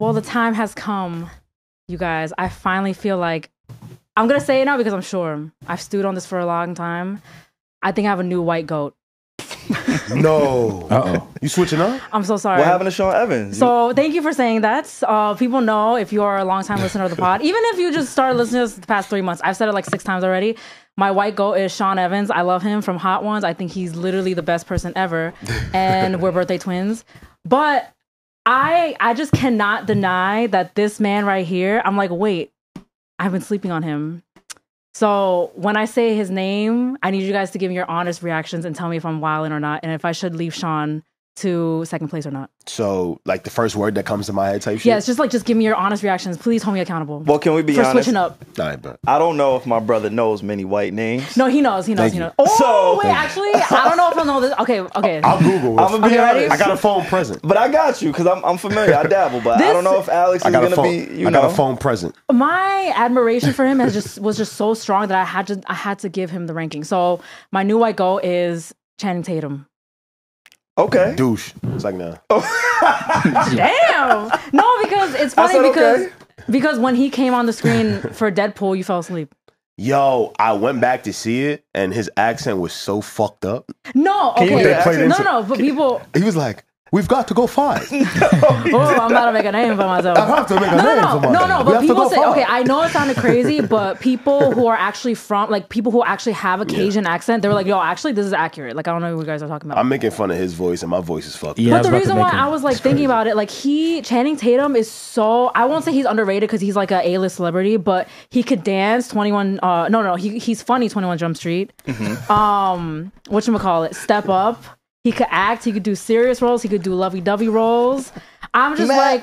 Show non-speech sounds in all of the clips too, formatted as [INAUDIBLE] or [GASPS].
Well, the time has come, you guys. I finally feel like I'm gonna say it now because I'm sure I've stewed on this for a long time. I think I have a new white goat. [LAUGHS] No. Uh oh. You switching up? I'm so sorry. What happened to Sean Evans? So thank you for saying that. Uh, people know if you are a long time [LAUGHS] listener of the pod, even if you just started listening to us the past three months. I've said it like six times already. My white goat is Sean Evans. I love him from Hot Ones. I think he's literally the best person ever, [LAUGHS] and we're birthday twins. But I I just cannot deny that this man right here. I'm like, wait, I've been sleeping on him. So when I say his name, I need you guys to give me your honest reactions and tell me if I'm wilding or not, and if I should leave Sean to second place or not. So, like the first word that comes to my head type shit? Yeah, it's just like just give me your honest reactions. Please hold me accountable. well, can we be for honest? switching up. All right. I don't know if my brother knows many white names. No, he knows. He knows. Thank he you. knows. Oh So- wait, actually, I don't know if he'll know this. Okay, okay. I'll Google it. I'm gonna be Okay, ready? I got a phone present. But I got you because I'm, I'm familiar. I dabble, but I don't know if Alex is gonna phone. be. You I know, got a phone present. My admiration for him has just was just so strong that I had to I had to give him the ranking. So my new white goal is Channing Tatum. Okay. Douche. It's like nah. Oh. [LAUGHS] Damn. No, because it's I funny said because okay. because when he came on the screen for Deadpool, you fell asleep. Yo, I went back to see it, and his accent was so fucked up. No, Can you okay. do that? No, no, no. But people. He was like, "We've got to go five. [LAUGHS] [LAUGHS] Oh, I'm about to make a name for myself. I have to make a no, name no, for no, myself. no, no. We But people say, far. okay, I know it sounded crazy, but people who are actually from, like, people who actually have a Cajun accent, they were like, "Yo, actually, this is accurate." Like, I don't know what you guys are talking about. I'm making fun of his voice, and my voice is fucked. Yeah, I but was the reason why him- I was like thinking about it, like he Channing Tatum is so I won't say he's underrated because he's like a A list celebrity, but he could dance. Twenty one, uh, no, no, he he's funny. Twenty one Jump Street. Um, what you call it? Step Up. He could act. He could do serious roles. He could do lovey dovey roles. I'm just Man. like,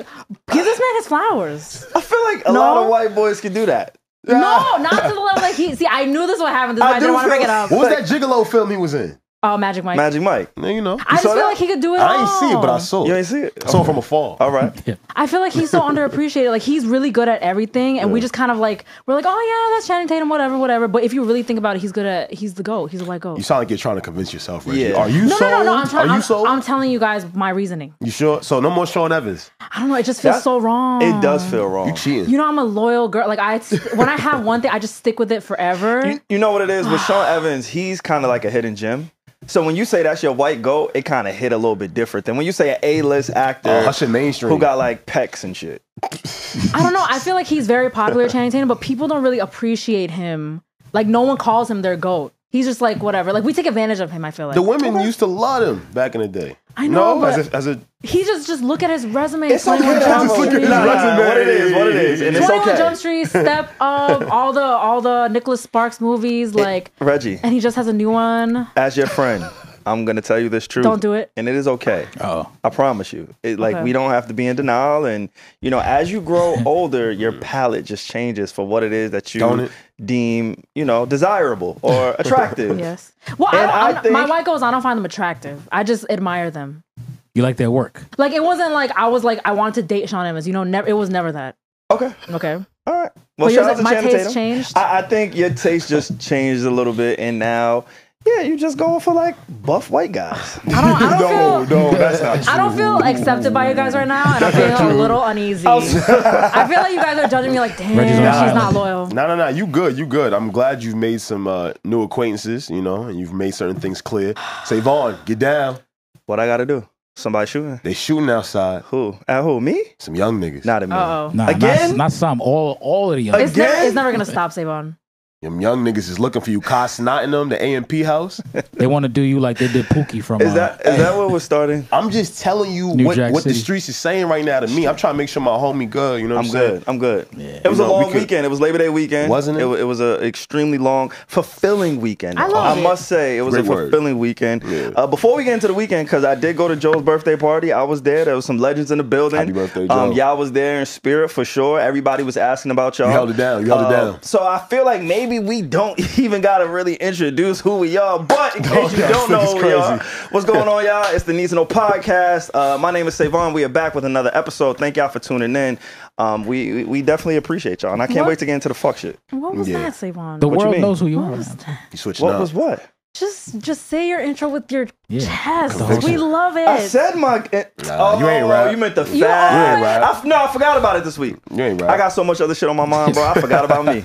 give this man his flowers. I feel like a No. lot of white boys can do that. No, not to the level like he. See, I knew this would happen. This is I I, didn't want to bring it up. What was that Gigolo film he was in? Oh, Magic Mike. Magic Mike. Yeah, You know, I just feel that? like he could do it. I ain't see it, but I saw it. You ain't see it? I saw it from afar. All right. [LAUGHS] I feel like he's so underappreciated. Like he's really good at everything, and we just kind of like we're like, oh yeah, that's Channing Tatum, whatever, whatever. But if you really think about it, he's good at he's the goat. He's a white goat. You sound like you're trying to convince yourself, Regi. Yeah. Are you no, sold? no, no, no. I'm trying. Are you I'm. I'm telling you guys my reasoning. you sure? So no more Sean Evans. I don't know. It just feels That- so wrong. It does feel wrong. You cheating? You know, I'm a loyal girl. Like I, when I have one thing, I just stick with it forever. You, you know what it is with [SIGHS] Sean Evans? He's kind of like a hidden gem. So when you say that's your white goat, it kind of hit a little bit different than when you say an A-list actor Oh, that shit mainstream. who got like pecs and shit. I don't know. I feel like he's very popular, Channing Tatum, but people don't really appreciate him. Like no one calls him their goat. He's just like whatever. Like we take advantage of him. I feel like the women used to love him back in the day. I know, No, but- as a, as a he just just look at his resume. It's 21 okay Jump Just look at his resume. what it is, what it is, and it's 21 okay. Jump Street, [LAUGHS] Step Up, all the all the Nicholas Sparks movies, like, Regi, and he just has a new one. as your friend, I'm gonna tell you this truth. Don't do it. and it is okay. Oh, I promise you. It, like Okay. we don't have to be in denial, and you know, as you grow [LAUGHS] older, your palate just changes for what it is that Don't you deem, you know, desirable or [LAUGHS] attractive. Yes. Well, And I I don't, my think- white goals, I don't find them attractive. I just admire them. you like their work? Like it wasn't like I was like I wanted to date Sean Evans. You know, never. It was never that. Okay, Okay. all right. Well, But shout yours- out to my Channing taste Tatum. changed? I, I think your taste just changed a little bit, and now, yeah, you just going for like buff white guys. I don't. I don't [LAUGHS] feel. no, that's not true. I don't feel accepted by you guys right now, and I'm feeling a little uneasy. [LAUGHS] I feel like you guys are judging me like, damn, Regi's on she's not loyal. No, no, no. You good. You good. I'm glad you've made some uh, new acquaintances. You know, and you've made certain things clear. [SIGHS] Say, Vaughn, get down. What I got to do? Somebody shooting? They shooting outside. Who? At who? Me? Some young niggas. Not at me. Uh oh. Nah, Again? Not, not some. All all of the young. It's never, Again? it's never gonna stop, Savon. Them young niggas is looking for you. Kai them, the AMP house. [LAUGHS] They want to do you like they did Pookie from. Is uh, that is that what we're [LAUGHS] starting? I'm just telling you New what, Jack what the City. streets is saying right now to me. I'm trying to make sure my homie good. You know what I'm I'm, saying? good. I'm good. It was You a know, we long could- weekend. It was Labor Day weekend. Wasn't it? It, it was an extremely long, fulfilling weekend. I love I it. must say, it was Great a word. fulfilling weekend. Yeah. Uh, before we get into the weekend, because I did go to Joe's birthday party, I was there. There was some legends in the building. Happy birthday, Um, y'all was there in spirit for sure. Everybody was asking about y'all. You held it down. You held it Uh, down. So I feel like maybe we don't [LAUGHS] even gotta really introduce who we are. But in case [LAUGHS] Oh, you don't know who we are, what's going on, [LAUGHS] y'all? It's the Needs to Know podcast. Uh, my name is Savon. We are back with another episode. Thank y'all for tuning in. Um, we we- we definitely appreciate y'all, and I can't What? wait to get into the fuck shit. What was Yeah. that, Savon? the What you world mean? knows who you What are. was now. that? You switching What up. was what? Just just say your intro with your Yeah. chest. The whole We love it. I said my. Eh, nah, oh, you ain't rap. You meant the fat. You ain't rap. I f- no, I forgot about it this week. You ain't rap. I got so much other shit on my mind, bro. I forgot about me.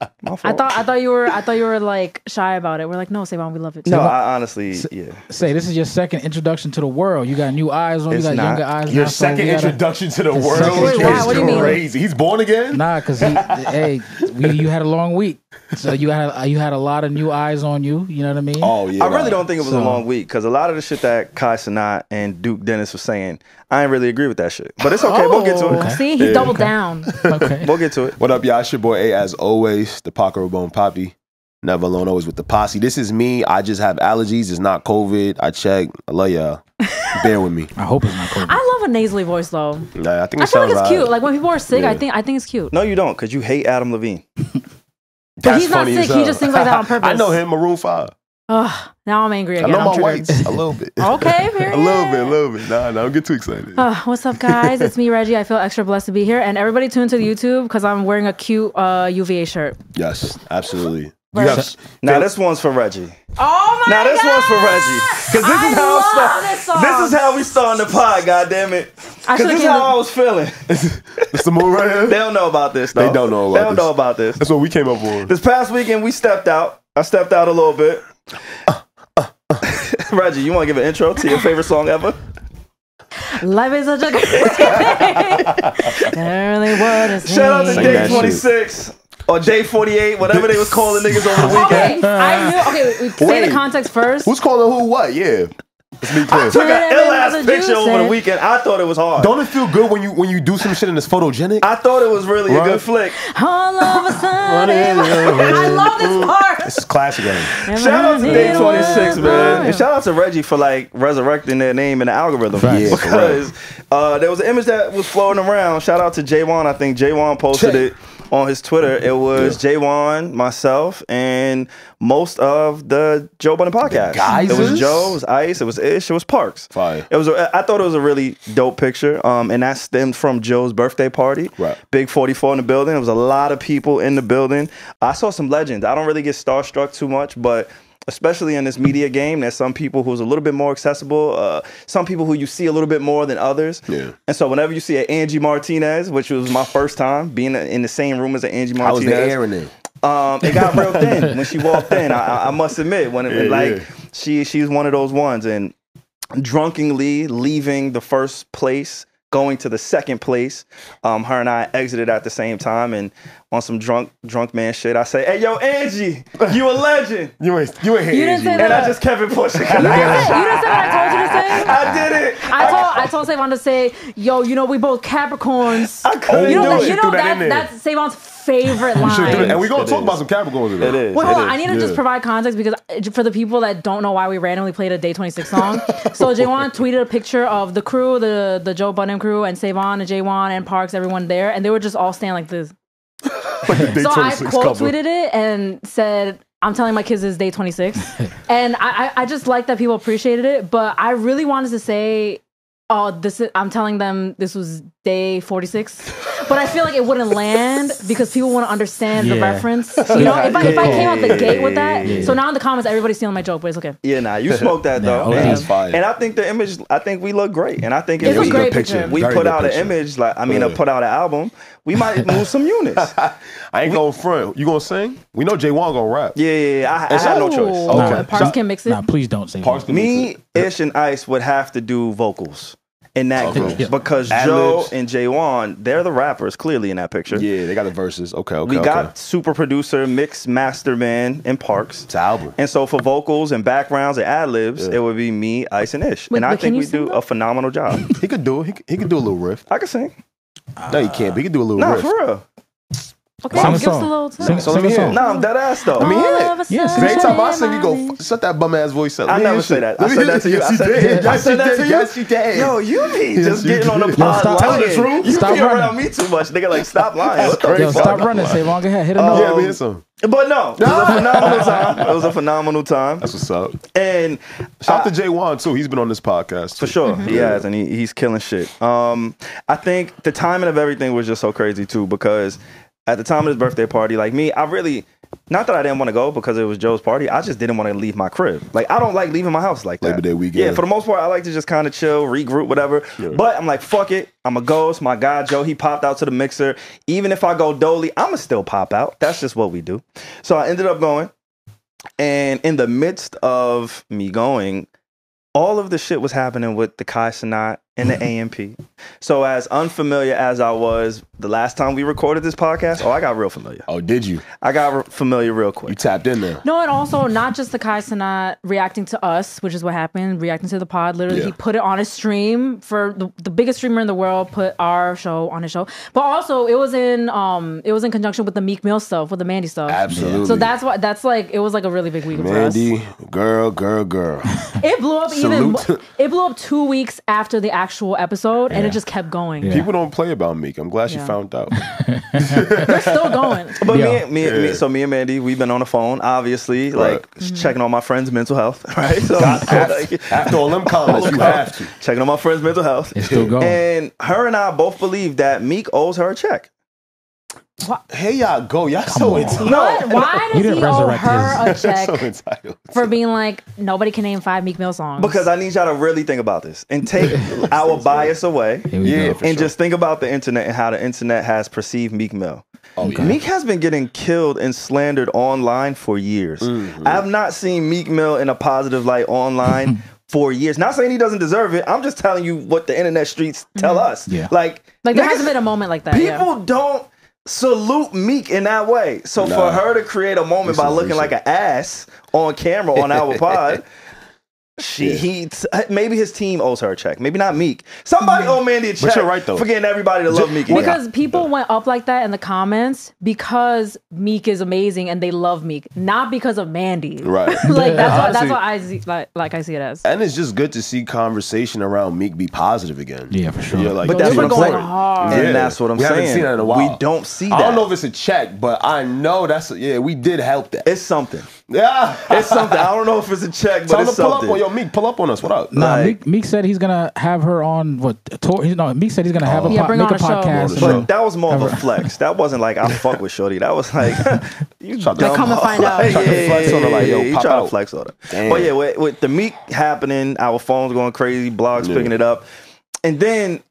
[LAUGHS] [LAUGHS] My I thought I thought you were I thought you were like shy about it. We're like, no, Savon, we love it. No, I honestly, yeah. Say this is your second introduction to the world. You got new eyes on. It's you got not. younger eyes. Your now, so second gotta- introduction to the world second is Wait, why? What do you mean? crazy. He's born again? Nah, because he, [LAUGHS] hey, we, you had a long week, so you had you had a lot of new eyes on you. You know what I mean? Oh, yeah. I really don't think it was a long week because a lot of the shit that Kai Cenat and Duke Dennis was saying, I ain't really agree with that shit. But it's okay. we'll get to Oh, it. okay. See, he Yeah. doubled down. [LAUGHS] Okay. We'll get to it. What up, y'all? It's your boy A, as always, the Paco Bone Poppy. Never alone, always with the posse. This is me. I just have allergies. It's not COVID. I checked. I love y'all. [LAUGHS] Bear with me. I hope it's not COVID. I love a nasally voice though. Nah, I think I feel like sounds it's cute. Like when people are sick, I think I think it's cute. No, you don't because you hate Adam Levine. But That's he's not funny sick. He just sings like that on [LAUGHS] purpose. I know him, Maroon 5. Ugh, now I'm angry I again. know I'm my triggered. whites a little bit. Okay, [LAUGHS] a little bit, a little bit. Nah, nah, don't get too excited. Uh, what's up, guys? It's me, [LAUGHS] Regi. I feel extra blessed to be here, and everybody tune to the YouTube because I'm wearing a cute uh, UVA shirt. yes, absolutely. You have, Now this one's for Regi. Oh my god. Now this God! one's for Regi. Because this I is how love I start. this song. This is how we starting the pod. God damn it. Because this is how to- I was feeling. [LAUGHS] it's the move right here. They don't know about this. Though. They don't know about They don't this. know about this. That's what we came up with. This past weekend we stepped out. I stepped out a little bit. [LAUGHS] Regi, you want to give an intro to your favorite song ever? Life is such a good thing. Really what is Shout out to Sing Day that shit. 26 or Day 48, whatever they was calling niggas over the weekend. Okay, I knew. Okay, wait, say Wait. the context first. Who's calling who what? Yeah. Let's be clear. Took an ill ass Juice picture over the weekend. I thought it was hard. Don't it feel good when you when you do some shit and it's photogenic? I thought it was really a good flick. All of a sudden, I love this part. This is classic game. Shout out to Day 26, man. And shout out to Regi for like resurrecting their name in the algorithm. Facts. Yeah, because uh, there was an image that was floating around. Shout out to J1. I think J1 posted Check. it on his Twitter. It was J1, myself, and most of the Joe Budden podcast. guys It was? Joe, it was Ice, it was Ish, it was Parks. Fire. It was. A, I thought it was a really dope picture, um, and that stemmed from Joe's birthday party. Right. Big 44 in the building. There was a lot of people in the building. I saw some legends. I don't really get starstruck too much, but especially in this media game, there's some people who's a little bit more accessible. Uh, some people who you see a little bit more than others. Yeah. And so whenever you see an Angie Martinez, which was my first time being in the same room as an Angie How was Martinez, the air in there? um, it got real thin when she walked in. I, I- I must admit, when it, Yeah, like yeah. she she's one of those ones, and drunkenly leaving the first place, going to the second place. Um, her and I exited at the same time, and on some drunk drunk man shit, I say, "Hey, yo, Angie, you a legend," You ain't you ain't You here. didn't say and that. I just kept it pushing. You [LAUGHS] didn't say, you didn't say what I told you to say. [LAUGHS] I did it. I told I told Savon to say, "Yo, you know we both Capricorns." I couldn't you know do it. you Threw know that in that, there. that's Savon's favorite Should've done it. line. And we're gonna It talk is. about some Capricorns in there. It is. Wait, it hold on. is. I need to Yeah. just provide context because uh, for the people that don't know why we randomly played a Day 26 song. so J1 [LAUGHS] tweeted a picture of the crew, the the Joe Budden crew, and Savon and J1 and Parks, everyone there, and they were just all standing like this. [LAUGHS] Like the Day So I quote tweeted it and said, I'm telling my kids it's day 26. [LAUGHS] and I, I, I just like that people appreciated it, but I really wanted to say, oh, this is, I'm telling them this was day 46. [LAUGHS] But I feel like it wouldn't land because people want to understand the Yeah. reference. [LAUGHS] You know, if I, if I came out the gate with that, yeah, so now in the comments, everybody's stealing my joke, but it's okay. Yeah, nah, you smoked that [LAUGHS] though. oh, and, that's fire. and I think the image, I think we look great, and I think if It's a we, great picture. picture. we Very put good out picture. an image, like I mean, uh, Yeah. put out an album, we might [LAUGHS] move some units. I ain't going front. You gonna sing? We know Jay Wan gonna rap. Yeah, yeah, yeah. I, I had no choice. Ooh. Okay. Parks Shout- can mix it. Nah, please don't say Parks that. can Me, mix it. Ish, and Ice would have to do vocals in that Okay. group because Ad Joe and J1, they're the rappers clearly in that picture. Yeah, they got the verses. Okay, okay. We okay. got super producer, mix master man in Parks. it's an album. And so for vocals and backgrounds and ad libs, Yeah. it would be me, Ice, and Ish. Wait, and I think we do though? a phenomenal job. [LAUGHS] He could do it. He could, he could do a little riff. I can sing. No, he can't. But he could do a little Nah, riff. for real. Okay, Sing a give us a song. little Sing, So sing let a me hear song. it. Nah, I'm dead ass though. Let me hear it. Yeah, sudden, sing Every time I sing, you go f- shut that bum ass voice up. I Let me never hear say that. I me said that to you. Yes, I you said- did. I said you that did. to you. Yes, you did. Yo, you be Yes, just you getting on the did. pod stop lying. telling the truth. You Stop be around me too much. Nigga, like, stop lying. What the Yo, fuck? stop running. Say long ahead. Hit a note. Yeah, let me Um, some. But no, it was a phenomenal time. It was a phenomenal time. That's what's up. And Shout out to J Wan too. He's been on this podcast For too. sure, he has, and he, he's killing shit. Um, I think the timing of everything was just so crazy too, because at the time of his birthday party, like me, I really not that I didn't want to go because it was Joe's party. I just didn't want to leave my crib. Like I don't like leaving my house like that. Labor Day weekend. Yeah, for the most part, I like to just kind of chill, regroup, whatever. But I'm like, fuck it. I'm a ghost. My guy Joe, he popped out to the mixer. Even if I go dolly, I'ma still pop out. That's just what we do. So I ended up going, and in the midst of me going, all of the shit was happening with the Kai Cenat and the AMP. So as unfamiliar as I was the last time we recorded this podcast, oh, I got real familiar. Oh, did you? I got re- familiar real quick. You tapped in there. No, and also not just the Kai Cenat reacting to us, which is what happened, reacting to the pod. Literally, Yeah. he put it on his stream for the, the biggest streamer in the world. Put our show on his show, but also it was in um it was in conjunction with the Meek Mill stuff, with the Mandy stuff. Absolutely. So that's why that's like it was like a really big weekend for us. Mandy, girl, girl, girl. It blew up even. Salute. It blew up two weeks after the actual episode, and it just kept going. Yeah. People don't play about Meek. I'm glad she found out. [LAUGHS] They're still going. [LAUGHS] But me, and- me, and- me, so me and Mandy, we've been on the phone, obviously, Right. like mm-hmm. checking on my friend's mental health, [LAUGHS] right? So, like, After all them comments, you have to. checking on my friend's mental health. It's still going. And her and I both believe that Meek owes her a check. Here y'all go. Y'all so on. entitled. What? [LAUGHS] Why You does he didn't owe resurrect her his- a check so entitled. for being like nobody can name five Meek Mill songs? Because I need y'all to really think about this and take [LAUGHS] our bias away Yeah, go. and sure. just think about the internet and how the internet has perceived Meek Mill. Oh, yeah. Meek has been getting killed and slandered online for years. Mm-hmm. I have not seen Meek Mill in a positive light online [LAUGHS] for years. Not saying he doesn't deserve it. I'm just telling you what the internet streets tell us. Yeah. Like, like there niggas- hasn't been a moment like that. people yeah. don't salute Meek in that way. So for her to create a moment by looking like an ass on camera on our [LAUGHS] pod. She, Yeah. he, uh, t- maybe his team owes her a check. Maybe not Meek. Somebody mm-hmm. owe Mandy a check. But you're right, though. Forgetting everybody to love Meek. Because people went up like that in the comments because Meek is amazing and they love Meek, not because of Mandy. Right. [LAUGHS] like that's [LAUGHS] what, that's what I see, like, like I see it as. And it's just good to see conversation around Meek be positive again. Yeah, for sure. Yeah, like, But oh, that's We've what I'm going saying. hard. And Yeah. that's what I'm we saying. haven't seen that in a while. We don't see that. I don't know if it's a check, but I know that's yeah. We did help that. it's something. Yeah, It's something. I don't know if it's a check, but Tell him to it's pull up on yo Meek. Pull up on us. What up? Nah, Like- Meek, Meek said he's gonna have her on what tour. No, Meek said he's gonna have a oh. Yeah, po- bring make on a a podcast. Bring on and But that was more of a flex. That wasn't like I [LAUGHS] fuck with Shorty. That was like [LAUGHS] you Try to- dumb come and hoe. find out. [LAUGHS] Like, Try to flex on her, like, yo, you pop try to out. flex on her. Damn. But yeah, with, with the Meek happening, our phones going crazy, blogs Yeah. picking it up, and then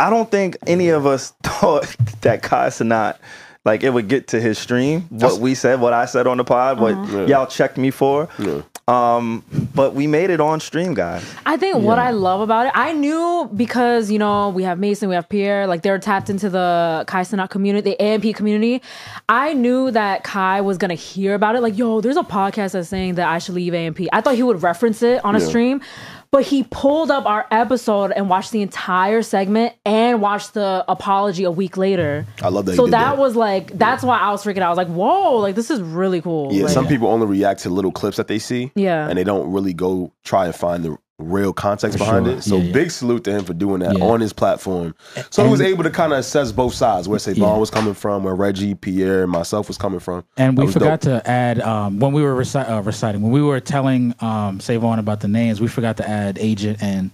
I don't think any of us thought that Kai Cenat like it would get to his stream. What That's- we said, what I said on the pod, what Yeah. y'all checked me for. Yeah. Um, but we made it on stream, guys. I think what I love about it, I knew because you know we have Mason, we have Pierre, like they're tapped into the Kai Cenat community, the AMP community. I knew that Kai was gonna hear about it. Like, yo, there's a podcast that's saying that I should leave AMP. I thought he would reference it on a stream, but he pulled up our episode and watched the entire segment and watched the apology a week later. I love that he So did that, that. was like, that's why I was freaking out. I was like, whoa, like this is really cool. Yeah, Like, some people only react to little clips that they see. Yeah. And they don't really go try and find the real context For behind sure. it. So Yeah, yeah. big salute to him for doing that Yeah. on his platform. So he was able to kind of assess both sides, where Savon was coming from, where Regi, Pierre, and myself was coming from. And we forgot dope. to add um, when we were reci- uh, reciting when we were telling um, Savon about the names. We forgot to add Agent and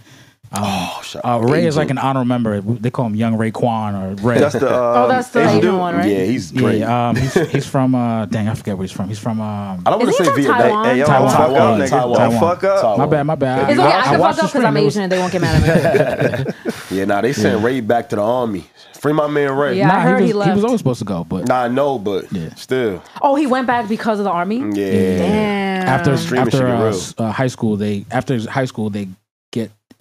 um, Oh, shut uh. Ray is like an honorable member. They call him Young Ray Kwan or Ray. That's the um, Oh, that's the Asian Asian dude. one, right? Yeah, he's great. yeah, um, he's, he's from uh, dang, I forget where he's from. He's from um, I don't want to say from Vietnam. Taiwan? Hey, yo, Taiwan. don't fuck up, Taiwan. nigga. Taiwan. Don't fuck up. Taiwan. my bad, my bad. It's I- okay. I, I can fuck up because I'm stream. It was- Asian and they won't get mad at me. [LAUGHS] Yeah, nah, they sent Ray back to the army. Free my man Ray. Yeah. I heard he he was, he was always supposed to go, but Nah, I know, but Yeah. still. Oh, he went back because of the army. Yeah. Damn. after after uh, uh, high school, they after high school they get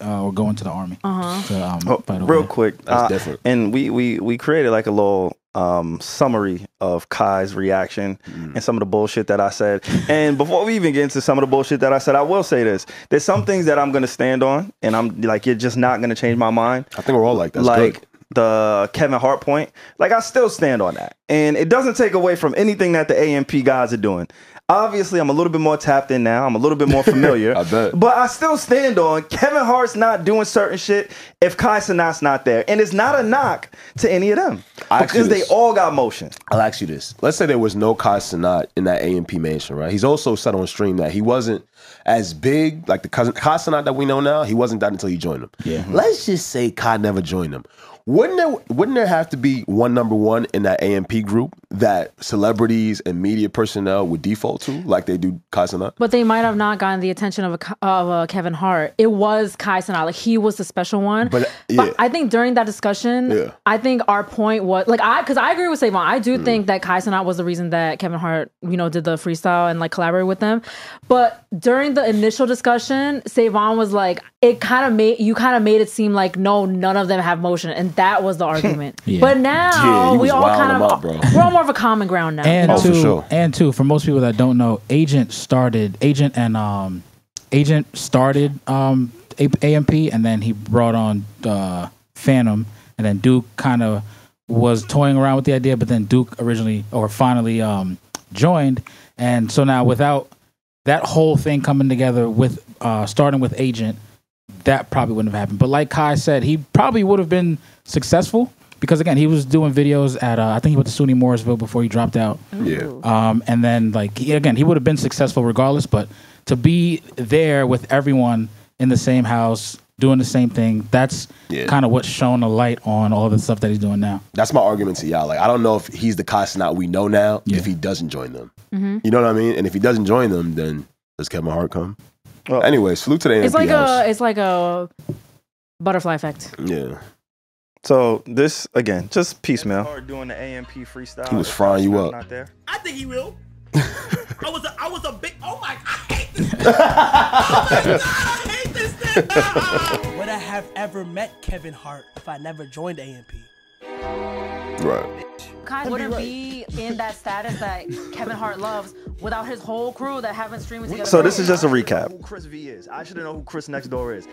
uh, or go into the army. Uh-huh. To, um, Oh, real there. quick, uh. And we we we created like a little um, summary of Kai's reaction Mm. and some of the bullshit that I said. And before we even get into some of the bullshit that I said, I will say this: there's some things that I'm gonna stand on, and I'm like, you're just not gonna change my mind. I think we're all like that. Like good. the Kevin Hart point, like I still stand on that, and it doesn't take away from anything that the AMP guys are doing. Obviously, I'm a little bit more tapped in now. I'm a little bit more familiar. [LAUGHS] I bet. But I still stand on Kevin Hart's not doing certain shit if Kai Cenat's not there. And it's not a knock to any of them. I Because they all got motion. I'll ask you this. Let's say there was no Kai Cenat in that AMP mansion, right? He's also said on stream that he wasn't as big, like the cousin Kai Cenat that we know now, he wasn't that until he joined them. Yeah. Mm-hmm. Let's just say Kai never joined them. Wouldn't there wouldn't there have to be one number one in that AMP group that celebrities and media personnel would default to, like they do Kai Cenat? But they might have not gotten the attention of a, of a Kevin Hart. It was Kai Cenat. Like he was the special one. But, yeah. I think during that discussion, Yeah. I think our point was like I because I agree with Savon. I Mm. do think that Kai Cenat was the reason that Kevin Hart, you know, did the freestyle and like collaborated with them. But during the initial discussion, Savon was like, it kind of made you kind of made it seem like no, none of them have motion, and that was the [LAUGHS] argument. Yeah. But now Yeah, we was all kind of out, we're on more of a common ground now. And Oh, for two, sure. and two, for most people that don't know, Agent started Agent and um, Agent started um, A- AMP, and then he brought on uh, Fanum, and then Duke kind of was toying around with the idea, but then Duke originally or finally um, joined, and so now without that whole thing coming together with uh, starting with Agent, that probably wouldn't have happened. But like Kai said, he probably would have been successful because again, he was doing videos at uh, I think he went to SUNY Morrisville before he dropped out. Yeah. Um, and then like he, again, he would have been successful regardless. But to be there with everyone in the same house doing the same thing, that's Yeah. kind of what's shown a light on all the stuff that he's doing now. That's my argument to y'all. Like, I don't know if he's the Kai Cenat we know now Yeah. if he doesn't join them. You know what I mean? And if he doesn't join them, then does Kevin Hart come? Well, Anyway, salute to the AMP it's like house. a it's like a butterfly effect. yeah. So this again, just piecemeal. Doing the AMP freestyle. He was frying you up. Not there. I think he will. I was a, I was a big. Oh my! I hate this. oh my god! I hate this thing. Would I have ever met Kevin Hart if I never joined AMP? Right. Kai wouldn't be in that status that Kevin Hart loves without his whole crew that haven't streamed together. So this is just a recap. Who Chris V is? I should know who Chris Next Door is.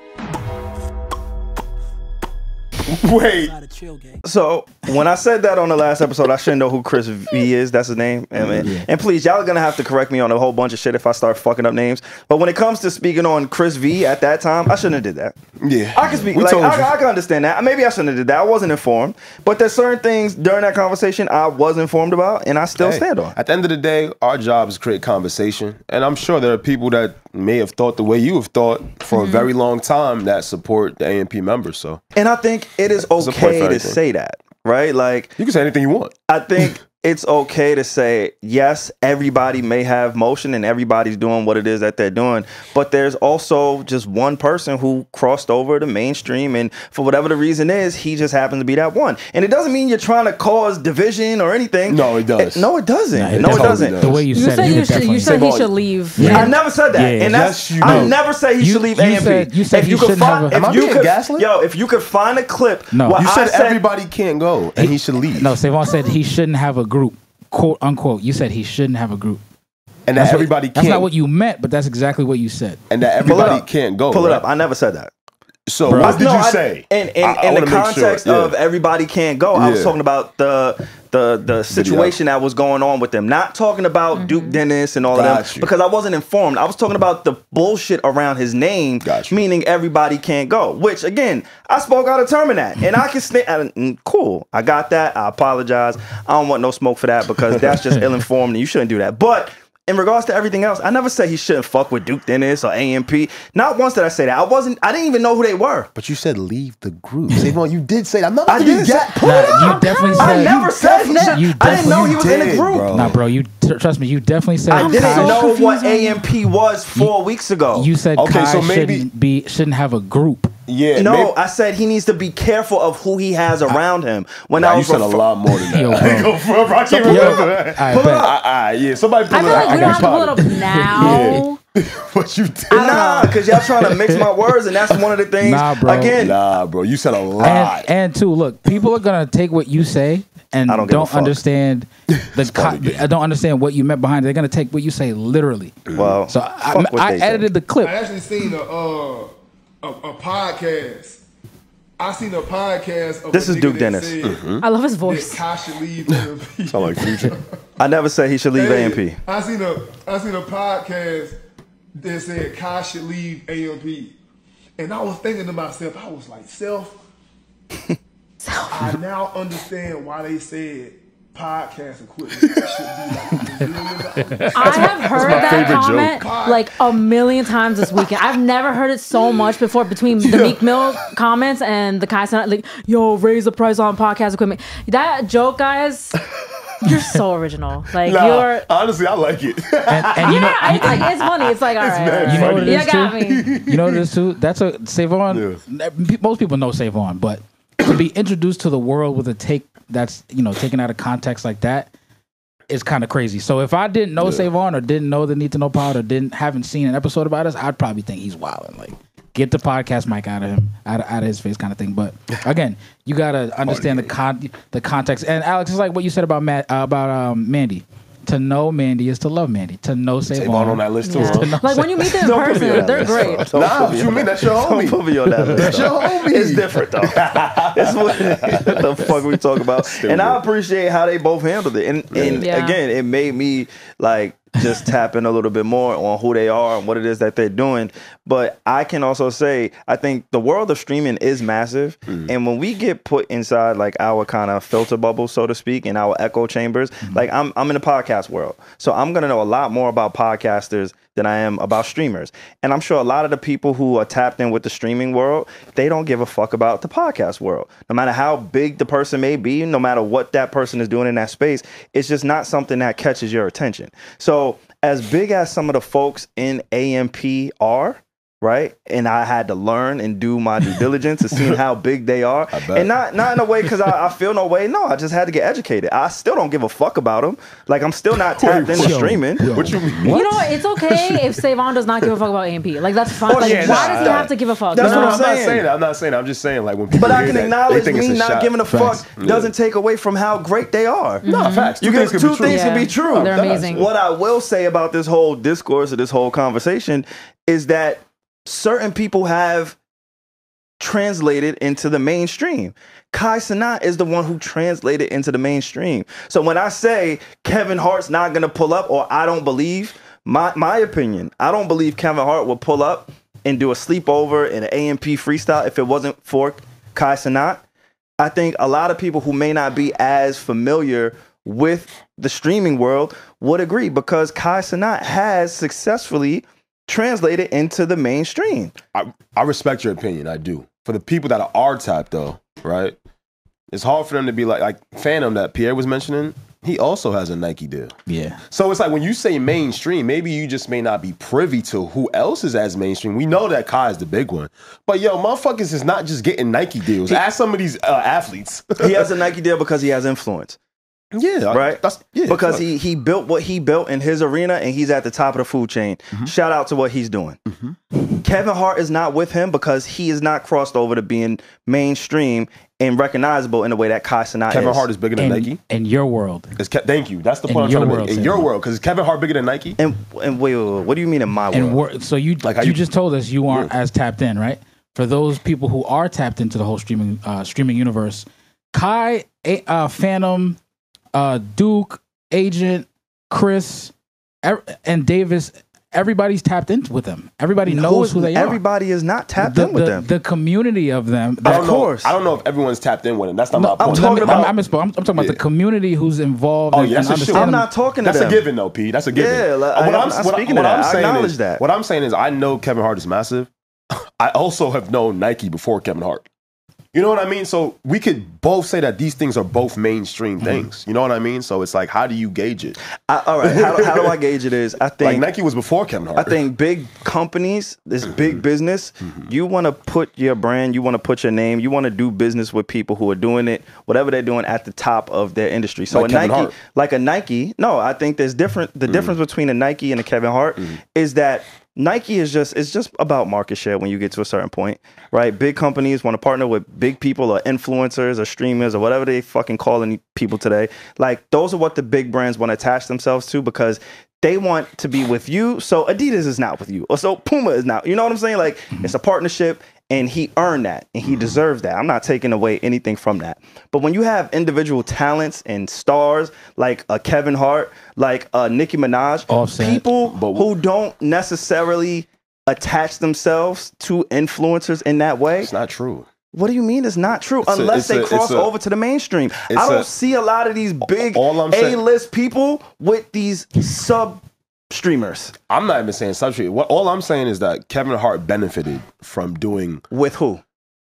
[LAUGHS] Wait. Gotta chill, gang. So when I said that on the last episode, I shouldn't know who Chris V is. That's his name. And, and- and please, y'all are gonna have to correct me on a whole bunch of shit if I start fucking up names. But when it comes to speaking on Chris V at that time, I shouldn't have did that. Yeah. I can speak. We like told you. I, I can understand that. Maybe I shouldn't have did that. I wasn't informed. But there's certain things during that conversation I was informed about, and I still Hey, stand on. At the end of the day, our job is to create conversation. And I'm sure there are people that may have thought the way you have thought for a mm-hmm. very long time that support the AMP members. So And I think it is a point for okay to say that, right? Like you can say anything you want. I think [LAUGHS] it's okay to say yes, everybody may have motion and everybody's doing what it is that they're doing, but there's also just one person who crossed over the mainstream and for whatever the reason is, he just happens to be that one. And it doesn't mean you're trying to cause division or anything. No, it does. no, it doesn't. Nah, it no, it doesn't. does. The way you, You said, said it, you, you should, you said he should leave. Yeah. I never said that, Yeah, yeah. and that's Yes, you I never say he You- should leave you AMP. said- you said if you could find, have a- if you could, gaslit? yo, if you could find a clip, No. You I said, everybody can't go and he should leave. No, Savon said he shouldn't have a group, quote unquote. You said he shouldn't have a group. and that That's what- everybody That's can't. not what you meant, but that's exactly what you said. and that everybody can't go. Pull it up. I never said that. So Bro. what did No, you I- say? In in, I- I in the wanna sure, context yeah. of everybody can't go, I was talking about the the the situation that was going on with them. Not talking about Duke Dennis and all of Got them you. because I wasn't informed. I was talking about the bullshit around his name, Got meaning everybody can't go. Which again, I spoke out of term in that, and I can stand. and, mm, Cool, I got that. I apologize. I don't want no smoke for that because that's just [LAUGHS] ill informed, and you shouldn't do that. But in regards to everything else, I never said he shouldn't fuck with Duke Dennis or AMP. Not once did I say that. I wasn't. I didn't even know who they were. But you said leave the group. Savon, you did say that. I'm not I didn't say- Pull it Nah, up. you definitely I said. never said that. You I didn't know he was in a group. bro. Nah, bro, you t- trust me. You definitely said. I didn't Kai- so know what confused. AMP was four weeks ago. You said Okay, Kai so maybe- shouldn't be shouldn't have a group. Yeah. no, maybe- I said he needs to be careful of who he has around him. When Nah, I you was said a lot more than that. Yo, [LAUGHS] I bro. ain't go for it, bro. I can't Yo, remember that. I Pull it up. Ah, ah, yeah, somebody pull I it feel up. like we I don't have got to pull it up now. What you did. Nah, because y'all trying to mix my words, and that's one of the [LAUGHS] things. Nah, bro. Again, Nah, bro, you said a lot. And and two, look, people are gonna take what you say and I don't don't, give a fuck. understand [LAUGHS] the part of the co- I don't understand what you meant behind it. They're gonna take what you say literally. well, So I, fuck what I they say. edited the clip. I actually seen a uh, a, a podcast. I seen a podcast. Of This a is Duke Dennis. said mm-hmm. I love his voice. Kai should leave AMP. [LAUGHS] Sound like future. [LAUGHS] I never said he should leave Hey, AMP. I seen a I seen a podcast that said Kai should leave AMP, and I was thinking to myself, I was like, self. [LAUGHS] I now understand why they said podcast equipment should be like a million dollars. [LAUGHS] I have heard that comment joke. like a million times this weekend. I've never heard it so much before between the Meek Mill comments and the Kai Cenat, like, yo, raise the price on podcast equipment. That joke, guys, You're so original. [LAUGHS] Like Nah, you're. honestly, I like it. And, and you know, Yeah, it's like it's funny. It's like all right, all right, you know all what right. it you is got too. me. You know what it is too. That's a Savon. Most people know Savon, but to be introduced to the world with a take that's you know taken out of context like that is kind of crazy. So if I didn't know Savon or didn't know the Need to Know Pod or didn't haven't seen an episode about us, I'd probably think he's wilding. Like get the podcast mic out of him, out of, out of his face, kind of thing. But [LAUGHS] again, you gotta understand the con the context. And Alex, it's like what you said about Matt uh, about um, Mandy. To know Mandy is to love Mandy. To know Savon, Savon on that list too, Yeah. To know Like when you meet them in Don't put me on person, they're list, great. bro. Don't Nah, what you mean? That's your Don't homie. put me on that list. That's your though. homie. It's different though. [LAUGHS] it's what, what the fuck we talk about. and I appreciate how they both handled it. And and Yeah. again, it made me like just tap in a little bit more on who they are and what it is that they're doing. But I can also say I think the world of streaming is massive. Mm. And when we get put inside like our kind of filter bubble, so to speak, in our echo chambers, mm. like I'm I'm in the podcast world. So I'm gonna know a lot more about podcasters than I am about streamers. And I'm sure a lot of the people who are tapped in with the streaming world, they don't give a fuck about the podcast world. No matter how big the person may be, no matter what that person is doing in that space, it's just not something that catches your attention. So, as big as some of the folks in AMP are, right? And I had to learn and do my due diligence to see [LAUGHS] how big they are. And not not in a way because I, I feel no way. No, I just had to get educated. I still don't give a fuck about them. Like I'm still not [LAUGHS] tapped into Yo, streaming. yo. What you mean? You know, it's okay [LAUGHS] if Savon does not give a fuck about AMP. Like that's fine. Oh, like yeah, why nah, does he nah. have to give a fuck? That's No, what I'm I'm not saying. saying that. I'm not saying that. I'm just saying like when people But I hear can that, acknowledge they think me it's a not shot. giving a Facts. fuck doesn't take away from how great they are. No, mm-hmm. facts. You Two get things two can be true. things can be true. They're amazing. What I will say about this whole discourse or this whole conversation is that certain people have translated into the mainstream. Kai Cenat is the one who translated into the mainstream. So when I say Kevin Hart's not gonna pull up, or I don't believe, my my opinion, I don't believe Kevin Hart would pull up and do a sleepover in an AMP freestyle if it wasn't for Kai Cenat. I think a lot of people who may not be as familiar with the streaming world would agree because Kai Cenat has successfully translated into the mainstream. I, I respect your opinion. I do. For the people that are our type though, right? It's hard for them to be like like Fanum that Pierre was mentioning. He also has a Nike deal. Yeah. So it's like when you say mainstream, maybe you just may not be privy to who else is as mainstream. We know that Kai is the big one, but yo, motherfuckers is not just getting Nike deals. Ask some of these uh, athletes. He has a [LAUGHS] Nike deal because he has influence. Yeah, I- right? That's yeah, because fuck. he he built what he built in his arena, and he's at the top of the food chain. Mm-hmm. Shout out to what he's doing. Kevin Hart is not with him because he is not crossed over to being mainstream and recognizable in the way that Kai Cenat Kevin is. Hart is bigger than In, Nike. in your world, Is Ke- thank you. That's the In point I'm trying to make. In your world, because Kevin Hart bigger than Nike? and and wait, wait, wait, what do you mean in my and world? wor- so you Like you, you- just told us you aren't as tapped in, right? For those people who are tapped into the whole streaming uh, streaming universe, Kai, A- uh, Fanum, uh, Duke, Agent, Chris, er- and Davis, everybody's tapped in with them. Everybody knows who they are. Everybody is not tapped the, in with the, them. the community of them. I don't Of know. course. I don't know if everyone's tapped in with them. That's not No, my I'm point. talking talking about. about- I'm, I'm, I'm talking about Yeah. the community who's involved. Oh, and, yeah, that's and a shoot. I'm not talking to That's them. a given, though, P. That's a given. Yeah, like, Uh, I- I'm not speaking to that. I'm saying acknowledge is, that. What I'm saying is, I know Kevin Hart is massive. [LAUGHS] I also have known Nike before Kevin Hart. You know what I mean? So we could both say that these things are both mainstream Mm-hmm. things. You know what I mean? So it's like, how do you gauge it? I, all right, how, how do I gauge it? Is I [LAUGHS] think Like Nike was before Kevin Hart. I think big companies, this Mm-hmm. big business, you want to put your brand, you want to put your name, you want to do business with people who are doing it, whatever they're doing at the top of their industry. So Like a Kevin Nike, Hart. like a Nike, no, I think there's different. The difference between a Nike and a Kevin Hart is that Nike is just it's just about market share when you get to a certain point, right? Big companies want to partner with big people or influencers or streamers or whatever they fucking call calling people today. Like those are what the big brands want to attach themselves to because they want to be with you. So Adidas is not with you, or so Puma is not. You know what I'm saying? Like it's a partnership, and he earned that, and he mm-hmm. deserves that. I'm not taking away anything from that. But when you have individual talents and stars like a Kevin Hart, like a Nicki Minaj, Offset. people who don't necessarily attach themselves to influencers in that way. it's not true. What do you mean it's not true? a- Unless it's they a- cross a- over to the mainstream. I don't a- see a lot of these big A-list people with these sub streamers. I'm not even saying substrate. What all I'm saying is that Kevin Hart benefited from doing With who?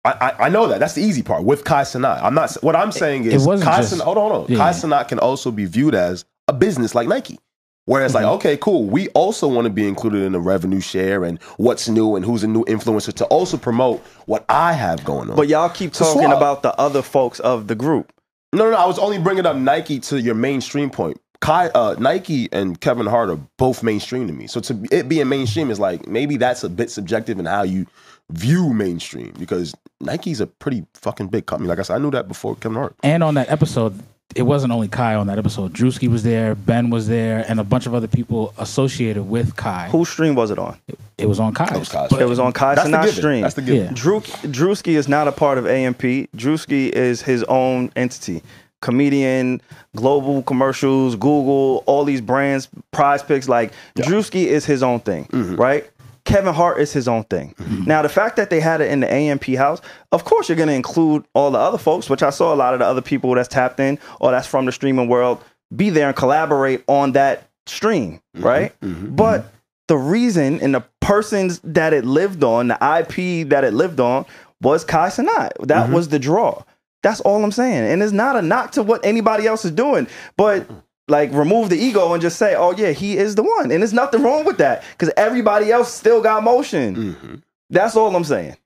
I, I, I know that. That's the easy part with Kai Cenat. I'm not. What I'm saying is, it wasn't Kai just- hold on, hold on. Yeah, Kai. Sanat can also be viewed as a business like Nike. Whereas, Mm-hmm. like, okay, cool. We also want to be included in the revenue share and what's new and who's a new influencer to also promote what I have going on. But y'all keep talking about the other folks of the group. No, no, no. I was only bringing up Nike to your mainstream point. Kai, uh, Nike and Kevin Hart are both mainstream to me. So to it being mainstream is like maybe that's a bit subjective in how you view mainstream because Nike's a pretty fucking big company. Like I said, I knew that before Kevin Hart. And on that episode, it wasn't only Kai on that episode. Drewski was there, Ben was there, and a bunch of other people associated with Kai. Whose stream was it on? It was on Kai. That was Kai's. It was on Kai's That's the stream. That's the given. Yeah. Drew Drewski is not a part of AMP. Drewski is his own entity. Comedian, global commercials, Google, all these brands, prize picks. Like Drewski is his own thing, Mm-hmm. right? Kevin Hart is his own thing. Mm-hmm. Now, the fact that they had it in the AMP house, of course, you're going to include all the other folks, which I saw a lot of the other people that's tapped in or that's from the streaming world be there and collaborate on that stream, mm-hmm. right? Mm-hmm. But the reason and the persons that it lived on, the IP that it lived on, was Kai. That was the draw. That's all I'm saying. And it's not a knock to what anybody else is doing, but like remove the ego and just say, oh yeah, he is the one. And there's nothing wrong with that because everybody else still got motion. Mm-hmm. That's all I'm saying.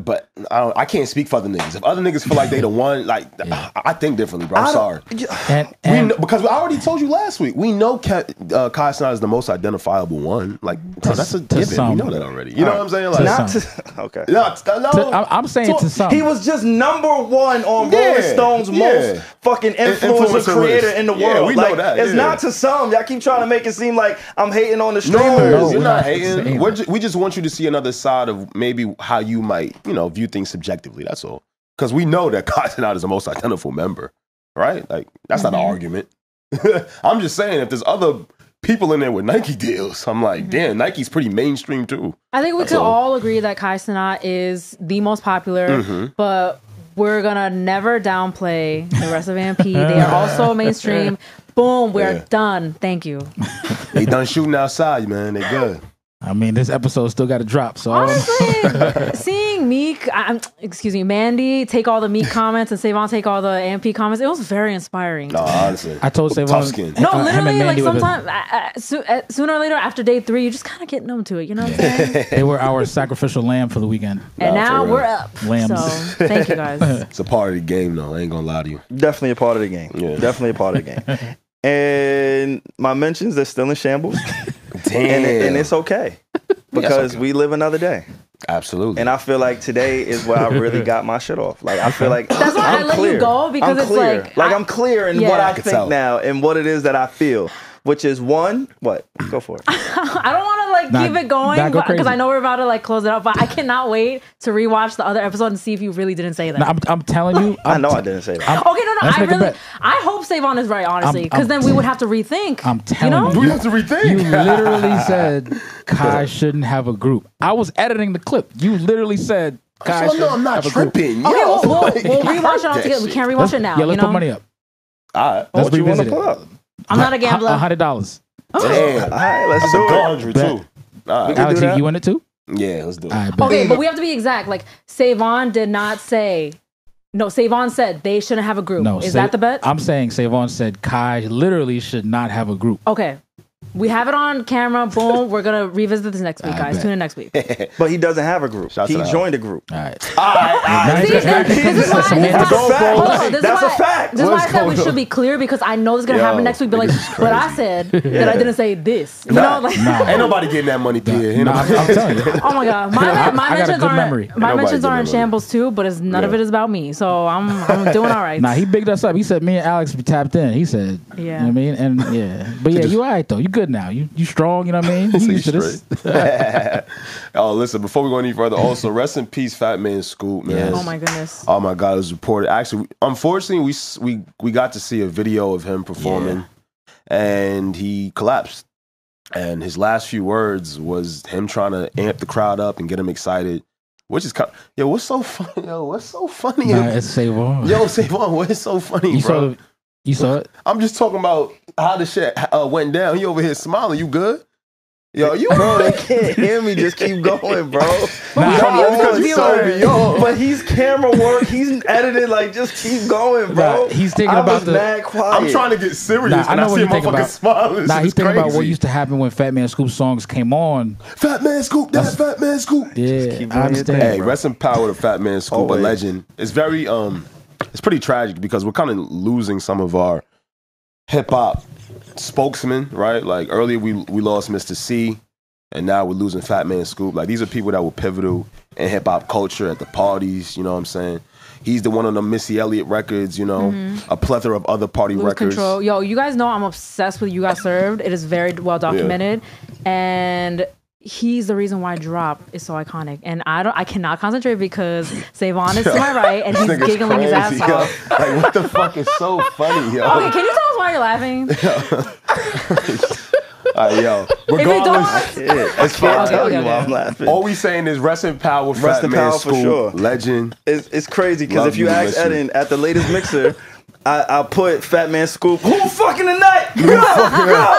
But I, don't, I can't speak for other niggas. If other niggas feel like they the one, like [LAUGHS] I, I think differently, bro. I'm sorry. don't- And, We know, because I already told you last week. We know Ke- uh, Kai Cenat is the most identifiable one. Like so that's a to given. some. We know that already. You know what I'm saying? Like, Not some. to, [LAUGHS] okay. no, t- no, to- I'm, I'm saying to some. He was just number one on Yeah, Rolling Stone's yeah. most fucking influencer, influencer creator in the Yeah, world. we know that, It's yeah. not to some. Y'all keep trying to make it seem like I'm hating on the No, streamers. No, you're we're not not hating. saying We're ju- we just want you to see another side of maybe how you might, you know, view things subjectively. That's all. Because we know that [LAUGHS] Kai Cenat is the most identifiable member, right? Like that's not an argument. [LAUGHS] I'm just saying if there's other people in there with Nike deals, I'm like, damn, Nike's pretty mainstream too. I think we That's could all. all agree that Kai Cenat is the most popular, Mm-hmm. but we're gonna never downplay the rest of AMP. they are also [LAUGHS] mainstream. Boom, we're Yeah. done. Thank you. They done shooting outside, man. They good. I mean, this episode still got to drop. So Honestly, [LAUGHS] seeing Meek, I, I'm- excuse me, Mandy take all the Meek comments and Savon take all the AMP comments, it was very inspiring. No, honestly. I told Savon. Tough. No, uh, him and literally, like Mandy were the- sometimes, so, uh, sooner or later after day three, you just kind of get numb to it. You know what I'm saying? [LAUGHS] they were our sacrificial lamb for the weekend. and Nah, now real. we're up. Lambs. So thank you guys. [LAUGHS] It's a part of the game, though. I ain't gonna lie to you. Definitely a part of the game. Yeah. Definitely a part of the game. and my mentions, they're still in shambles. Damn. and, and it's okay [LAUGHS] because okay. we live another day. Absolutely. And I feel like today is where I really [LAUGHS] got my shit off. Like I feel like [LAUGHS] That's why I I'm let you clear. go, because I'm it's clear. like, like I- I'm clear in Yeah. what I I think tell. now and what it is that I feel, which is one. What? Go for it. I don't want to like Nah, keep it going because. I know we're about to like close it up, but I cannot wait to rewatch the other episode and see if you really didn't say that. No, I'm, I'm telling you. [LAUGHS] I I'm know t- I didn't say that. Okay, no, no. I really. I hope Savon is right, honestly, because then we would have to rethink. I'm you telling know? you. we have to rethink. You literally [LAUGHS] said Kai shouldn't have a group. I was editing the clip. You literally said Kai So, no, I'm shouldn't have a group. tripping. Okay, Yo, we'll, we'll, like, [LAUGHS] we'll I rewatch heard it all that together. We shit. can't rewatch Let's- it now. Yeah, let's you know? put money up. All right. Let's what you want to revisit pull it. up? I'm not a gambler. A hundred dollars. Damn. All right, let's That's do it. hundred too. All right. Alex, you, that. you in it too? Yeah, let's do it. All right. Okay, but we have to be exact. Like Savon did not say. No, Savon said they shouldn't have a group. No, is Sa- that the bet? I'm saying Savon said Kai literally should not have a group. okay, we have it on camera. Boom. We're gonna revisit this next week, I guys. bet. Tune in next week. [LAUGHS] But he doesn't have a group. Shout he to the joined a group. All right. See, this, this is why, Some this is answers. why- Fact. hold on, this is That's a fact. This is why I said we going should be clear because I know this is gonna Yo, happen next week. But like, but I said [LAUGHS] that I didn't say this. You know, like, Nah. Ain't nobody getting that money, Pierre. Ain't Nah, I'm, I'm telling you. [LAUGHS] oh my god, my, my I mentions good are memory. my mentions are in shambles too, but it's none of it is about me. So I'm I'm doing all right. Nah, he bigged us up. He said me and Alex be tapped in. He said, Yeah. you know what I mean, and yeah, but yeah, you all right though. You good now. You you strong. You know what I mean. [LAUGHS] You used to this. [LAUGHS] oh, listen, before we go any further, also rest in peace, Fatman Scoop, man. Yes. oh my goodness. Oh my God, it was reported. Actually, unfortunately, we we we got to see a video of him performing, and he collapsed. And his last few words was him trying to amp the crowd up and get them excited, which is kind. Yo, what's so [LAUGHS] funny? Yo, what's so funny? Nah, it's Savon. Yo, Savon, what's so funny, you saw bro? the, you saw it. I'm just talking about how the shit uh, went down. He over here smiling. You good? Yo, you Bro, [LAUGHS] they can't hear me. Just keep going, bro. Nah, [LAUGHS] Come you on, because you you so are- beyond. But he's camera work. He's edited. Like, just keep going, bro. Nah, he's thinking I about was the- mad quiet. I'm trying to get serious, Nah, I and I, know what see a you think motherfucker about. smiling. Nah, he's It's thinking about what used to happen when Fatman Scoop songs came on. Fatman Scoop, that's Fatman Scoop. Yeah, keep I understand. thing. Hey, rest in power to Fatman Scoop, a legend. It's very um, it's pretty tragic because we're kind of losing some of our hip hop spokesmen, right? Like earlier we we lost Mister Cee, and now we're losing Fatman Scoop. Like these are people that were pivotal in hip hop culture at the parties. You know what I'm saying? He's the one on the Missy Elliott records. You know, mm-hmm. a plethora of other party Lose records. control. Yo, you guys know I'm obsessed with You Got Served. It is very well documented, and he's the reason why Drop is so iconic. And I don't, I cannot concentrate because SaVon is to my [LAUGHS] right, and he's giggling his ass crazy, yo. off. Like what the fuck is so funny, yo? Okay, can you tell why you're laughing? [LAUGHS] All right, yo. If you Regardless, don't, [LAUGHS] it's fine. I'll Okay, tell you why. I'm laughing. all we saying is rest in power, Fat Rest in Man power for Scoop, sure. legend. It's, it's crazy because Love if you you, ask listen. Eden at the latest mixer, I, I put Fatman Scoop. Who fucking tonight? Girl, girl,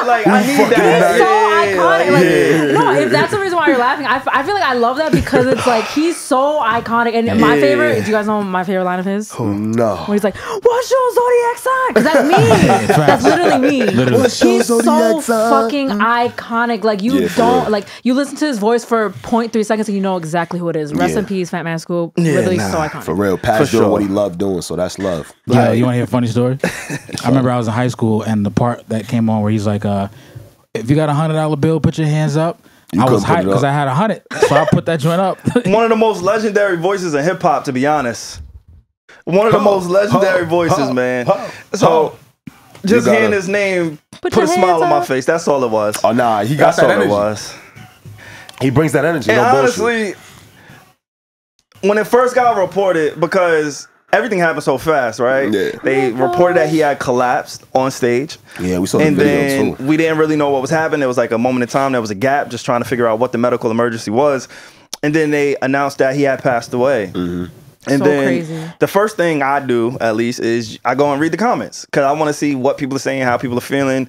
like I need fucking that. He's so Yeah, iconic. like, Like, No, if that's the reason why you're laughing, I, f- I feel like I love that because it's like he's so iconic. And my Yeah. favorite, do you guys know my favorite line of his? Oh No. When he's like, "What's your zodiac sign?" Because that's me. [LAUGHS] that's literally me. Literally. What's He's so sign? fucking iconic. Like you Yeah, don't like you listen to his voice for 0.3 seconds and you know exactly who it is. Rest Yeah. in peace, Fatman Scoop. literally so nah, iconic. For real, Pat's For doing sure. what he loved doing, so that's love. Yeah, you want to hear a funny story? [LAUGHS] I remember I was in high school, and the part that came on where he's like, uh, "If you got a hundred dollar bill, put your hands up." You I was couldn't hyped because. I had a hundred, so I put that joint up. [LAUGHS] One of the most legendary voices in hip hop, to be honest. One of the most legendary voices, man. So just gotta- hearing his name Put put, a smile on my face. That's all it was. Oh nah, he got That's that all energy. it was. He brings that energy. And no bullshit. honestly, when it first got reported, because everything happened so fast, right? Yeah. They reported that he had collapsed on stage. Yeah, we saw and the video then too. we didn't really know what was happening. There was like a moment in time, there was a gap, just trying to figure out what the medical emergency was. And then they announced that he had passed away. Mm-hmm. And So then crazy. the first thing I do, at least, is I go and read the comments because I want to see what people are saying, how people are feeling.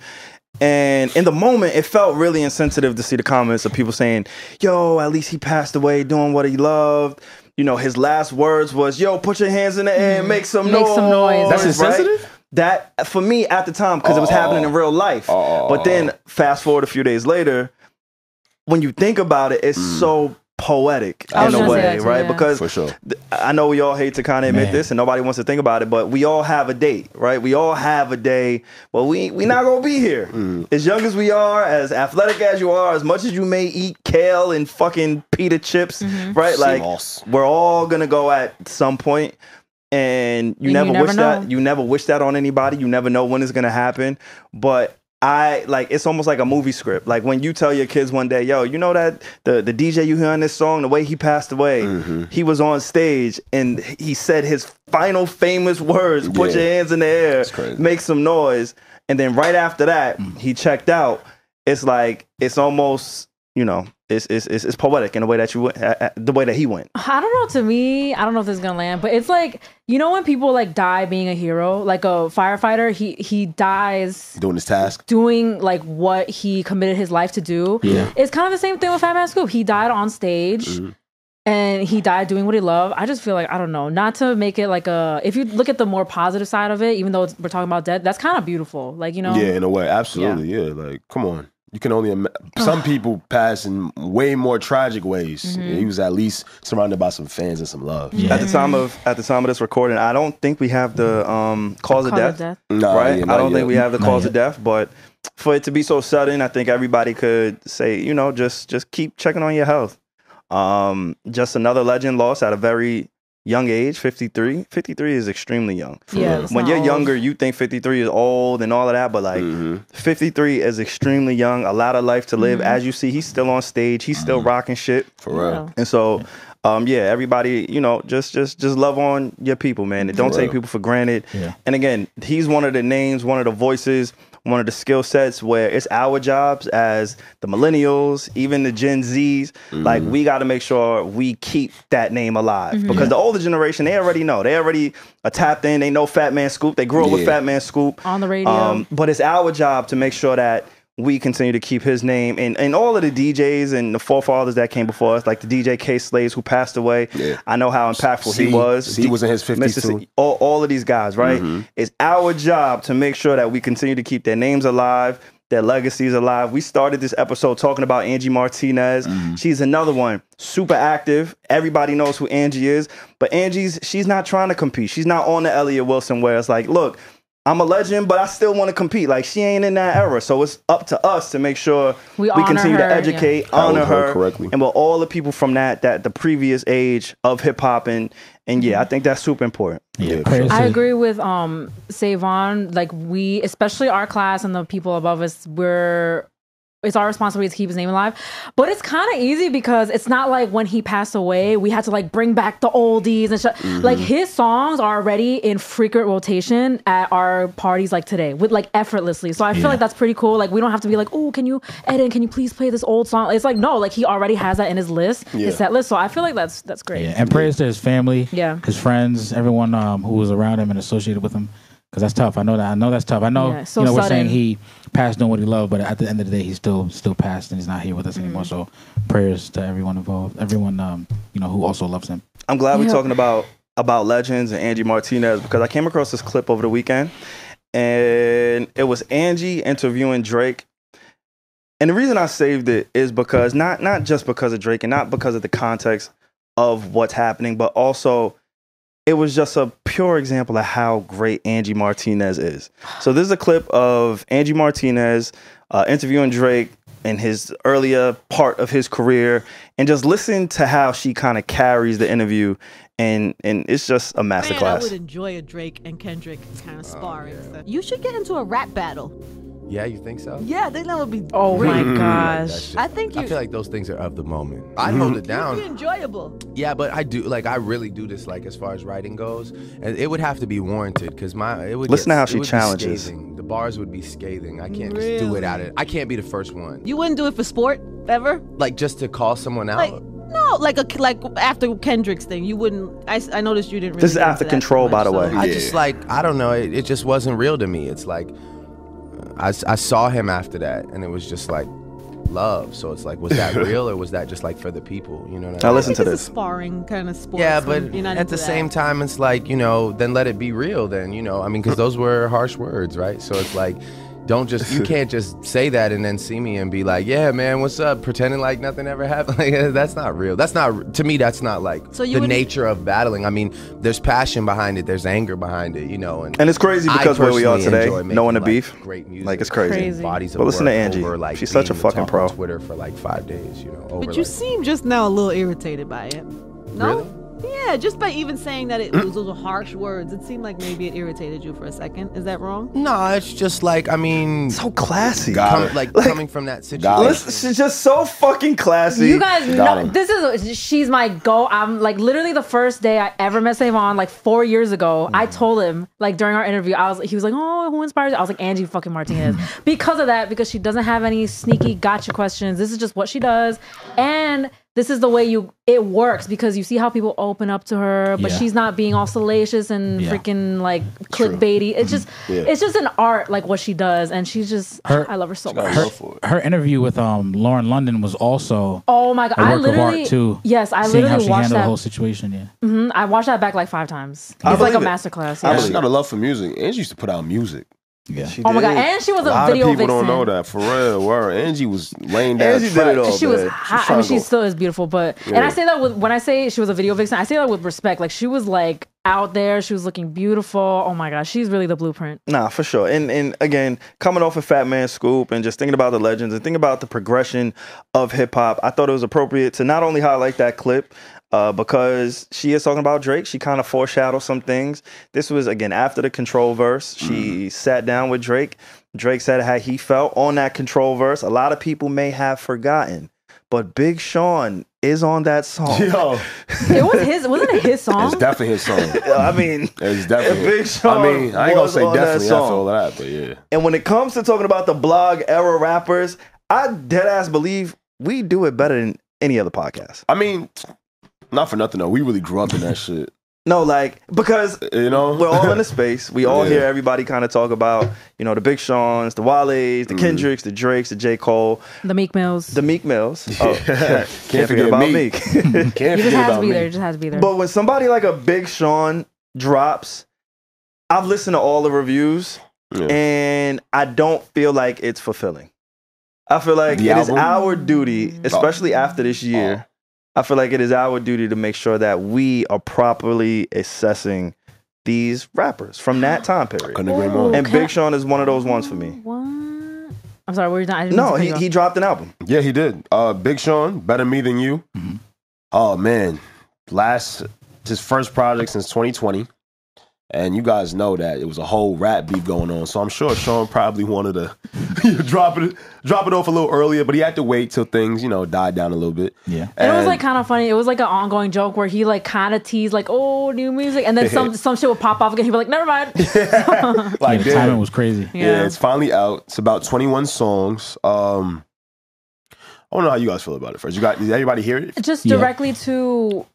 And in the moment, it felt really insensitive to see the comments of people saying, "Yo, at least he passed away doing what he loved." You know, his last words was, "Yo, put your hands in the air, and make some Mm-hmm. Make noise." some noise. That's right? insensitive? That for me at the time because it was happening in real life. Oh. But then fast forward a few days later, when you think about it, it's Mm. so poetic I was in a gonna say way, too, right? yeah. Because For sure. th- I know we all hate to kind of admit Man. this, and nobody wants to think about it, but we all have a date, right? We all have a day. Well, we we not gonna be here. Mm. As young as we are, as athletic as you are, as much as you may eat kale and fucking pita chips, Mm-hmm. right? Like Moss. we're all gonna go at some point, and you And never you never wish know. that. You never wish that on anybody. You never know when it's gonna happen, but. I like it's almost like a movie script. Like when you tell your kids one day, yo, you know that the the DJ you hear on this song, the way he passed away, Mm-hmm. he was on stage and he said his final famous words, put Yeah. your hands in the air, make some noise. And then right after that, he checked out. It's like it's almost, you know, it's it's it's, it's poetic in the way that you went, uh, uh, the way that he went. I don't know. To me, I don't know if this is gonna land, but it's like you know when people like die being a hero, like a firefighter, he he dies Doing his task. doing like what he committed his life to do. Yeah. It's kind of the same thing with Fatman Scoop. He died on stage. Mm-hmm. And he died doing what he loved. I just feel like I don't know, not to make it like a. If you look at the more positive side of it, even though it's, we're talking about death, that's kind of beautiful. Like you know, Yeah, in a way, absolutely. Yeah, like come on. You can only ima- some people pass in way more tragic ways. Mm-hmm. He was at least surrounded by some fans and some love. At the time of at the time of this recording, I don't think we have the um, cause, of Cause death. of death. Nah, right? yeah, I don't yet. think we have the Not cause yet. of death, but for it to be so sudden, I think everybody could say, you know, just just keep checking on your health. Um, just another legend lost at a very young age, 53. 53 is extremely young. Yeah, when you're old. younger, you think 53 is old and all of that, but like Mhm. 53 is extremely young, a lot of life to live. Mm-hmm. As you see, he's still on stage, he's still rocking shit. For real. Yeah. And so, um, yeah, everybody, you know, just just just love on your people, man. And don't For take real. people for granted. Yeah. And again, he's one of the names, one of the voices, one of the skill sets where it's our jobs as the millennials, even the Gen Zs, like we got to make sure we keep that name alive. Because the older generation they already know, they already are tapped in, they know Fatman Scoop, they grew up with Fatman Scoop. On the radio. Um, but it's our job to make sure that we continue to keep his name and, and all of the DJs and the forefathers that came before us, like the DJ Kay Slays who passed away. Yeah. I know how impactful C- he was. He was in his 50s too. All, all of these guys, right? Mm-hmm. It's our job to make sure that we continue to keep their names alive, their legacies alive. We started this episode talking about Angie Martinez. Mm-hmm. She's another one, super active. Everybody knows who Angie is, but Angie's she's not trying to compete. She's not on the Elliott Wilson where it's like, look, I'm a legend, but I still want to compete. Like she ain't in that era, so it's up to us to make sure We honor continue her, to educate, yeah. honor her her, correctly. and with all the people from that that the previous age of hip hop and and yeah, I think that's super important. Yeah, Yeah, I agree with um SaVon. Like we, especially our class and the people above us, we're it's our responsibility to keep his name alive. But it's kind of easy because it's not like when he passed away, we had to like bring back the oldies and shit. Like his songs are already in frequent rotation at our parties like today with like effortlessly. So I feel Yeah. like that's pretty cool. Like we don't have to be like, oh, can you Eden, can you please play this old song? It's like no, like he already has that in his list, Yeah. his set list. So I feel like that's that's great. Yeah, and prayers to his family, Yeah. his friends, everyone um, who was around him and associated with him, because that's tough. I know that. I know that's tough. I know. Yeah, so you know, we're sudden. saying he passed on what he loved, but at the end of the day, he's still still passed and he's not here with us anymore. Mm-hmm. So prayers to everyone involved, everyone um, you know who also loves him. I'm glad we're talking about about legends and Angie Martinez because I came across this clip over the weekend, and it was Angie interviewing Drake. And the reason I saved it is because not not just because of Drake and not because of the context of what's happening, but also it was just a pure example of how great Angie Martinez is. So this is a clip of Angie Martinez uh, interviewing Drake in his earlier part of his career, and just listen to how she kind of carries the interview, and and it's just a Man, I masterclass. would enjoy a Drake and Kendrick kind of sparring. stuff. You should get into a rap battle. Yeah, you think so? Yeah, they would be. Oh my That gosh. shit- I think you. I feel like those things are of the moment. I'd hold mm-hmm. it down. It'd be enjoyable. Yeah, but I do like I really do this like as far as writing goes, and it would have to be warranted because my it would Listen get- to how she be challenges. scathing. The bars would be scathing. I can't just do it Really? at it. I can't be the first one. You wouldn't do it for sport ever. Like just to call someone out. Like no, like a like after Kendrick's thing, you wouldn't. I, I noticed you didn't. Really This is after into that too Control, by much, the so- way. I just like I don't know. It, it just wasn't real to me. It's like I, s- I saw him after that, and it was just like love. So it's like, was that [LAUGHS] real or was that just like for the people? You know what I Now mean? listen I to think this. A sparring kind of sport. Yeah, but you're not at the that. same time, it's like you know, then let it be real. Then you know, I mean, because those were harsh words, right? So it's like, don't just you can't just say that and then see me and be like, yeah, man, what's up? Pretending like nothing ever happened. [LAUGHS] Like eh, that's not real. That's not to me. That's not like So you the nature of battling. I mean, there's passion behind it. There's anger behind it. You know, and And it's crazy because where we are today, enjoy making, knowing the like, beef, great music, like, it's crazy. Crazy. Bodies of But listen work to Angie. over, like She's such a fucking pro. on Twitter for like five days. You know, over But you like, seem just now a little irritated by it. No. Really? Yeah, just by even saying that it was those harsh words, it seemed like maybe it irritated you for a second. Is that wrong? No, it's just like I mean, So classy. Got com- like, Like- coming from that situation. it. Listen, she's just so fucking classy. You guys Got know this is she's my go. I'm like literally the first day I ever met SaVon, like four years ago. I mm. told him like during our interview, I was he was like, "Oh, who inspires?" you?" I was like, "Angie fucking Martinez," [LAUGHS] because of that, because she doesn't have any sneaky gotcha questions. This is just what she does, and this is the way you it works because you see how people open up to her, but Yeah. she's not being all salacious and Yeah. freaking like clickbaity. It's just Yeah. it's just an art like what she does, and she's just Her- I love her so much. love for it. Her interview with um Lauren London was also Oh my god! a I work of literally art too. Yes, I seeing how literally she watched handled the that. whole situation. Yeah. Mhm, I watched that back like five times. It's like a believe it. masterclass. I Yeah. She got a love for music. Angie used to put out music. Yeah. She Oh my god! did. And she was A a, lot video of people vixen. don't know that for real. Word. Angie was laying down. Angie did it all. She was man. hot. I mean, she still is beautiful, but and I say that with when I say she was a video vixen, I say that with respect. Like she was like out there, she was looking beautiful. Oh my gosh, she's really the blueprint. Nah, for sure. And and again, coming off of Fatman Scoop and just thinking about the legends and thinking about the progression of hip hop, I thought it was appropriate to not only highlight that clip, uh, because she is talking about Drake. She kind of foreshadowed some things. This was again after the control verse. She sat down with Drake. Drake said how he felt on that control verse. A lot of people may have forgotten, but Big Sean is on that song. Yo, [LAUGHS] It was his. Wasn't it his song? it's definitely his song. [LAUGHS] I mean, It's definitely. Big Sean I mean, I ain't gonna was say on that definitely song. after all of that, but yeah. And when it comes to talking about the blog era rappers, I dead ass believe we do it better than any other podcast. I mean, not for nothing though. We really grew up in that shit. No, like because You know, we're all in a space. We all [LAUGHS] Yeah. hear everybody kind of talk about, you know, the Big Sean's, the Wale's, Mm. the Kendricks, the Drakes, the J. Cole, The Meek Mills. the Meek Mills. [LAUGHS] Oh, [LAUGHS] can't, forget forget about Meek. Meek. Can't you forget just has to be me. there. It just has to be there. but when somebody like a Big Sean drops, I've listened to all the reviews Yeah. and I don't feel like it's fulfilling. I feel like The it is album? our duty, especially after this year. I feel like it is our duty to make sure that we are properly assessing these rappers from that [GASPS] time period. Couldn't agree more. And Big Sean is one of those ones for me. What? I'm sorry. Were you done? I didn't No, mean to cut he, he dropped an album. Yeah, he did. Uh, Big Sean, Better Me Than You. Mhm. Oh man, last his first project since 2020, and you guys know that it was a whole rap beef going on. So I'm sure Sean probably wanted to [LAUGHS] drop it, drop it off a little earlier, but he had to wait till things you know died down a little bit. Yeah. And it was like kind of funny. It was like an ongoing joke where he like kind of teased like, "Oh, new music," and then some [LAUGHS] some shit would pop off again. He'd be like, "Never mind." [LAUGHS] like yeah, the timing was crazy. Yeah. Yeah. it's finally out. It's about 21 songs. Um, I don't know how you guys feel about it first. You got did everybody hear it? Just Yeah. directly to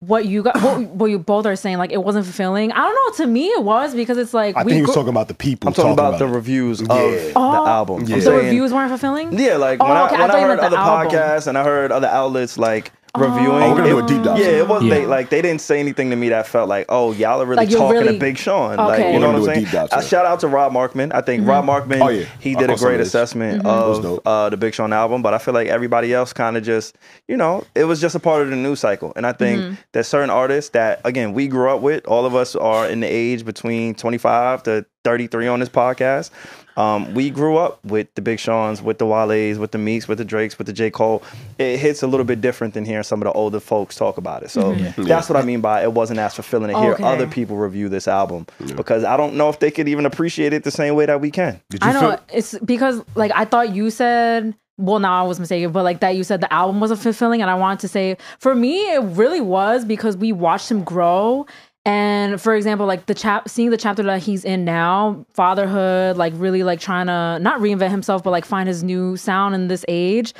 what you got, what, [CLEARS THROAT] what you both are saying, like it wasn't fulfilling. I don't know. To me, it was because it's like I we think he was gr- talking about the people. I'm talking about, about the reviews of Yeah. the Oh. album. Yeah. I'm the saying- reviews weren't fulfilling. Yeah, like Oh, when okay, I I, when thought I heard other album. podcasts and I heard other outlets like reviewing. Oh, we're gonna do a deep dive. Yeah, it wasn't Yeah. they, like they didn't say anything to me that felt like, oh, y'all are really Like, talking really- to Big Sean. Like, Okay. you know We're what I'm saying? deep dive Uh, shout out to Rob Markman. I think Rob Markman, Oh, yeah. he did a great of this. assessment of uh, the Big Sean album, but I feel like everybody else kind of just, you know, it was just a part of the news cycle. And I think that certain artists that, again, we grew up with, all of us are in the age between 25 to 33 on this podcast. Um, we grew up with the Big Sean's, with the Wale's, with the Meeks, with the Drakes, with the J. Cole. It hits a little bit different than hearing some of the older folks talk about it. So that's what I mean by it wasn't as fulfilling to hear Okay. other people review this album because I don't know if they could even appreciate it the same way that we can. Did you I know feel- it's because like I thought you said. Well, now I was mistaken, but like that you said the album wasn't fulfilling, and I wanted to say for me it really was because we watched him grow. And for example, like the chap, seeing the chapter that he's in now, fatherhood, like really like trying to not reinvent himself, but like find his new sound in this age.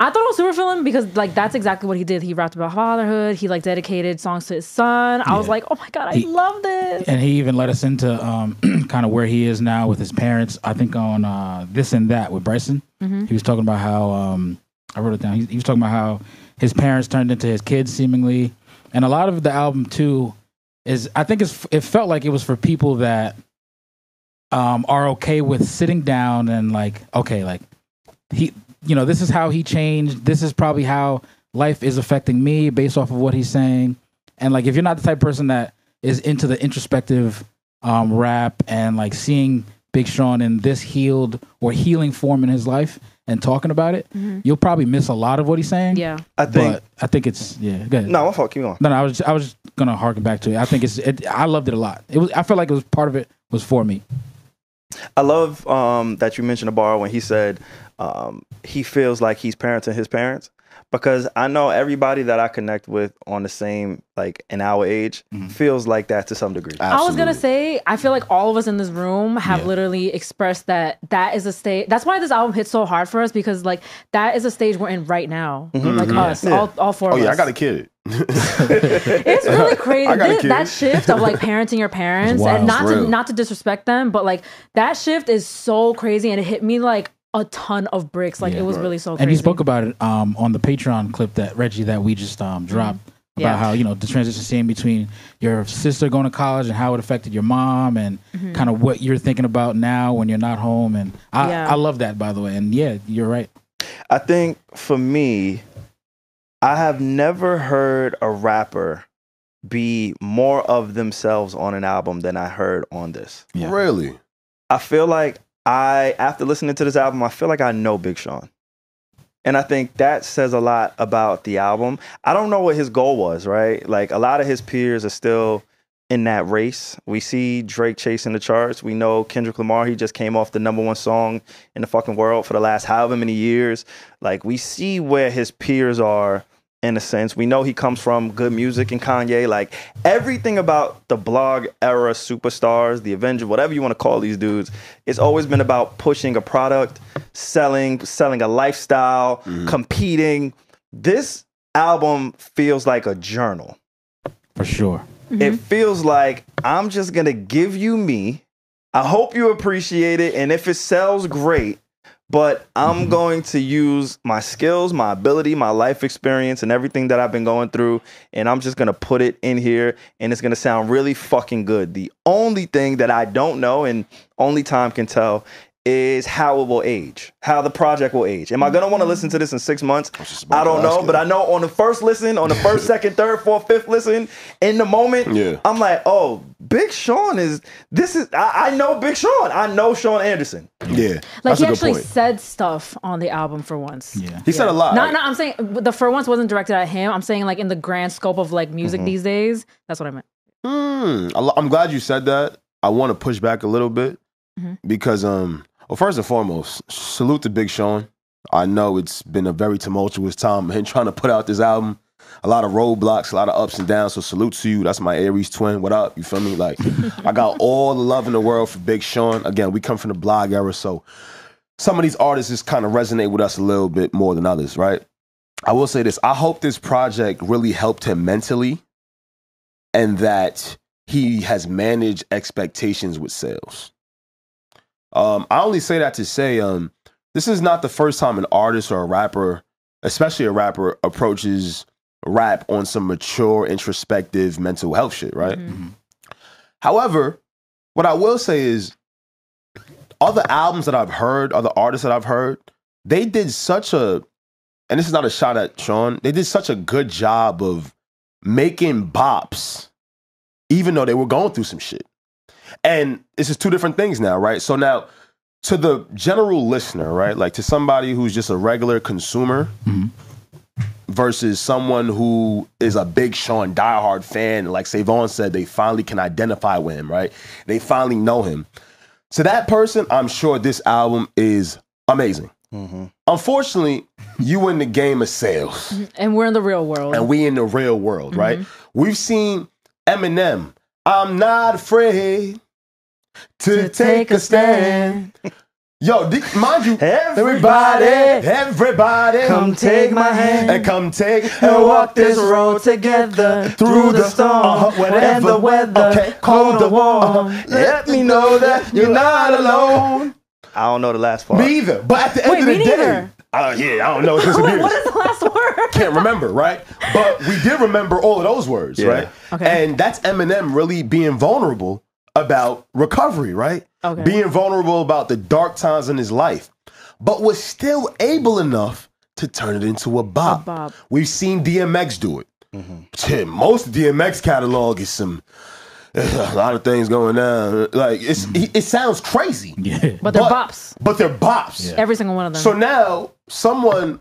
I thought it was super fulfilling because like that's exactly what he did. He rapped about fatherhood. He like dedicated songs to his son. I was like, oh my god, I He- love this. And he even let us into um, [CLEARS THROAT] kind of where he is now with his parents. I think on uh, this and that with Bryson, he was talking about how um, I wrote it down. He, he was talking about how his parents turned into his kids seemingly, and a lot of the album too is I think it's it felt like it was for people that um, are okay with sitting down and like okay like he you know this is how he changed. This is probably how life is affecting me based off of what he's saying. And like if you're not the type of person that is into the introspective um, rap and like seeing Big Sean in this healed or healing form in his life and talking about it, you'll probably miss a lot of what he's saying. Yeah. I think but I think it's yeah. Go ahead. no, my fault. Keep going. no, no. I was I was gonna harken back to it. I think it's it, I loved it a lot. It was I felt like it was part of it was for me. I love um, that you mentioned a bar when he said um, he feels like he's parenting his parents because I know everybody that I connect with on the same like in our age mm-hmm. feels like that to some degree. I was gonna say, I feel like all of us in this room have Yeah. literally expressed that that is a stage. That's why this album hits so hard for us because like that is a stage we're in right now. Mm-hmm, like mm-hmm. us, Yeah. all, all four Oh of yeah, us. I got a kid. [LAUGHS] [LAUGHS] It's really crazy. I got a This- that shift of like parenting your [LAUGHS] parents and not to not to disrespect them, but like that shift is so crazy and it hit me like a ton of bricks. Like Yeah. it was really so crazy. And you spoke about it um, on the Patreon clip that Regi that we just um, dropped about Yeah. how you know the transition scene between your sister going to college and how it affected your mom and Mm-hmm. kind of what you're thinking about now when you're not home. And I, Yeah. I love that by the way. And yeah, you're right. I think for me, I have never heard a rapper be more of themselves on an album than I heard on this. Yeah. Really? I feel like I, after listening to this album, I feel like I know Big Sean. And I think that says a lot about the album. I don't know what his goal was, right? Like a lot of his peers are still in that race. We see Drake chasing the charts. We know Kendrick Lamar, he just came off the number one song in the fucking world for the last however many years. Like we see where his peers are in a sense. We know he comes from good music and Kanye. Like everything about the blog era superstars, the Avenger, whatever you want to call these dudes, it's always been about pushing a product, selling, selling a lifestyle, mm-hmm. competing. This album feels like a journal. For sure. Mm-hmm. it feels like I'm just gonna give you me. I hope you appreciate it, and if it sells, great. But I'm mm-hmm. going to use my skills, my ability, my life experience, and everything that I've been going through, and I'm just gonna put it in here, and it's gonna sound really fucking good. The only thing that I don't know, and only time can tell, is how it will age, how the project will age. Am I gonna want to listen to this in six months? I don't know, but I know on the first listen, on the first, [LAUGHS] second, third, fourth, fifth listen, in the moment, Yeah. I'm like, oh, Big Sean is this is I, I know Big Sean. I know Sean Anderson. Yeah, Like that's he a good actually point. said stuff on the album for once. Yeah. He said a lot. No, no, I'm saying the for once wasn't directed at him. I'm saying like in the grand scope of like music these days. That's what I meant. Hmm. I lo- I'm glad you said that. I want to push back a little bit because, um, well, first and foremost, salute to Big Sean. I know it's been a very tumultuous time him [LAUGHS] trying to put out this album. A lot of roadblocks, a lot of ups and downs. So salute to you. That's my Aries twin. What up? You feel me? Like [LAUGHS] I got all the love in the world for Big Sean. Again, we come from the blog era, so some of these artists just kind of resonate with us a little bit more than others, right? I will say this. I hope this project really helped him mentally and that he has managed expectations with sales. Um, I only say that to say um, this is not the first time an artist or a rapper, especially a rapper, approaches rap on some mature, introspective mental health shit, right? However, what I will say is other albums that I've heard, other artists that I've heard, they did such a, and this is not a shot at Sean, they did such a good job of making bops, even though they were going through some shit. And it's just two different things now, right? So now, to the general listener, right? Like to somebody who's just a regular consumer mm-hmm. versus someone who is a big Sean diehard fan, like SaVon said, they finally can identify with him, right? They finally know him. To that person, I'm sure this album is amazing. Mm-hmm. Unfortunately, you in the game of sales And we're in the real world. and we in the real world, right? Mm-hmm. We've seen Eminem. I'm not afraid to, take, a stand. Yo, di- mind you, everybody, everybody, Come take my hand. and come take And walk this road together through the storm uh-huh, and the weather, okay, cold or warm. uh-huh. Let me know that you're not alone. I don't know the last part. Me either. But at the end Wait, of the day, neither. Uh, yeah, I don't know. It's just Wait, what is the last word? [LAUGHS] can't remember, right? But we did remember all of those words, Yeah. right? Okay. And that's Eminem really being vulnerable about recovery, right? Okay. Being vulnerable about the dark times in his life, but was still able enough to turn it into a bop. A bop. We've seen DMX do it. Shit, most DMX catalog is some a lot of things going down. Like it's it, it sounds crazy, Yeah. But they're bops. but they're bops. Every single one of them. So now, someone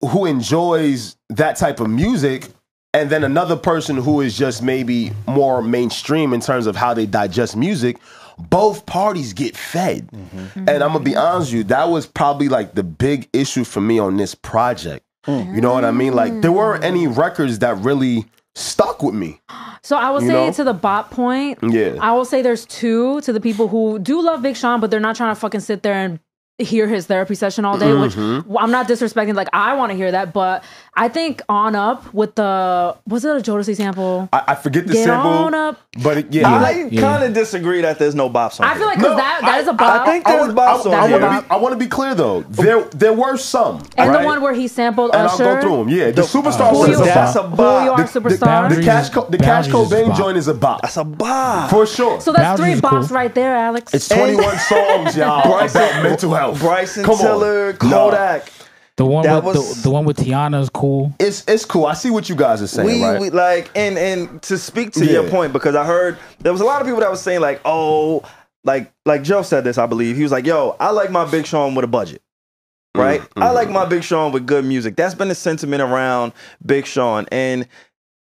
who enjoys that type of music, and then another person who is just maybe more mainstream in terms of how they digest music, both parties get fed. Mm-hmm. And I'm gonna be honest with you, that was probably like the big issue for me on this project. You know what I mean? Like there weren't any records that really stuck with me. So I will say know? to the bot point. Yeah. I will say there's two to the people who do love Big Sean, but they're not trying to fucking sit there and hear his therapy session all day. Which Mm-hmm. well, I'm not disrespecting. Like I want to hear that, but I think on up with the was it a Jodeci sample? I, I forget the Get sample, on up. but it, yeah. I Yeah. kind of disagree that there's no bops on I feel like No, because that that I- is a bop. I think there's wanna- bops I, want to Bop. be. I want to be clear though. There, there were some, and right? the one where he sampled and Usher. I'll go through them. Yeah, the, superstar Who one you, is a That's bop. a who bop. you are The- the- superstar. The cash, co- the cash Boundaries is Cobain joint is a bop That's a bop. for sure. so that's three Boundaries is bops cool. right there, Alex. it's 21 [LAUGHS] songs, y'all, Bryson- about mental health. Bryson Tiller, Kodak. The one That with was- the, the one with Tiana is cool. It's it's cool. I see what you guys are saying, we, right? we like and and to speak to your point because I heard there was a lot of people that was saying like oh like like Joe said this I believe he was like yo I like my Big Sean with a budget right mm, mm, I like mm. my Big Sean with good music that's been the sentiment around Big Sean and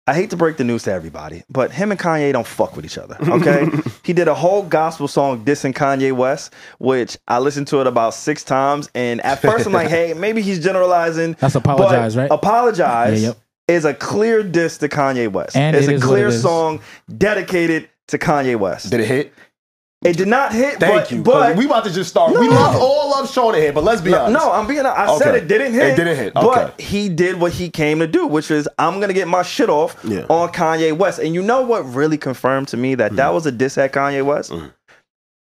I hate to break the news to everybody but him and Kanye don't fuck with each other okay [LAUGHS] he did a whole gospel song dissing Kanye West which I listened to it about six times and at first I'm like [LAUGHS] hey maybe he's generalizing That's apologize, but right? apologize Yeah, yep. is a clear diss to Kanye West. And it's it a is what clear it is. song dedicated to Kanye West. Did it hit? It did not hit. Thank but, you. But we about to just start. No, we love all love Sean here, but let's be no, honest. no, I'm being. I said Okay. it didn't hit. It didn't hit. But he did what he came to do, which is I'm gonna get my shit off Yeah. on Kanye West. And you know what really confirmed to me that Mm. that was a diss at Kanye West?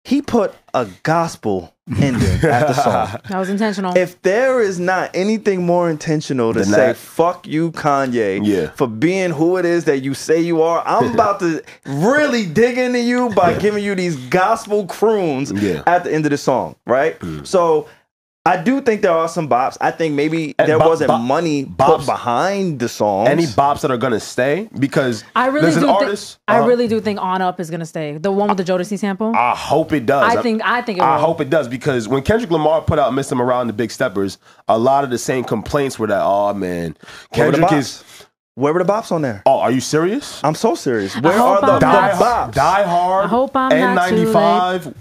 He put a gospel ending at the [LAUGHS] song. That was intentional. If there is not anything more intentional to Than say that. "fuck you, Kanye," Yeah. for being who it is that you say you are, I'm [LAUGHS] about to really dig into you by giving you these gospel croons Yeah. at the end of the song, right? Mm. So. I do think there are some bops. I think maybe And there bop- wasn't bop- money bops- put behind the songs. Any bops that are gonna stay because I really there's do. an thi- artist. I uh-huh. really do think "On Up" is gonna stay. The one with the Jodeci sample. I hope it does. I think. I think it I will. hope it does because when Kendrick Lamar put out Mr. Morale and the Big Steppers, a lot of the same complaints were that, oh man, Where were the Kendrick bops? is. Where were the bops on there? Oh, are you serious? I'm so serious. Where are the, I'm the bops? Die Hard, I hope I'm not too N95,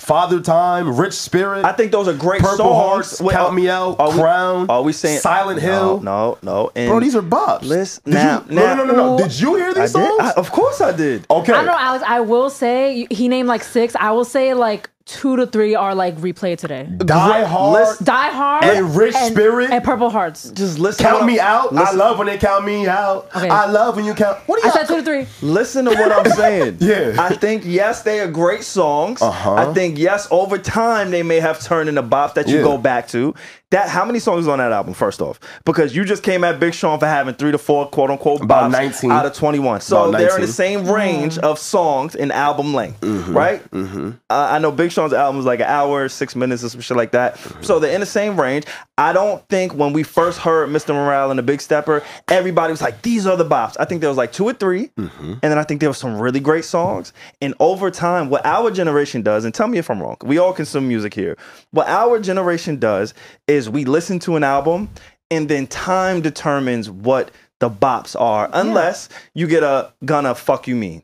Father Time, Rich Spirit. I think those are great Purple songs. Hearts, Wait, Count are- Me Out, are we- Crown, Are we saying Silent Hill. No, no, no. And Bro, these are bops. Listen, Did now, you, no, now, no, no, no, no. Did you hear I these did. songs? I- of course I did. okay. I don't know, Alex. I will say he named like six. I will say like two to three are like replayed today. Die Hard, Listen- Die Hard And Rich Spirit? and Purple Hearts. Just listen. Count what me I'm- out. I love when they count me out. Okay. I love when you count. What do I you? said two to three. Listen to what I'm saying. [LAUGHS] Yeah. I think yes, they are great songs. Uh-huh. I think yes, over time they may have turned into bops that you Yeah. go back to. That how many songs is on that album? First off, because you just came at Big Sean for having three to four quote unquote About 19. out of 21. So they're in the same range of songs in album length, Mm-hmm. right? Uh, I know Big Sean's album is like an hour, six minutes, or some shit like that. Mm-hmm. So they're in the same range. I don't think when we first heard Mr. Morale and the Big Stepper, everybody was like, "These are the bops." I think there was like two or 3 Mm-hmm. and then I think there were some really great songs. And over time, what our generation does, and tell me if I'm wrong, we all consume music here. What our generation does is we listen to an album, and then time determines what the bops are, unless you get a gonna fuck you mean.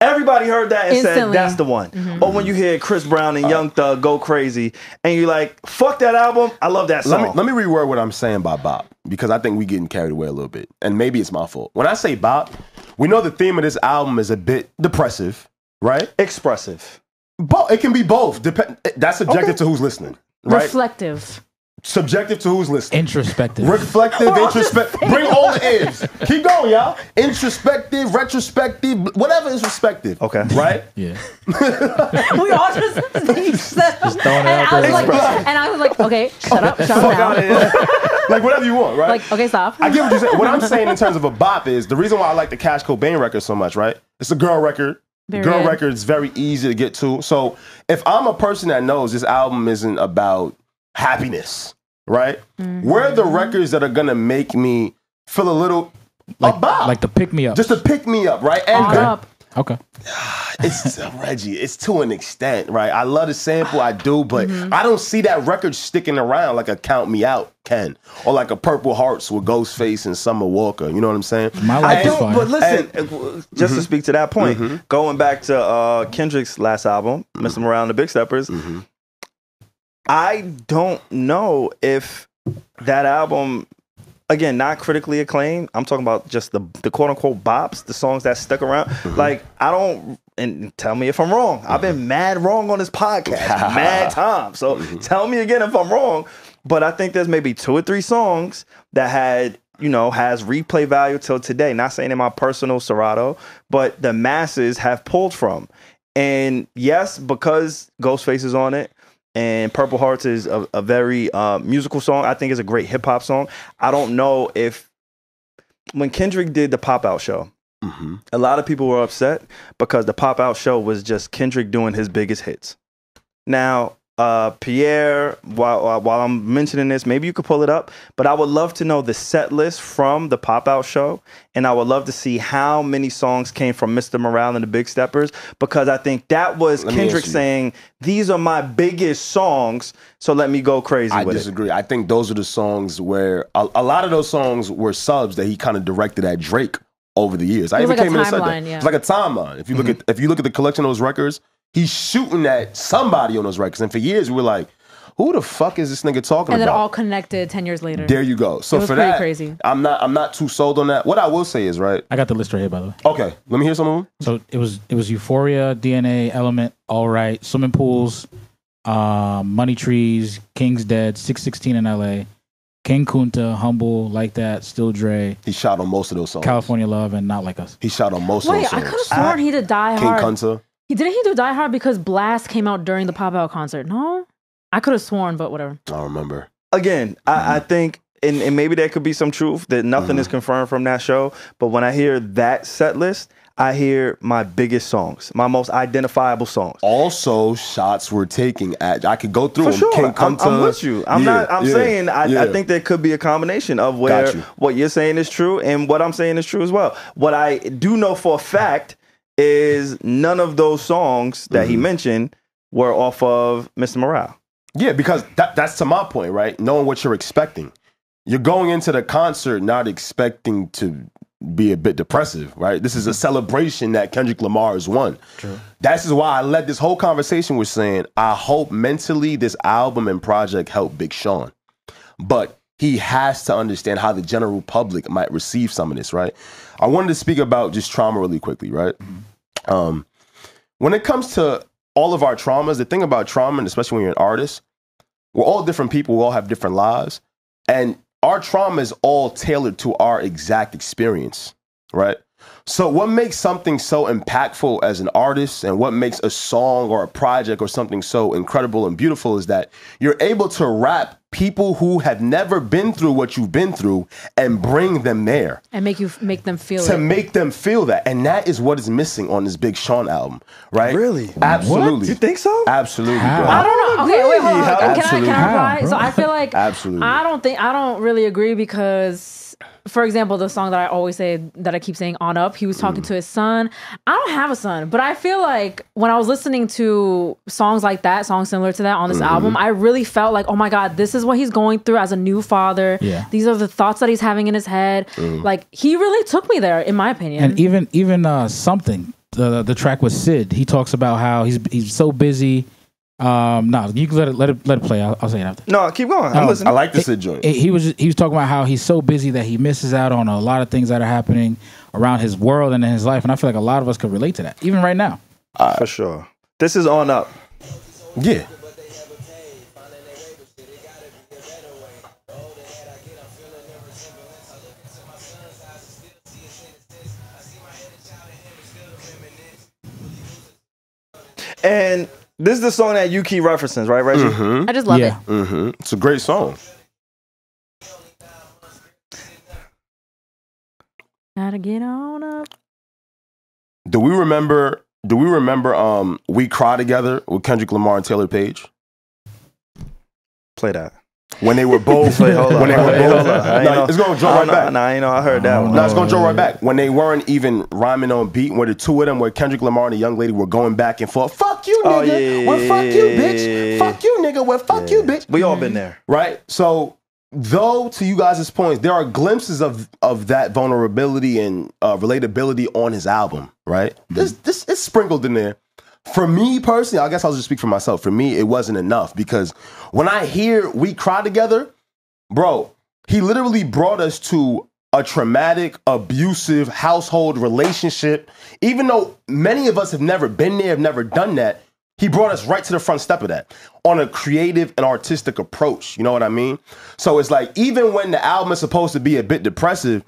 Everybody heard that and said that's the one. Mm-hmm. Or when you hear Chris Brown and uh, Young Thug go crazy, and you're like, "Fuck that album! I love that Let song." me, let me reword what I'm saying by bop because I think we getting carried away a little bit, and maybe it's my fault. When I say bop, we know the theme of this album is a bit depressive, right? Expressive. But it can be both. Dep- that's subjective Okay. to who's listening, right? Reflective. Subjective to who's listening. Introspective. Reflective, introspective. Bring all the is. Keep going, y'all. Introspective, retrospective, whatever is respective. Okay. Right? yeah. [LAUGHS] we all just, just throwing it and out I was there. like, and I was like, okay, shut up, shut up Fuck out now. [LAUGHS] like whatever you want, right? Like, okay, stop. I get what you're saying. What I'm saying in terms of a [LAUGHS] bop is the reason why I like the Cash Cobain record so much, right? It's a girl record. Period. Girl record is very easy to get to. So if I'm a person that knows this album isn't about happiness, right? Mm-hmm. Where are the records that are gonna make me feel a little Like, a like the pick me up. just to pick me up, right? And On up. okay. it's [LAUGHS] Regi. It's to an extent, right? I love the sample, I do, but Mm-hmm. I don't see that record sticking around like a Count Me Out can, or like a Purple Hearts with Ghostface and Summer Walker. You know what I'm saying? My I life is don't, fine. but listen, uh, just to speak to that point, Mm-hmm. going back to uh, Kendrick's last album, Mr. Morale and the Big Steppers, Mm-hmm. I don't know if that album, again, not critically acclaimed. I'm talking about just the the quote unquote bops, the songs that stuck around. Mm-hmm. Like I don't. And tell me if I'm wrong. I've been mad wrong on this podcast, mad [LAUGHS] times. So Mm-hmm. tell me again if I'm wrong. But I think there's maybe two or three songs that had you know, has replay value till today. Not saying in my personal Serato, but the masses have pulled from. And yes, because Ghostface is on it, and Purple Hearts is a, a very uh, musical song. I think it's a great hip hop song. I don't know if when Kendrick did the pop out show, Mm-hmm. a lot of people were upset because the pop out show was just Kendrick doing his biggest hits. Now, uh, Pierre, while, while while I'm mentioning this, maybe you could pull it up, but I would love to know the set list from the pop out show, and I would love to see how many songs came from Mr. Morale and the Big Steppers because I think that was Let Kendrick saying, "These are my biggest songs, so let me go crazy I with it." disagree. I think those are the songs where a, a lot of those songs were subs that he kind of directed at Drake over the years. I It was even like a came in and said that. yeah. It's like a timeline. If you look at if you look at the collection of those records, he's shooting at somebody on those records. And for years we were like, who the fuck is this nigga talking about? and then about? all connected ten years later. there you go. So It was for pretty that, crazy. I'm not I'm not too sold on that. What I will say is right. I got the list right here, by the way. Okay, let me hear some of them. So it was it was Euphoria, DNA, Element, All Right, Swimming Pools, um, Money Trees, King's Dead, Six Sixteen in L.A., King Kunta, Humble, Like That, Still Dre, He shot on most of those songs. California Love, and Not Like Us. He shot on most Wait, of I those could have songs. sworn he did Die King Hard. Kunta. He didn't he do Die Hard because Blast came out during the Pop Out concert? No, I could have sworn, but whatever. I don't remember. again, I, I mm-hmm. think, and, and maybe there could be some truth that nothing is mm-hmm. confirmed from that show. But when I hear that set list, I hear my biggest songs, my most identifiable songs. Also, shots were taking at. I could go through For them. sure, King I'm, Kunta. I'm with you. I'm Yeah, not. I'm yeah, saying I, I think there could be a combination of where you. what you're saying is true and what I'm saying is true as well. What I do know for a fact is none of those songs that Mm-hmm. he mentioned were off of Mr. Morale. Yeah, because that, that's to my point, right? Knowing what you're expecting. You're going into the concert not expecting to be a bit depressive, right? This is a celebration that Kendrick Lamar has won. True. That's is why I led this whole conversation with saying, I hope mentally this album and project help Big Sean. But he has to understand how the general public might receive some of this, right? I wanted to speak about just trauma really quickly, right? Um, when it comes to all of our traumas, the thing about trauma, and especially when you're an artist, we're all different people, we all have different lives. And our trauma is all tailored to our exact experience, right? So, what makes something so impactful as an artist and what makes a song or a project or something so incredible and beautiful is that you're able to rap people who have never been through what you've been through and bring them there And make you make them feel to it. make them feel that. And that is what is missing on this Big Sean album, right? Really? Absolutely. You think so? Absolutely, bro. I don't know. Okay, wait, hold on. How- Can I, can I reply? So? I feel like Absolutely. I don't think I don't really agree because, for example, the song that I always say that I keep saying on up, he was talking Mm. to his son. I don't have a son, but I feel like when I was listening to songs like that, songs similar to that on this Mm-hmm. album, I really felt like, oh my god, this is what he's going through as a new father. Yeah. These are the thoughts that he's having in his head. Mm. Like he really took me there, in my opinion. And even even uh, something the the track with Sid, he talks about how he's he's so busy. Um, no, you can let it let it let it play. I'll, I'll say it after. No, keep going. I'm Oh, listening. I like this joint. He- he was he was talking about how he's so busy that he misses out on a lot of things that are happening around his world and in his life, and I feel like a lot of us could relate to that, even right now. For sure. This is on up. Yeah. And this is the song that you keep referencing, right, Regi? Mm-hmm. I just love yeah, it. Mm-hmm. It's a great song. Gotta get on up. Do we remember? Do we remember? Um, we cry together with Kendrick Lamar and Taylour Paige Play that. When they were [LAUGHS] both. Wait, hold on. when they were Wait, both. hold on. I ain't No, know- it's gonna I draw right don't know- back. Nah, I ain't know. I heard that one. No, it's gonna draw right back. When they weren't even rhyming on beat, where the two of them, where Kendrick Lamar and the young lady were going back and forth. Fuck you, Oh, nigga. yeah, well, fuck you, bitch. yeah. Fuck you, nigga. Well, fuck you, bitch. We all been there. right? So, though to you guys' points, there are glimpses of of that vulnerability and uh, relatability on his album, right? This this is sprinkled in there. For me personally, I guess I'll just speak for myself. For me, it wasn't enough because when I hear "We Cry Together," bro, he literally brought us to a traumatic, abusive household relationship. Even though many of us have never been there, have never done that, he brought us right to the front step of that on a creative and artistic approach. You know what I mean? So it's like, even when the album is supposed to be a bit depressive,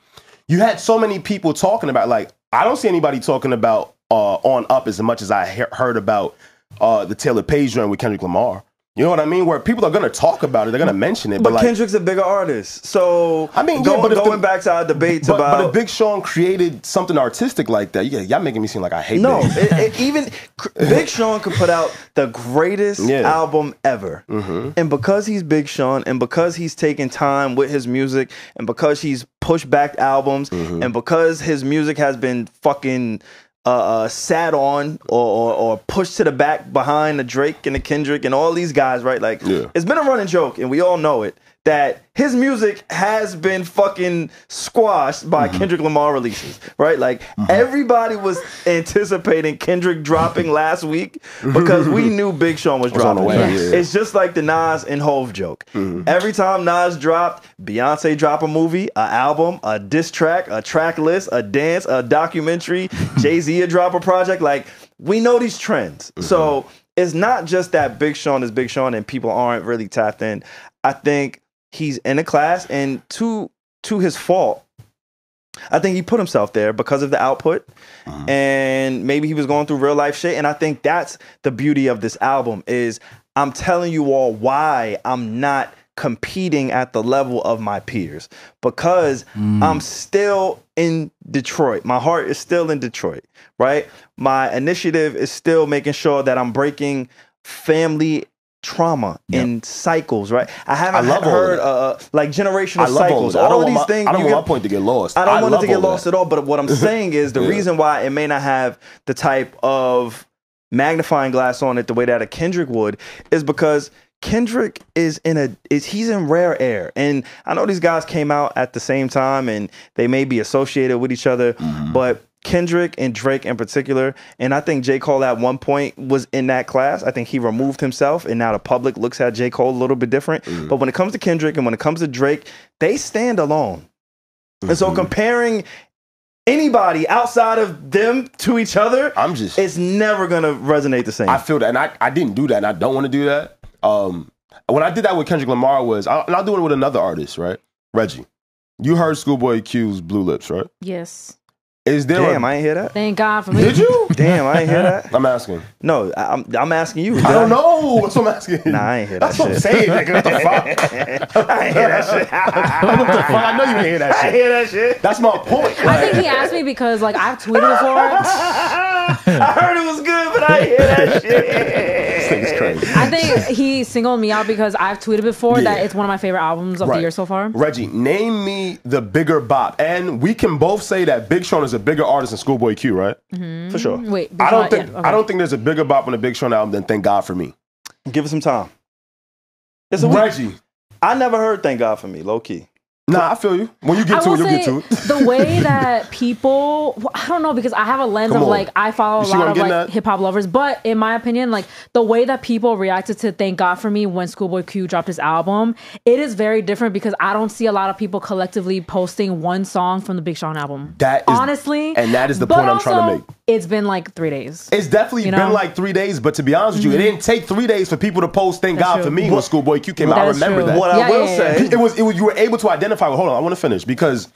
you had so many people talking about, like, I don't see anybody talking about uh, On Up as much as I he- heard about uh, the Taylour Paige joint with Kendrick Lamar. You know what I mean? Where people are going to talk about it, they're going to mention it. But But, like, Kendrick's a bigger artist. So I mean, yeah, going, but if the- back to our debates but, about but if Big Sean created something artistic like that, yeah, y'all making me seem like I hate No, it, it, even Big Sean could put out the greatest [LAUGHS] Yeah. Mm-hmm. album ever. And because he's Big Sean, and because he's taking time with his music, and because he's pushed back albums, Mm-hmm. and because his music has been fucking uh, uh, sat on or, or, or pushed to the back behind the Drake and the Kendrick and all these guys, right? Like, Yeah. it's been a running joke, and we all know it. That his music has been fucking squashed by Mm-hmm. Kendrick Lamar releases, right? Like everybody was anticipating Kendrick dropping [LAUGHS] last week because we knew Big Sean was Was on the dropping. way, yeah. It's just like the Nas and Hov joke. Mm-hmm. Every time Nas dropped, Beyonce drop a movie, a album, a diss track, a track list, a dance, a documentary, [LAUGHS] Jay-Z a drop a project. Like we know these trends. Mm-hmm. So it's not just that Big Sean is Big Sean and people aren't really tapped in. I think he's in a class, and to to his fault, I think he put himself there because of the output, uh-huh. and maybe he was going through real life shit. And I think that's the beauty of this album is I'm telling you all why I'm not competing at the level of my peers because mm. I'm still in Detroit. My heart is still in Detroit, right? My initiative is still making sure that I'm breaking family trauma in cycles, right? I haven't I heard uh, like generational I all cycles. I All, of these my, things I don't want get- my point to get lost. I don't want it to get all that. lost at all. But what I'm [LAUGHS] saying is the Yeah. reason why it may not have the type of magnifying glass on it the way that a Kendrick would is because Kendrick is in a is he's in rare air. And I know these guys came out at the same time and they may be associated with each other, Mm-hmm. but Kendrick and Drake in particular, and I think J. Cole at one point was in that class. I think he removed himself, and now the public looks at J. Cole a little bit different. Mm-hmm. But when it comes to Kendrick and when it comes to Drake, they stand alone. And Mm-hmm. so comparing anybody outside of them to each other, I'm just it's never gonna resonate the same. I feel that, and I, I didn't do that, and I don't want to do that. Um, when I did that with Kendrick Lamar was, I, and I'll do it with another artist, right? Regi. You heard Schoolboy Q's Blue Lips, right? Yes. Is there? Damn, a, I ain't hear that. Thank God for me. did you? [LAUGHS] Damn, I ain't hear that. I'm asking. No, I- I'm I'm asking you. I don't know. That's what I'm asking. Nah, I ain't hear that That's what I'm shit. saying. Nigga, what the fuck? [LAUGHS] I ain't hear that shit. [LAUGHS] what the fuck? I know you didn't hear that I shit. hear that shit. That's my point. I think he asked me because like I've tweeted before. I heard it was good, but I ain't hear that shit. This thing's crazy. I think he singled me out because I've tweeted before Yeah. that it's one of my favorite albums of Right. the year so far. Regi, name me the bigger bop, and we can both say that Big Sean is a bigger artist than Schoolboy Q, right? Mm-hmm. For sure. Wait, I don't think yeah, okay. I don't think there's a bigger bop on a Big Sean album than Thank God for Me. Give it some time. It's a week. Regi, I never heard "Thank God for Me" low key. Nah, I feel you. When you get I to it, you'll get to it. the way [LAUGHS] that people, well, I don't know because I have a lens Come of on. like I follow You a what lot I'm of getting like at? hip hop lovers, but in my opinion, like the way that people reacted to "Thank God for Me" when Schoolboy Q dropped his album, it is very different because I don't see a lot of people collectively posting one song from the Big Sean album. That is- honestly, and that is the but point I'm trying to also, make. It's been like three days. It's definitely You been like three days, but to be honest with you, it didn't take three days for people to post "Thank That's God true. for Me" when What- Schoolboy Q came out. I remember true. that. What Yeah, I will yeah, yeah. say, It was, it was you were able to identify. Hold on, I want to finish because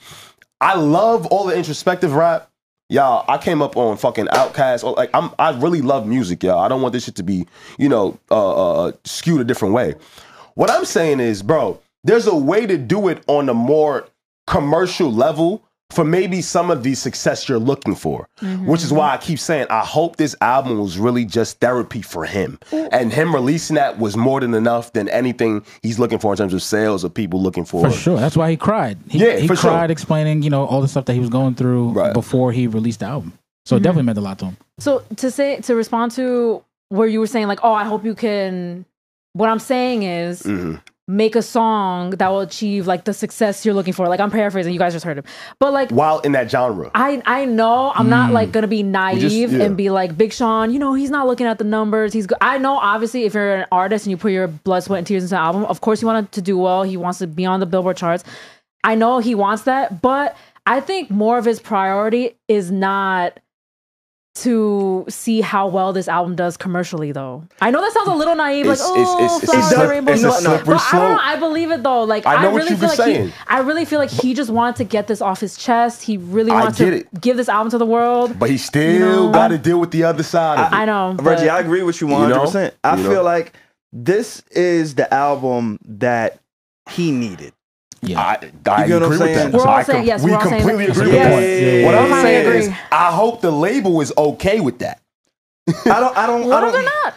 I love all the introspective rap. Y'all, I came up on fucking OutKast. Like I'm, I really love music, y'all. I don't want this shit to be, you know, uh, uh, skewed a different way. What I'm saying is, bro, there's a way to do it on a more commercial level for maybe some of the success you're looking for. Which is why I keep saying I hope this album was really just therapy for him. And him releasing that was more than enough than anything he's looking for in terms of sales or people looking for. For sure. That's why he cried. He, Yeah, he for sure. cried explaining, you know, all the stuff that he was going through Right. before he released the album. So it definitely meant a lot to him. So to say to respond to where you were saying like, oh, I hope you can. What I'm saying is Mhm. Make a song that will achieve like the success you're looking for. Like I'm paraphrasing, you guys just heard him, but like. While in that genre. I, I know I'm not mm. like gonna be naive yeah. and be like Big Sean. You know he's not looking at the numbers. He's. Go-. I know obviously if you're an artist and you put your blood, sweat, and tears into an album, of course you want to do well. He wants to be on the Billboard charts. I know he wants that, but I think more of his priority is not to see how well this album does commercially though. I know that sounds a little naive, It's- like it's- oh, it's- it's flowers a and slip- it's a but- slippery but I don't know. I believe it though. Like I I, know what really you've feel been like saying. he, I really feel like he just wanted to get this off his chest. He really I wants to it. give this album to the world. But he still know? got to deal with the other side of it. I know, Regi, but- I agree with you You 100. know? percent I You know? feel like this is the album that he needed. Yeah. I, I You get what I'm agree with saying? that. We're all I saying- yes, we we're all completely that. agree Yeah, with that. yeah, yeah, What. I'm saying agree. is, I hope the label is okay with that. I don't. I don't. what I if they're don't.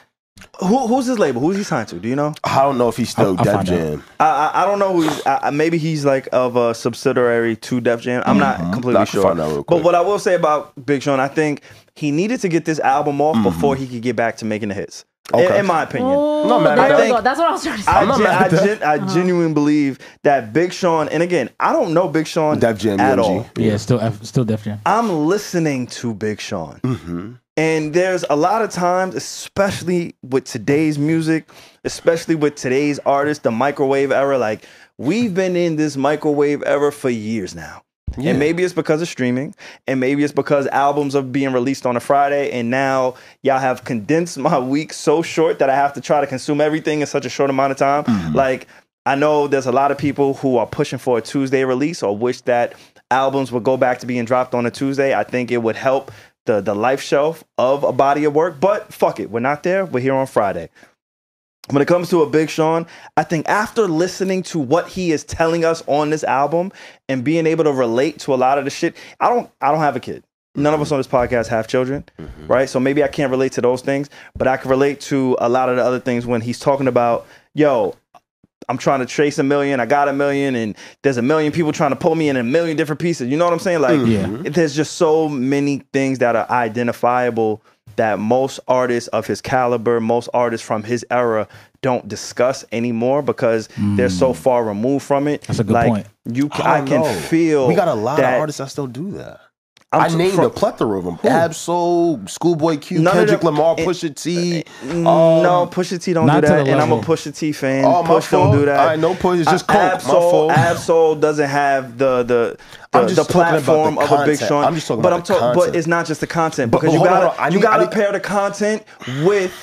Who, who's his label? Who's he signed to? Do you know? I don't know if he's still I'll- I'll Def. Jam. I, I I don't know who he's. I, I- maybe he's like of a subsidiary to Def Jam. I'm not completely I can sure. find out real But what I will say about Big Sean, I think he needed to get this album off Mm-hmm. before he could get back to making the hits. In, Okay. in my opinion. Oh, not mad at that. we. That's what I was trying to say. I, I'm not gen- mad I, at that. gen- I genuinely believe that Big Sean, and again, I don't know Big Sean Def Jam, at UMG. all. Yeah, still F, still Def Jam. I'm listening to Big Sean. Mm-hmm. And there's a lot of times, especially with today's music, especially with today's artists, the microwave era, like we've been in this microwave era for years now. Yeah. And maybe it's because of streaming, and maybe it's because albums are being released on a Friday, and now y'all have condensed [LAUGHS] my week so short that I have to try to consume everything in such a short amount of time. Mm-hmm. Like, I know there's a lot of people who are pushing for a Tuesday release or wish that albums would go back to being dropped on a Tuesday. I think it would help the the life shelf of a body of work. But fuck it, we're not there. We're here on Friday. When it comes to a Big Sean, I think after listening to what he is telling us on this album and being able to relate to a lot of the shit, I don't I don't have a kid. None of us mm-hmm. on this podcast have children, mm-hmm. right? So maybe I can't relate to those things, but I can relate to a lot of the other things when he's talking about, yo, I'm trying to trace a million, I got a million, and there's a million people trying to pull me in a million different pieces. You know what I'm saying? Like, mm-hmm. Yeah. there's just so many things that are identifiable that most artists of his caliber, most artists from his era don't discuss anymore because they're so far removed from it. Mm. That's a good like, point. You, ca- I, can know. feel We got a lot that of artists that still do that. I'm i t- named from- a plethora of them. Ab-Soul, Schoolboy Q, None of Kendrick them- Lamar, eh, Pusha T. Mm, um, no, Pusha T don't do that, and I'm a level. Pusha T fan. Oh, my Push don't do that. I know Push, it's just Uh, coke. My Ab-Soul, fault. Ab-Soul doesn't have the the I'm the, just the talking about the platform of a Big content. Sean. I'm just talking but about I'm the talking, but it's not just the content because but you gotta I you need- gotta need- pair the content with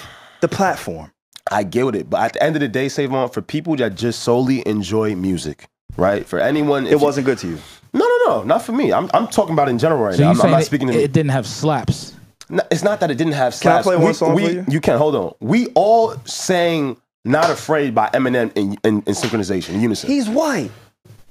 the platform. I get with it, but at the end of the day, SaVon for people that just solely enjoy music, right? For anyone, It wasn't good to you. No, no, no, not for me. I'm, I'm talking about in general right So now. you I'm, I'm saying not it, speaking to it didn't have slaps? No, it's not that it didn't have slaps. Can I slaps. play one we, song we, for you? You can hold on. We all sang "Not Afraid" by Eminem in, in, in synchronization, in unison. He's white.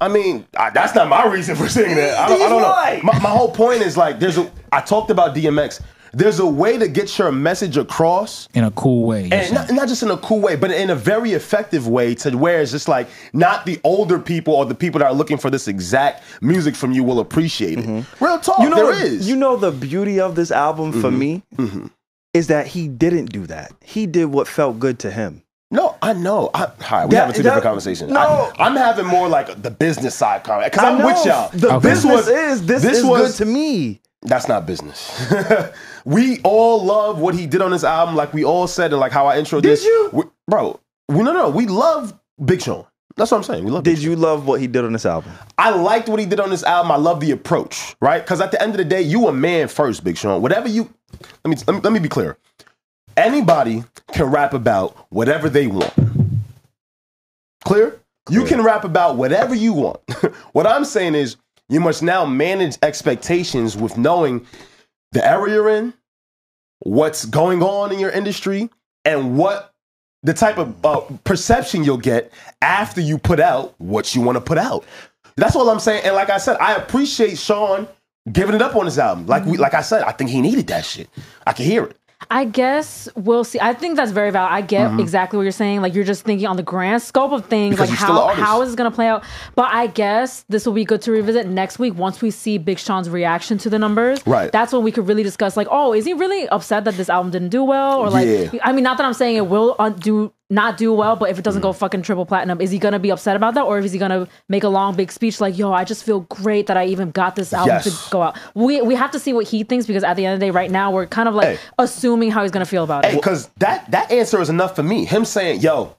I mean, I, that's not my reason for singing that. I don't, I He's don't know. white. My, my whole point is like, there's a. I talked about DMX. There's a way to get your message across In a cool way. and not, not just in a cool way, but in a very effective way to where it's just like not the older people or the people that are looking for this exact music from you will appreciate it. Real talk, Mm-hmm. You know, there the- Mm-hmm. you know the beauty of this album for me is that he didn't do that. He did what felt good to him. no, I know. I, all right, we That- having two that- different conversations. no. I, am having more like the business side comment because I I'm know with y'all. The Okay. business is this, is was- good to me. That's not business. [LAUGHS] we all love what he did on this album, like we all said, and like how I intro Did this. you? We- bro? We no, no, we love Big Sean. That's what I'm saying. We love. Big Did you love what he did on this album? I liked what he did on this album. I love the approach, right? Because at the end of the day, you a man first, Big Sean. Whatever you, let me let me, let me be clear. Anybody can rap about whatever they want. Clear? You can rap about whatever you want. [LAUGHS] what I'm saying is, you must now manage expectations with knowing the era you're in, what's going on in your industry, and what the type of uh, perception you'll get after you put out what you want to put out. That's all I'm saying. And like I said, I appreciate Sean giving it up on his album. Like we, like I said, I think he needed that shit. I can hear it. I guess we'll see. I think that's very valid. I get mm-hmm. exactly what you're saying. Like you're just thinking on the grand scope of things, Because like you're still an how how is this gonna play out? But I guess this will be good to revisit next week once we see Big Sean's reaction to the numbers. Right. That's when we could really discuss. Like, oh, is he really upset that this album didn't do well? Or like, Yeah. I mean, not that I'm saying it will do not do well, but if it doesn't go mm. fucking triple platinum, is he gonna be upset about that, or is he gonna make a long big speech like, "Yo, I just feel great that I even got this album Yes. to go out." We we have to see what he thinks because at the end of the day, right now we're kind of like Hey. assuming how he's gonna feel about it. Because that that answer is enough for me. Him saying, "Yo,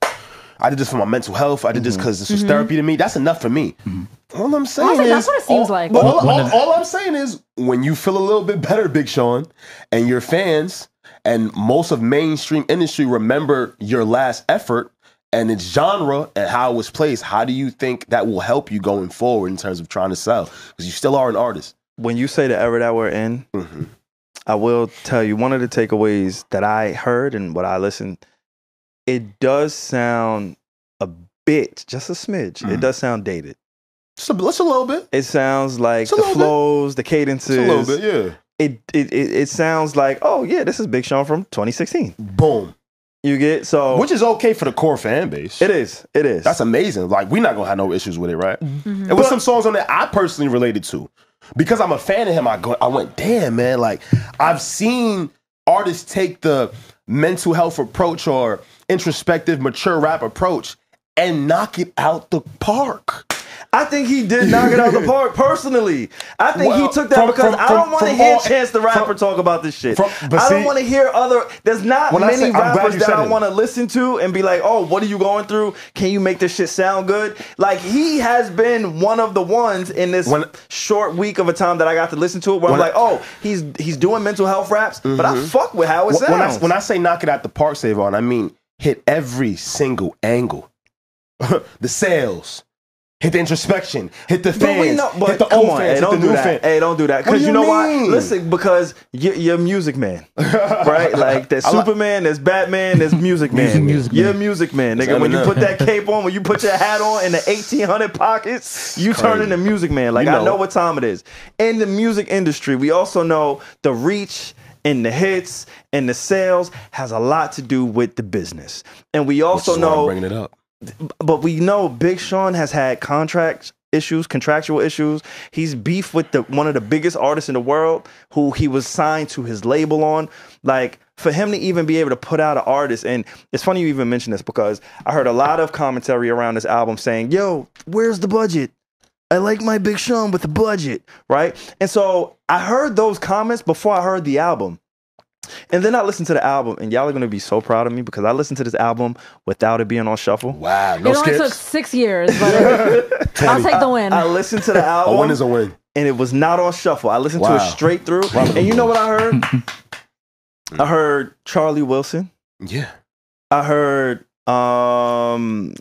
I did this for my mental health. I did this mm-hmm. because this was mm-hmm. therapy to me." That's enough for me. Mm-hmm. All I'm saying Honestly, is, that's what it seems all, like. All, One all- all I'm saying is, when you feel a little bit better, Big Sean, and your fans and most of mainstream industry remember your last effort and its genre and how it was placed, how do you think that will help you going forward in terms of trying to sell? Because you still are an artist. When you say the era that we're in, Mm-hmm. I will tell you one of the takeaways that I heard and what I listened. It does sound a bit, just a smidge. Mm. It does sound dated. Just a, just a little bit. It sounds like the little bit. flows, the cadences. Just a little bit, yeah. It, it it it sounds like oh yeah, this is Big Sean from 2016. Boom. You get so Which is okay for the core fan base. it is it is. That's amazing. Like we're not gonna have no issues with it, right? Mm-hmm. There was some songs on there I personally related to because I'm a fan of him. I go, I went, damn man. Like I've seen artists take the mental health approach or introspective, mature rap approach and knock it out the park. I think he did knock it out the park personally. I think Well, he took that from- because from- I don't want to hear all- Chance the Rapper from- talk about this shit. I don't want to hear other. There's not many say- rappers that I want to listen to and be like, oh, what are you going through? Can you make this shit sound good? Like he has been one of the ones in this When- short week of a time that I got to listen to it, where I'm like, oh, he's he's doing mental health raps, but I mm-hmm. fuck with how it When- when I, sounds. when I say knock it out the park, SaVon, I mean hit every single angle. [LAUGHS] the sales, hit the introspection, hit the fans, know, hit the old on, fans, hey, hit don't the do new that. fans. Hey, don't do that. Because you you know why? Listen, because you're, you're music man, [LAUGHS] right? Like there's Superman, there's Batman, there's music man. Music, music you're man. music man, nigga. When you put that [LAUGHS] cape on, when you put your hat on in the 1800 pockets, you turn into music man. Like You I know. know what time it is. In the music industry, we also know the reach and the hits and the sales has a lot to do with the business. And we also is why I'm know bringing it up. But we know Big Sean has had contract issues, contractual issues. He's beef with the one of the biggest artists in the world who he was signed to his label on. Like for him to even be able to put out an artist, and it's funny you even mention this because I heard a lot of commentary around this album saying, "Yo, where's the budget?" I like my Big Sean with the budget, right? And so I heard those comments before I heard the album. And then I listened to the album, and y'all are gonna be so proud of me because I listened to this album without it being on shuffle. Wow, no it only took six years, but [LAUGHS] I'll take the win. I listened to the [LAUGHS] album. A win is a win. and it was not on shuffle. I listened to it straight through. Wow. And you know what I heard? I heard Charlie Wilson. Yeah. I heard um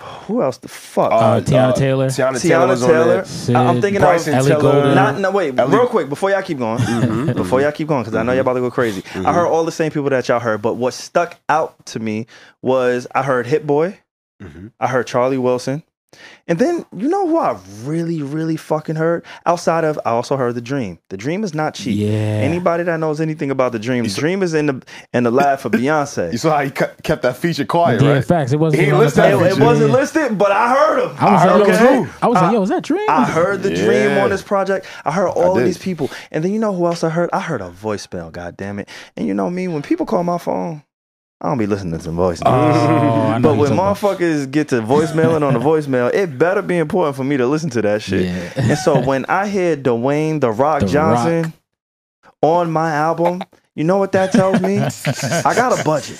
who else the fuck? Uh, Teyana Taylor. Tiana, Teyana Taylor Taylor. Sid, I- I'm thinking Bryson of Ellie Tiller. Goulding. not no wait, Ellie- real quick before y'all keep going. Mhm, [LAUGHS] Before y'all keep going, because I know y'all about to go crazy. I heard all the same people that y'all heard, but what stuck out to me was I heard Hit Boy, Mhm. I heard Charlie Wilson, and then you know who I really, really fucking heard outside of I also heard the Dream. The Dream is not cheap. Yeah. Anybody that knows anything about the Dream, the Dream is in the in the lab for Beyonce. [LAUGHS] You saw how he kept that feature quiet, Yeah, right? facts. It wasn't He even on the listed. It, it wasn't Yeah. listed, but I heard him. I was I like, heard yo, him is too. I was like, yo, is that Dream? I heard the dream on this project. I heard all of these people. And then you know who else I heard? I heard a voicemail, god damn it. And you know me, when people call my phone, I don't be listening to voicemails. Oh, [LAUGHS] but when talking about. motherfuckers get to voicemailing on the [LAUGHS] voicemail, it better be important for me to listen to that shit. Yeah. And so when I hear Dwayne The Rock The Johnson on my album, you know what that tells me? [LAUGHS] I got a budget.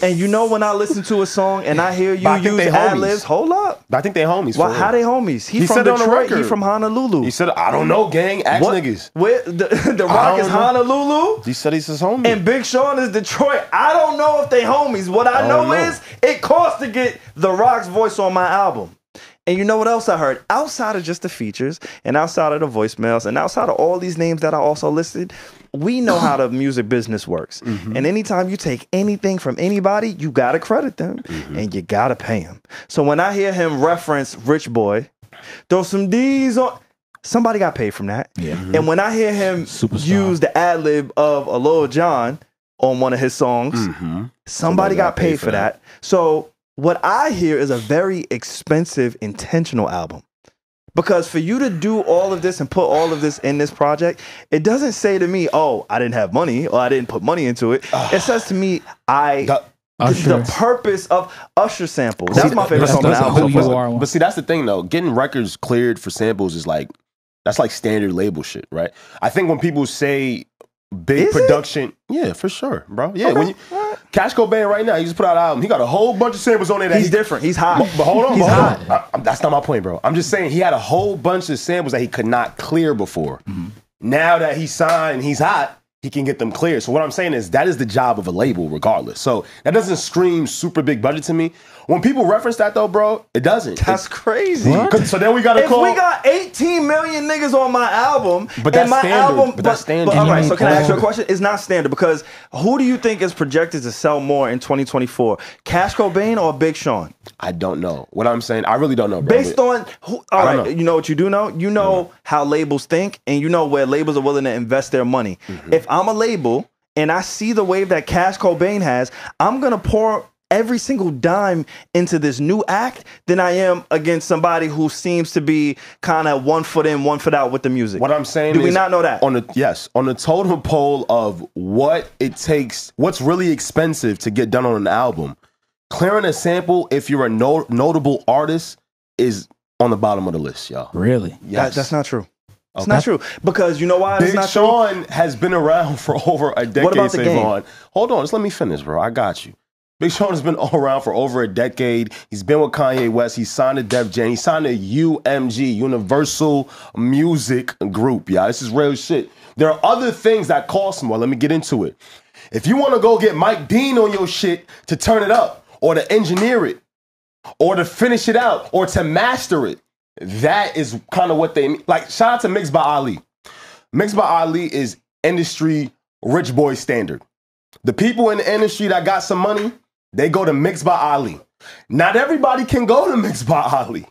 And you know when I listen to a song and I hear you But I use ad libs, hold up. I think they homies. Why, how they homies? He, He from said it on the Detroit. He from Honolulu. He said, "I don't know, gang. Ask What- niggas." Where the, [LAUGHS] the Rock is know. Honolulu He said he's his homie. and Big Sean is Detroit. I don't know if they homies. What I, I know, know. is it costs to get The Rock's voice on my album. And you know what else I heard? Outside of just the features and outside of the voicemails and outside of all these names that I also listed, we know how the [COUGHS] music business works. Mm-hmm. And anytime you take anything from anybody, you got to credit them Mm-hmm. and you got to pay them. So when I hear him reference Rich Boy, throw some D's on. Somebody got paid from that. Yeah. And when I hear him Superstar. use the ad lib of a Lil Jon on one of his songs, Mm-hmm. somebody, got, paid, for that. So what I hear is a very expensive intentional album. Because for you to do all of this and put all of this in this project, it doesn't say to me, "Oh, I didn't have money or I didn't put money into it." Ah. it says to me, "I The- Usher. the purpose of Usher samples." That's See, my favorite that's- song on the album. who you are. But see, that's the thing though. Getting records cleared for samples is like that's like standard label shit, right? I think when people say big Is it? production, yeah, for sure, bro. Yeah, when you Cobain right now, he just put out an album. He got a whole bunch of samples on there. That He's he, different. He's hot. But, but hold on, He's hot. on. I- that's not my point, bro. I'm just saying he had a whole bunch of samples that he could not clear before. Mm-hmm. Now that he's signed, he's hot. He can get them clear. So what I'm saying is that is the job of a label, regardless. So that doesn't scream super big budget to me. When people reference that though, bro, it doesn't. That's It- crazy. So then we gotta If call. we got 18 million niggas on my album, But that's and my standard. album, But that's standard. all right, so can I ask you a question? It's not standard because who do you think is projected to sell more in 2024? Cash Cobain or Big Sean? I don't know. What I'm saying, I really don't know, bro. Based on who? All I don't know. you know what you do know. You know how labels think, and you know where labels are willing to invest their money. Mm-hmm. If I'm a label and I see the wave that Cash Cobain has, I'm gonna pour every single dime into this new act than I am against somebody who seems to be kind of one foot in, one foot out with the music. What I'm saying Do is we not know that? on the yes on the totem pole of what it takes, what's really expensive to get done on an album. Clearing a sample, if you're a no, notable artist, is on the bottom of the list, y'all. Really? That- Yes. that's not true. It's Okay. not true because you know why it's Big not true. Sean has been around [LAUGHS] for over a decade. What about the game? SaVon. Hold on, just let me finish, bro. I got you. Big Sean has been all [LAUGHS] around for over a decade. He's been with Kanye West. He signed to Def Jam. He signed to UMG, Universal Music Group. Yeah, this is real shit. There are other things that cost more. Let me get into it. If you want to go get Mike Dean on your shit to turn it up, or to engineer it, or to finish it out, or to master it, that is kind of what they mean. like. Shout out to Mixed by Ali. Mixed by Ali is industry rich boy standard. The people in the industry that got some money, they go to Mixed by Ali. Not everybody can go to Mixed by Ali.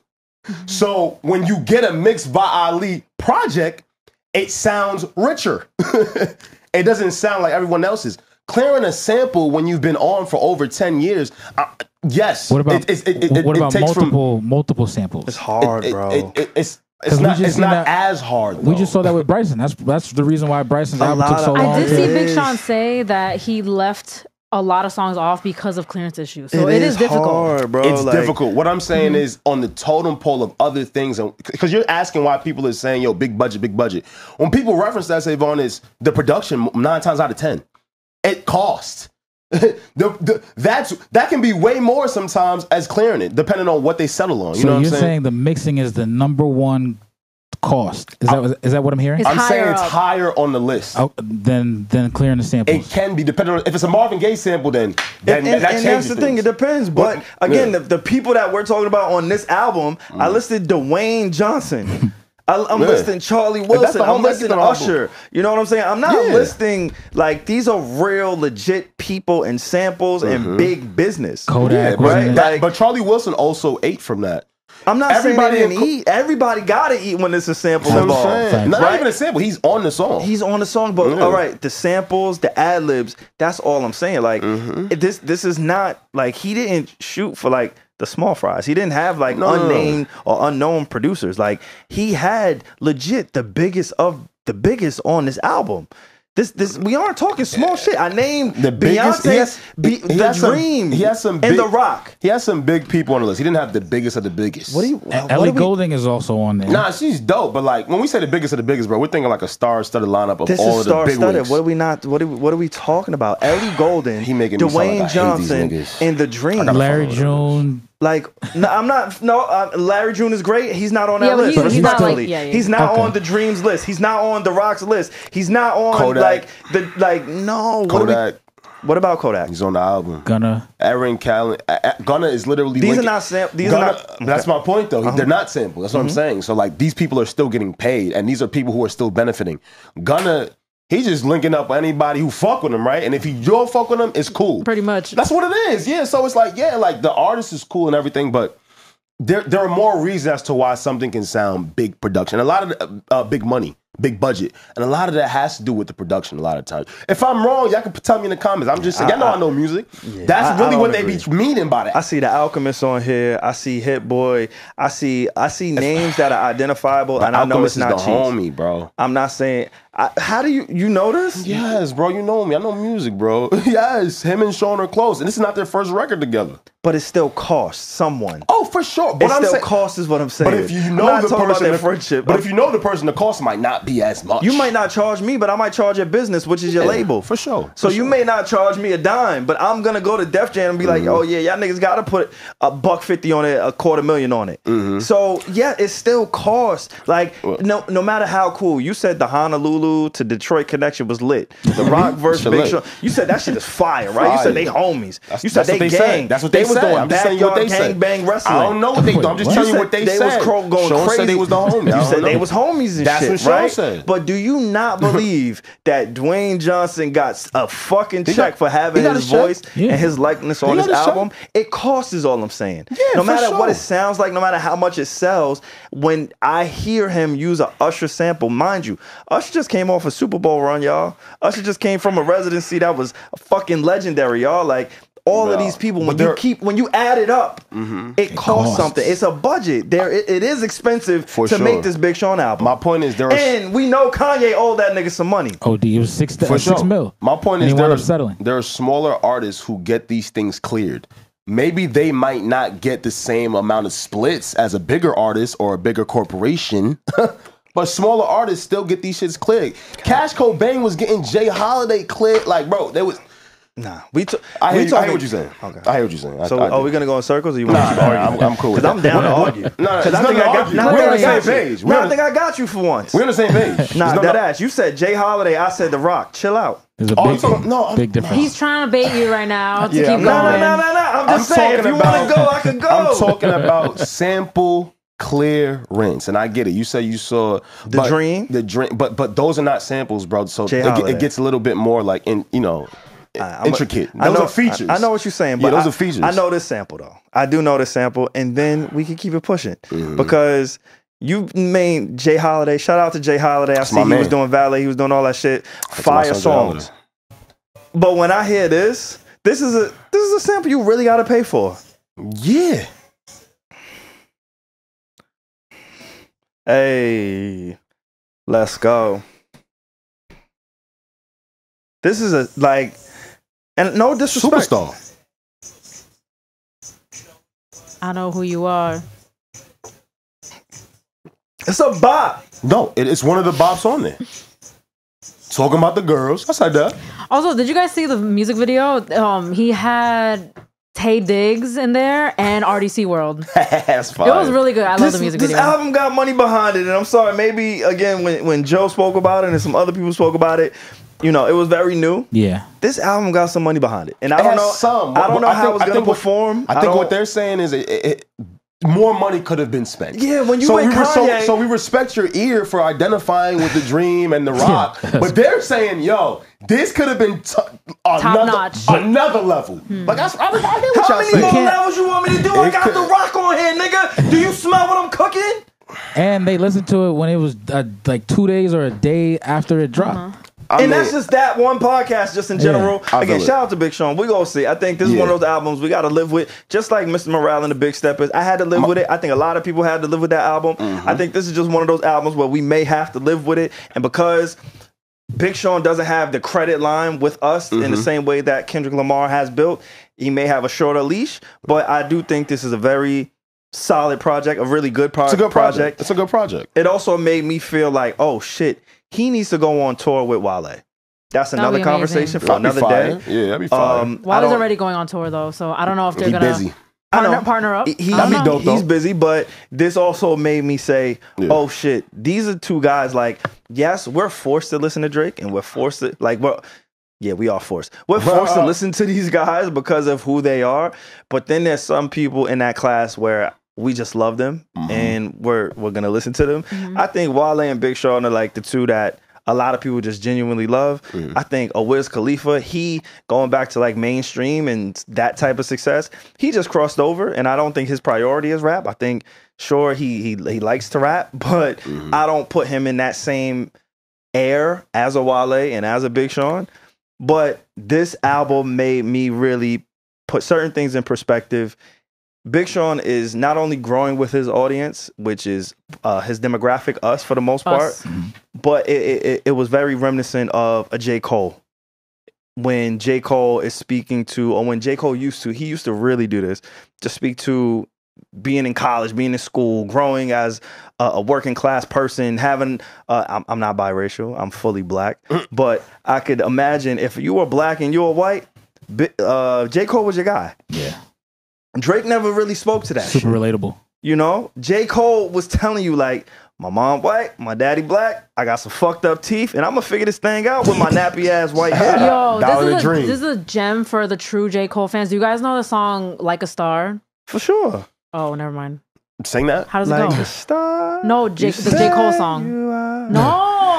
So when you get a Mixed by Ali project, it sounds richer. [LAUGHS] it doesn't sound like everyone else's. Clearing a sample when you've been on for over 10 years, uh, yes. What about it, it, it, it, what it about takes from- multiple multiple samples? It's hard, it- bro. it- it- it's it's 'Cause not it's not that- as hard. we just saw that with Bryson. That's that's the reason why Bryson's album took so long. I did see Big. Sean say that he left a lot of songs off because of clearance issues. So it is, difficult. hard, bro. it's Like, difficult. What I'm saying is on the totem pole of other things, because you're asking why people are saying, "Yo, big budget, big budget." When people reference that, SaVon is the production nine times out of ten, it costs. [LAUGHS] the, the, that's that can be way more sometimes as clearing it, depending on what they settle on. You so know what you're I'm saying? saying? the mixing is the number one cost? Is that is that what I'm hearing? It's I'm saying it's up. higher on the list. Oh, then then clearing the samples. It can be depending on if it's a Marvin Gaye sample, then, then and, and, that and that's the thing. It depends. But But- again, yeah. the, the people that we're talking about on this album, I listed Dwayne Johnson. [LAUGHS] I, I'm Yeah. listing Charlie Wilson. I'm listing Mexican album. Usher. You know what I'm saying? I'm not Yeah. listing like these are real, legit people and samples Mm-hmm. and big business. Kodak, Yeah, wasn't that- Like- but Charlie Wilson also ate from that. I'm not Everybody saying they didn't eat. Everybody got to eat when there's a sample You know what involved. I'm saying? Not Right? even a sample. He's on the song. He's on the song, but Yeah. all right, the samples, the ad libs, that's all I'm saying. Like Mm-hmm. this, this is not like he didn't shoot for like the small fries. He didn't have like No, no, no. unnamed or unknown producers. Like he had legit the biggest of the biggest on this album. This, this, we aren't talking small shit. I named the biggest. Beyonce, he has, Be- he the has some- Dream, he has some and big, The Rock. He has some big people on the list. He didn't have the biggest of the biggest. What do you? And what Ellie do we- Golding is also on there. Nah, she's dope, but like when we say the biggest of the biggest, bro, we're thinking like a star-studded lineup of This all is of the star big studded. What are we not? What are we, what are we talking about? Ellie Goulding, He making me sound like I hate Dwayne these Johnson, and the Dream. Larry June. Like, no, I'm not. No, uh, Larry June is great. He's not on that Yeah, list. he's- he's not, like- respectfully. yeah, yeah. He's not Okay. on the Dreams list. He's not on the Rocks list. He's not on Kodak. like the like. No, what, we- Kodak, what about Kodak? he's on the album. Gunna. Aaron Callen, uh, uh, Gunna is literally. These are not sam- these are not- Uh-huh. That's my point, though. They're not sample. That's what Mm-hmm. I'm saying. So like these people are still getting paid, and these are people who are still benefiting. Gunna, he's just linking up with anybody who fuck with him, right? And if you don't fuck with him, it's cool. Pretty much. That's what it is. Yeah. So it's like, yeah, like the artist is cool and everything, but there there are more reasons as to why something can sound big production. A lot of uh, big money, big budget, and a lot of that has to do with the production. A lot of times, if I'm wrong, y'all can tell me in the comments. I'm just saying, y'all know I, know music. That's I- I really don't what they agree. be meaning by that. I see the Alchemist on here. I see Hit Boy. I see I see names that are identifiable, and I know it's not is the cheese. homie, bro. I'm not saying. I, how do you you know this? Yes, bro. You know me. I know music, bro. [LAUGHS] yes, him and Sean are close, and this is not their first record together. But it still costs someone. Oh, for sure. But it I'm still saying, costs is what I'm saying. But if you know not the talking about person, their the- friendship. But if you know the person, the cost might not be as much. You might not charge me, but I might charge your business, which is your Yeah, label. for sure, So for you sure. may not charge me a dime, but I'm gonna go to Def Jam and be like, Mm-hmm. oh yeah, y'all niggas gotta put a buck fifty on it, a quarter million on it. Mm-hmm. So yeah, it still costs. Like no no matter how cool. You said the Honolulu to Detroit connection was lit. The [LAUGHS] Rock verse Shit Big. Sean. You said that shit is fire, right? You said they homies. That's, you said they they gang. said. That's what they, was said. doing I'm just saying what they backyard said. gang bang wrestling. I don't know what they do. I'm just What? telling You what they, they said. was cro- going Sean crazy. said they was the homies. You said they was homies and That's shit, right? But do you not [LAUGHS] believe that Dwayne Johnson got a fucking He check got- for having his voice Yeah. and his likeness on his his check. album? It costs is all I'm saying. Yeah, no matter what it sounds like, no matter how much it sells, when I hear him use a Usher sample, mind you, Usher just came off a Super Bowl run, y'all. Usher just came from a residency that was a fucking legendary, y'all. Like all of these people. When you keep when you add it up, it, costs costs. something. It's a budget. There, it, it is expensive For to sure. make this Big Sean album. My point is there are and we know Kanye owed that nigga some money. OD, it was six, uh, For six mil. My point And is he there are, settling. there are smaller artists who get these things cleared. Maybe they might not get the same amount of splits as a bigger artist or a bigger corporation. [LAUGHS] But smaller artists still get these shits cleared. Cash Cobain was getting J. Holiday cleared. Like, bro, there was. Nah, we. T- I we hear, you- I hear what you're saying. Okay. I hear what you're saying. I- So I are we gonna go in circles or you want Nah, to keep nah, arguing? I'm- I'm cool with Because I'm down to argue. [LAUGHS] no, no, Because it's I think I got. argue. We're on the same page. Now We're I on- think I got you for once. We're on the same page. [LAUGHS] Nah, There's no- ass. You said J. Holiday. I said The Rock. Chill out. There's a Oh, big, so- no, big difference. He's trying to bait you right now to Yeah, keep no, No, going. no, no, no, no. I'm just I'm saying. If talking you want about- to go, I could go. I'm talking about [LAUGHS] sample clear rinse, and I get it. You say you saw The Dream? the dream, but but those are not samples, bro. So it, it gets a little bit more like in you know I'm a- intricate. I those know, are features. I, I know what you're saying, Yeah, but those I, are features. I know this sample though. I do know this sample, and then we can keep it pushing Mm-hmm. because you made J. Holiday. Shout out to J. Holiday. I see he man. was doing valet. He was doing all that shit. my Fire son, songs. But when I hear this, this is a this is a sample you really got to pay for. Yeah, Hey, let's go. This is a like, and no disrespect. superstar. I know who you are. It's a bop. No, it, it's one of the bops on there. Talking about the girls. I said that. Also, did you guys see the music video? Um, he had Taye Diggs in there and RDC World. [LAUGHS] That's fine. It was really good. I love the music video. this album got money behind it, and I'm sorry. Maybe again, when when Joe spoke about it and some other people spoke about it, you know, it was very new. yeah. This album got some money behind it, and I It don't know. some. I don't know I how think- it's I gonna what- perform. I think don't- what they're saying is it, it, it- more money could have been spent. Yeah, when you so went we, res- so, Kanye- so we respect your ear for identifying with the dream and the [LAUGHS] rock, but they're saying, "Yo, this could have been t- another, notch. another level." Like that's, I, I hear what How y'all many saying. more levels you want me to do? I got could- the rock on here, nigga. Do you smell what I'm cooking? And they listened to it when it was uh, like two days or a day after it dropped. I and mean, that's just that one podcast, just in general. I Again, shout out to Big Sean. We gonna see. I think this is one of those albums we got to live with, just like Mr. Morale and the Big Steppers. I had to live with it. I think a lot of people had to live with that album. Mm-hmm. I think this is just one of those albums where we may have to live with it, and because Big Sean doesn't have the credit line with us in Mm-hmm. the same way that Kendrick Lamar has built, he may have a shorter leash. But I do think this is a very solid project, a really good, pro- it's a good project. project. It's a good project. It also made me feel like, oh shit, he needs to go on tour with Wale. That's That'd another be conversation for That'd another fire. day. Yeah, that'd be fire. Um, Wale's already going on tour though, so I don't know if they're he gonna busy. I know. partner, partner up. He, I don't That'd be know. dope, though. he's busy, but this also made me say, Yeah. "Oh shit, these are two guys. Like, yes, we're forced to listen to Drake, and we're forced to like, well, yeah, we are forced. We're [LAUGHS] forced to listen to these guys because of who they are. But then there's some people in that class where we just love them, Mm-hmm. and we're we're gonna listen to them. I think Wale and Big Sean are like the two that." A lot of people just genuinely love. Mm-hmm. I think a Wiz Khalifa, he going back to like mainstream and that type of success, he just crossed over, and I don't think his priority is rap. I think sure he he he likes to rap, [LAUGHS] but Mm-hmm. I don't put him in that same air as a Wale and as a Big Sean. But this album made me really put certain things in perspective. Big Sean is not only growing with his audience, which is uh, his demographic, us for the most part, Us. but it, it, it- it was very reminiscent of a J. Cole. When J. Cole is speaking to, or when J. Cole used to, he used to really do this to speak to being in college, being in school, growing as a, a working class person, having, uh, I'm, I'm not biracial, I'm fully black, [CLEARS THROAT] but I could imagine if you were black and you were white, uh, J. Cole was your guy. Yeah. Drake never really spoke to that. Super shit. relatable. You know, J. Cole was telling you like, my mom white, my daddy black, I got some fucked up teeth, and I'm gonna figure this thing out with my nappy ass white [LAUGHS] hair. Yo, Dollar this is, a, Dream. this is a gem for the true J. Cole fans. Do you guys know the song Like a Star? For sure. Oh, never mind. Sing that. How does it Like go? a star. No, J- the J. Cole song. you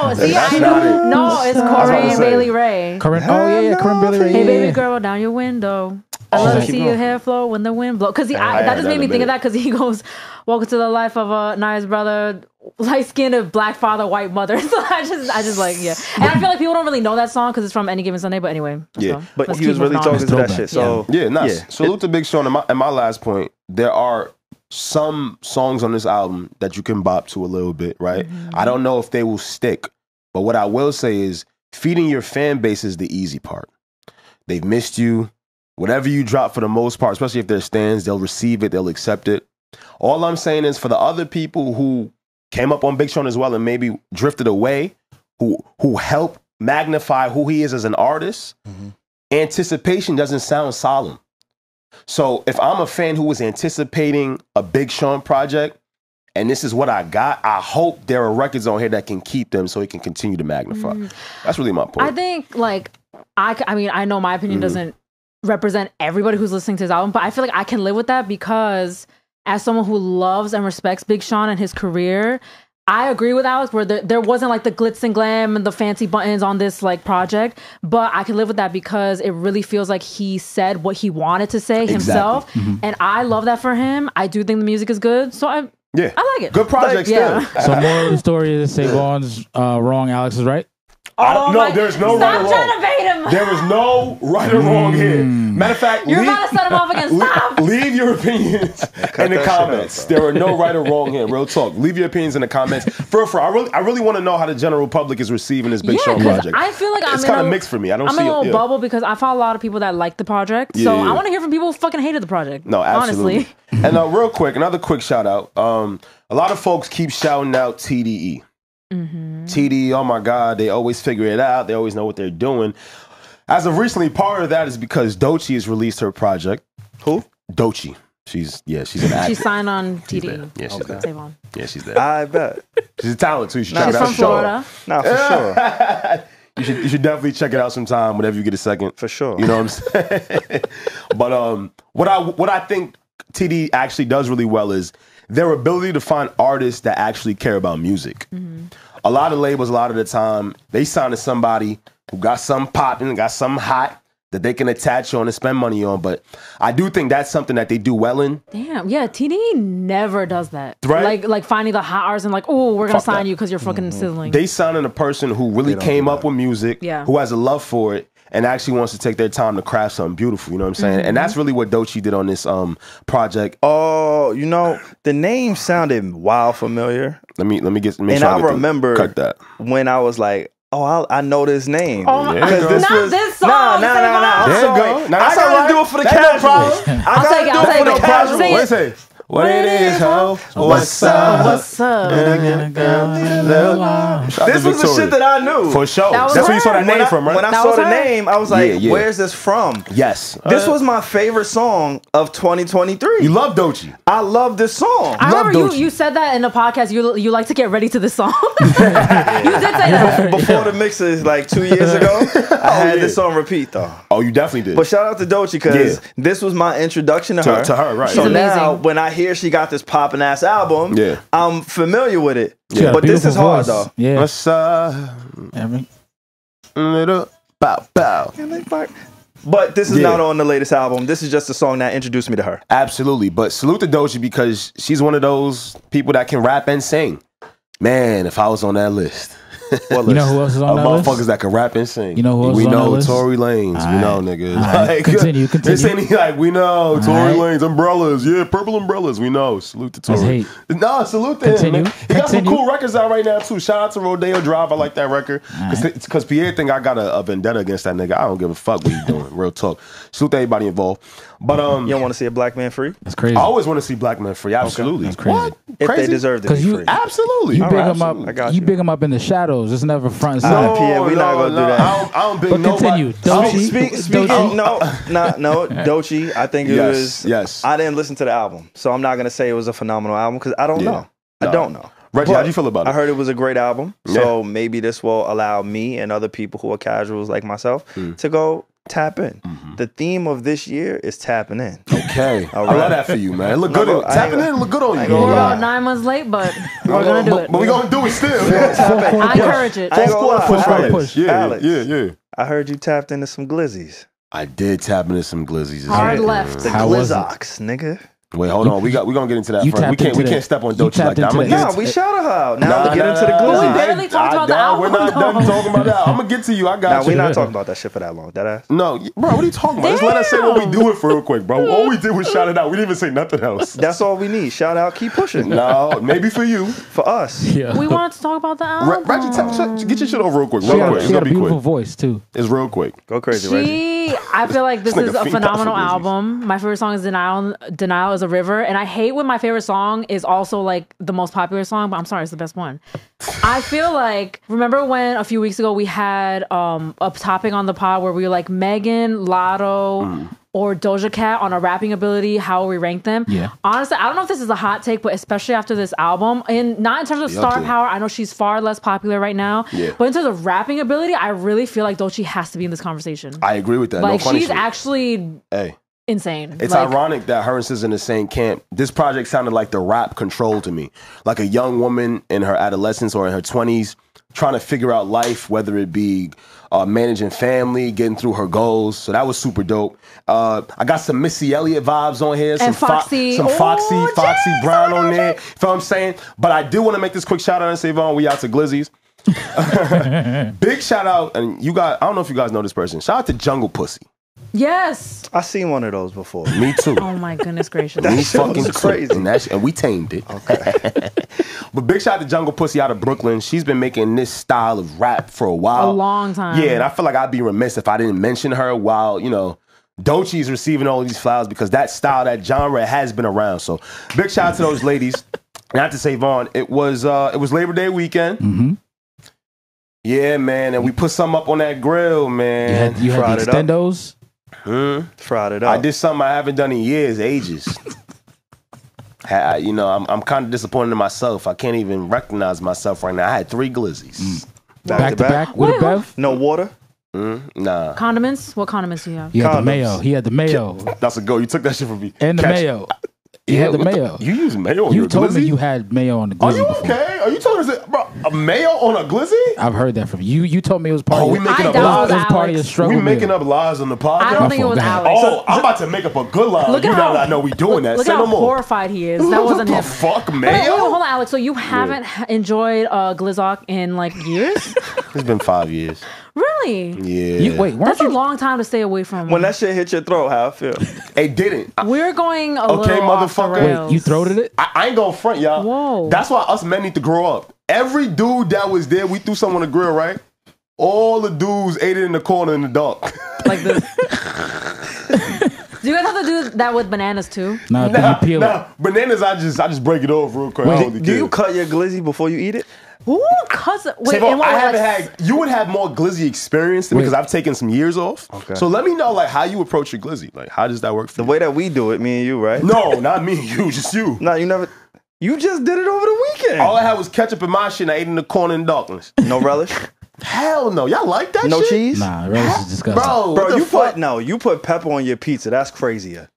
are. No, see, That's I not know. it. No, it's about Corey and. Bailey Rae. Current, oh yeah, yeah, Current Billy. Ray, Hey, yeah, baby yeah. girl, down your window. I oh, love to Keep see your hair flow when the wind blows. Because I that had just made in me a think of that. Because he goes, "Welcome to the life of a nice brother, light skinned of black father, white mother." [LAUGHS] So I just, I just like, yeah. And I feel like people don't really know that song because it's from Any Given Sunday. But anyway, let's Yeah, go. But Let's he was keep really moving on. talking to that Throwback. shit. So Yeah, nice. Yeah. Salute to Big Sean. And my, and my last point, there are some songs on this album that you can bop to a little bit, right? Mm-hmm. I don't know if they will stick, but what I will say is feeding your fan base is the easy part. They've missed you. Whatever you drop for the most part, especially if they're stands, they'll receive it, they'll accept it. All I'm saying is for the other people who came up on Big Sean as well and maybe drifted away, who who help magnify who he is as an artist, mm-hmm. anticipation doesn't sound solemn. So if I'm a fan who was anticipating a Big Sean project and this is what I got, I hope there are records on here that can keep them so it can continue to magnify. That's really my point. I think like I, I mean, I know my opinion Mhm. doesn't represent everybody who's listening to his album, but I feel like I can live with that because as someone who loves and respects Big Sean and his career, I agree with Alex where there, there wasn't like the glitz and glam and the fancy buttons on this like project, but I can live with that because it really feels like he said what he wanted to say himself, and I love that for him. I do think the music is good, so I yeah. I like it. Good project yeah. still. So more of the story is SaVon's uh, wrong, Alex is right. I don't- Oh no, there's no Stop right or trying wrong. to bait him. There is no right or wrong here. Matter of fact, You're leave, about to set him off again. [LAUGHS] Stop. leave your opinions [LAUGHS] in the comments. out, there are no right or wrong here. [LAUGHS] Real talk. Leave your opinions in the comments. For for I really I really want to know how the general public is receiving this Big Yeah, Sean 'cause project. I feel like it's kind of mixed for me. I don't I'm see in a little yeah. bubble because I follow a lot of people that like the project. Yeah, so yeah, I want to hear from people who fucking hated the project. No, absolutely. Honestly. and uh, real quick, another quick shout out. Um, a lot of folks keep shouting out TDE. Mm-hmm. TDE, oh my God, they always figure it out. They always know what they're doing. As of recently, part of that is because Doechii has released her project. Who? Doechii. She's yeah, she's an actor. She's signed on TDE. Yeah, she's there. SaVon. Yeah, she's there. I bet. She's a talent too. You should Nah, check She's it out. from Show. Florida. Nah, for sure. [LAUGHS] You should you should definitely check it out sometime whenever you get a second. For sure. You know what I'm saying? [LAUGHS] but um, what I what I think TDE actually does really well is their ability to find artists that actually care about music. A lot of labels, a lot of the time, they sign to somebody who got something popping, got some hot that they can attach on and spend money on. But I do think that's something that they do well in. Damn. Yeah, TDE never does that. Right? Like like finding the hot artists and like, oh, we're gonna Fuck sign that. Mm-hmm. you because you're fucking sizzling. They signing a person who really came up with music, Yeah. who has a love for it, and actually wants to take their time to craft something beautiful. You know what I'm saying? Mm-hmm. And that's really what Doechii did on this um project. Oh, you know, the name sounded wild familiar. Let me let me get make And sure I get remember cut that. when I was like, oh, I, I know this name. Oh my- There you go. Not this song, Nah, nah, nah, nah. I'm There sorry. go. Now, I gotta all right. do it for the That's no casuals. problem. I I'll gotta take it, do I'll it for take the it. casuals. Sing What it say? What it is, ho? What's up? What's up? Shout out to This was the shit that I knew. For sure. That was That's where you saw her. that name I, from, right? When I That saw the her. name, I was like, Yeah, yeah. where's this from? yes. This Uh, was my favorite song of 2023. you love Doechii. I love this song. I Love remember you, you said that in the podcast. You you like to get ready to the song. [LAUGHS] [LAUGHS] you did say that. Before the mixes, like two years ago, [LAUGHS] I had yeah. this on repeat though. Oh, you definitely did. But shout out to Doechii because Yeah. this was my introduction to, To- her. to her, right. So She's now, when I hear she got this popping ass album, Yeah. I'm familiar with it. She got a But this beautiful is hard voice. though. Yeah. What's up? I mean, Little bow bow. But this is Yeah. not on the latest album. This is just a song that introduced me to her. Absolutely. But salute to Doechii because she's one of those people that can rap and sing. Man, if I was on that list. [LAUGHS] What you know who else is on uh, that motherfuckers list? that can rap and sing. You know who else we is on know that list? Tory Lanez. we know niggas. Alright. [LAUGHS] Continue, [LAUGHS] This continue. ain't like we know Tory Alright. Lanez umbrellas. Yeah, purple umbrellas. We know. Salute to That's Tory. hate. No, salute to Continue, him. Man. He got some continue. cool records out right now too. Shout out to Rodeo Drive. I like that record because Pierre think I got a, a vendetta against that nigga. I don't give a fuck what he's doing. Real talk. Salute to everybody involved. But um, You don't want to see a black man free? That's crazy. I always want to see black men free. Absolutely. That's crazy. What? If Crazy? they deserve to be Because you- free. Absolutely. You All big right, him absolutely. up. I got you you. big him up in the shadows. It's never front and Nah, center. Pierre, we not gonna do that. I don't, I don't big But nobody. continue. I Doechii. don't- Speak, speak, Doechii. speaking, no, no, no, Doechii. I think it Yes, was. yes. I didn't listen to the album, so I'm not gonna say it was a phenomenal album because I don't Yeah. know. I No. don't know. Regi, But how'd you feel about it? I heard it was a great album, so maybe this will allow me and other people who are casuals like myself Hmm. to go tap in. Mm-hmm. The theme of this year is tapping in. Okay. All [LAUGHS] I love right. that for you, man. Look No, good. bro, I Tapping in look good on you. We're about nine months late, but [LAUGHS] we're gonna do it. But we gonna do it still. [LAUGHS] I encourage it. I ain't gonna lie. push, Alex, push. Yeah, Alex, yeah, yeah. I heard you tapped into some glizzies. I did tap into some glizzies. this Hard weekend. left. The How was it? Glizzox, nigga. Wait, hold on. We got we gonna get into that first. We can't we into can't step on you Doechii like that. I'm gonna the- get Nah, we shouted her out. Now Nah, to get nah, into the nah, glizzy. nah. We barely talked I- about the [LAUGHS] nah, We're album, not done talking about that. I'm gonna get to you. I got Nah, you. we're not talking about that shit for that long. That ass. No, bro, what are you talking about? Just let us say what we do it for real quick, bro. All we did was [LAUGHS] shout it out. We didn't even say nothing else. That's all we need. Shout out, keep pushing. No, maybe for you. For us. Yeah. We want to talk about the Ra- album. Ratchet, tell- get your shit over real quick. Real had, quick. she It's had gonna a be beautiful quick. voice too. It's real quick. Go crazy, Regi. I feel like [LAUGHS] this This is a fiend out for phenomenal album. My favorite song is Denial. Denial is a river, and I hate when my favorite song is also like the most popular song. But I'm sorry, it's the best one. I feel like remember when a few weeks ago we had um a topic on the pod where we were like Megan, Latto. Mm. Or Doja Cat on a rapping ability, how we rank them. Yeah. Honestly, I don't know if this is a hot take, but especially after this album, and not in terms of Yeah, star power, I know she's far less popular right now. Yeah. But in terms of rapping ability, I really feel like Doechii has to be in this conversation. I agree with that. Like no she's shit. actually Hey, insane. it's Like, ironic that her and SZA in the same camp. This project sounded like the rap control to me, like a young woman in her adolescence or in her twenties trying to figure out life, whether it be uh, managing family, getting through her goals. So that was super dope. Uh, I got some Missy Elliott vibes on here, some And Foxy. some Foxy, Oh, Foxy James, Brown on there. You feel what I'm saying? But I do want to make this quick shout out and say, Vaughn, we out to Glizzies. [LAUGHS] [LAUGHS] Big shout out, and you guys, I don't know if you guys know this person. Shout out to Junglepussy. Yes. I seen one of those before. Me too. Oh my goodness gracious. Me shit was fucking too. crazy. And, that sh- and we tamed it. Okay. [LAUGHS] but big shout out to Junglepussy out of Brooklyn. She's been making this style of rap for a while. A long time. Yeah, and I feel like I'd be remiss if I didn't mention her while, you know, Doechii's receiving all these flowers because that style, that genre has been around. So big shout out to those ladies. Not to say Vaughn, it was uh it was Labor Day weekend. Mm-hmm. Yeah, man, and we put some up on that grill, You man. had you had fried the it up. Extendos. Hmm? Fried it up. I did something I haven't done in years, ages. I- you know, I'm, I'm kind of disappointed in myself. I can't even recognize myself right now. I had three glizzies. Back, to back, with a Wait, bev. No water. Mm, nah, Condiments? What condiments do you have? He had the mayo. He had the mayo that's a go. You took that shit from me. and the Catch- mayo. He had the what mayo. you use mayo on You your told me you had mayo on the glizzy. Are glizzy you before. okay? Are you telling us that, bro, a mayo on a glizzy? I've heard that from you. You told me it was part Oh, of we your, making I up lies. it it was was part of your struggle. We making meal. up lies on the podcast. I don't think it was. Alex. Oh, I'm about to make up a good lie. Look you at know how that I know we doing that. Look Say at no how more. horrified he is. That What wasn't the him. fuck, Hold mayo? hold on, hold on, Alex. So you haven't h- enjoyed uh, Glizzock in like years? [LAUGHS] It's been five years. Really? Yeah. You, wait, weren't That's a long time to stay away from. When that shit hit your throat, how I feel. [LAUGHS] It didn't. We're going a Okay, little off the motherfucker. rails. Wait, you throated it? I, I ain't gonna front y'all. Whoa. That's why us men need to grow up. Every dude that was there, we threw someone a grill, right? All the dudes ate it in the corner in the dark. like this. [LAUGHS] do you guys have to do that with bananas too? No, then you peel it. nah, bananas, I just I just break it off real quick. Wait, don't Do you cut your glizzy before you eat it? Ooh, cousin. Wait, Say, bro, in what I way, haven't like, had. You would have more glizzy experience than Wait. because I've taken some years off. Okay. So let me know like how you approach your glizzy. Like how does that work for The you? way that we do it, me and you, right? No, not me. And you, just you. No, you never. You just did it over the weekend. All I had was ketchup in my shit. and I ate in the corner in darkness. no relish. Hell no, y'all like that? No shit? cheese. Nah, relish is disgusting. bro. Bro, you fuck? put no, you put pepper on your pizza. That's crazier.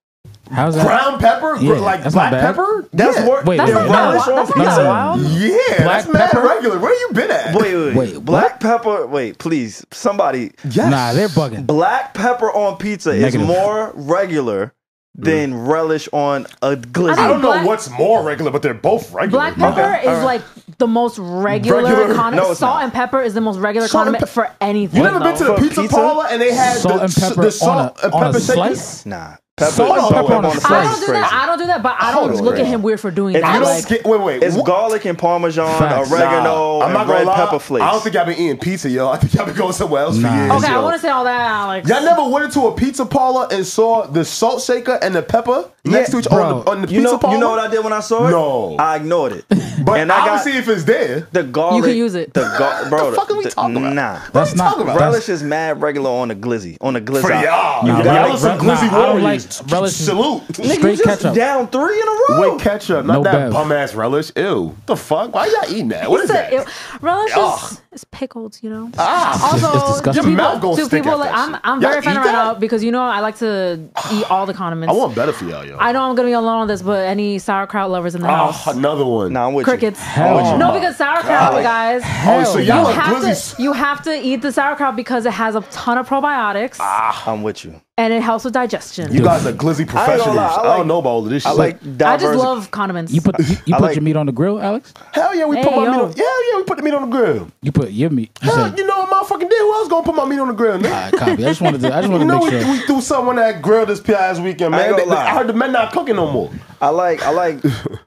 How's that? brown pepper, Yeah, like that's black not bad. pepper. That's yeah. work. Wait, That's wait, not wait, that wild. That's not no, that no, no. wild. Yeah, Black that's mad pepper? regular. Where you been at? Wait, wait, Wait, Black pepper. Wait, please, somebody. yes. Nah, they're bugging. Black pepper on pizza Negative. is more regular than mm. relish on a glizzy. I don't know Black- what's more regular, but they're both regular. Black pepper Okay, is all right. like the most regular, Regular? condiment. No, Salt not. and pepper is the most regular Salt condiment pe- for anything. You never been to the pizza, pizza? parlor and they had Salt the, and pepper the salt on a, and pepper a slice? Nah, pepper. Salt and Hold pepper on a wait. I don't do that. I don't do that, but I don't on, look at him weird for doing If that. you don't Like, Skip- wait, wait. It's what- garlic and parmesan, Facts. oregano, Nah, I'm and not gonna red lie. pepper flakes. I don't think y'all been eating pizza, yo. I think y'all been going somewhere else Nah. for years. okay, I yo. want to say all that, Alex. Y'all never went into a pizza parlor and saw the salt shaker and the pepper next to each bro. on the, on the you pizza know, parlor? you know what I did when I saw it? No. I ignored it. [LAUGHS] But and I I got will see if it's there. the garlic. You can use it. The gar- [LAUGHS] bro, the fuck are we talking about? Nah. That's you not. talking about? that's- Relish is mad regular on the glizzy, on the glizzy. For y'all. Nah, y'all relish- are some glizzy I don't warriors. Like relish- Salute. [LAUGHS] Nigga, you Straight just ketchup. down three in a row. With ketchup, not No that bev. bum ass relish. Ew. What the fuck? Why y'all eating that? What is He is that? it- relish Ugh. Is it's pickled, you know. Ah, It's Also, disgusting. do Your mouth people, gonna do stick people like, that I'm. I'm very eat offended right that? now because you know I like to eat [SIGHS] all the condiments. I want better for y'all, yo. I know I'm gonna be alone on this, but any sauerkraut lovers in the Oh, house, another one. Nah, I'm with crickets. Hell no, no. because sauerkraut, guys. Oh, so You y'all are have, glizzies. to, you have to eat the sauerkraut because it has a ton of probiotics you. I'm with you. and it helps with digestion. You guys are glizzy I professionals. lie, I, I like- don't know about all of this I like I just love condiments. You put you, you put like- your meat on the grill, Alex. Hell yeah, we Hey, put my yo. meat on. Yeah, yeah, we put the meat on the grill. You put your meat. You Hell, said, you know what motherfucking did? Who else gonna put my meat on the grill? Nigga? All right, copy. I just wanted to. I just You wanted to [LAUGHS] make we, sure. we threw something on that grill this past weekend, I man. ain't gonna lie. I heard the men not cooking no more. I like, I like,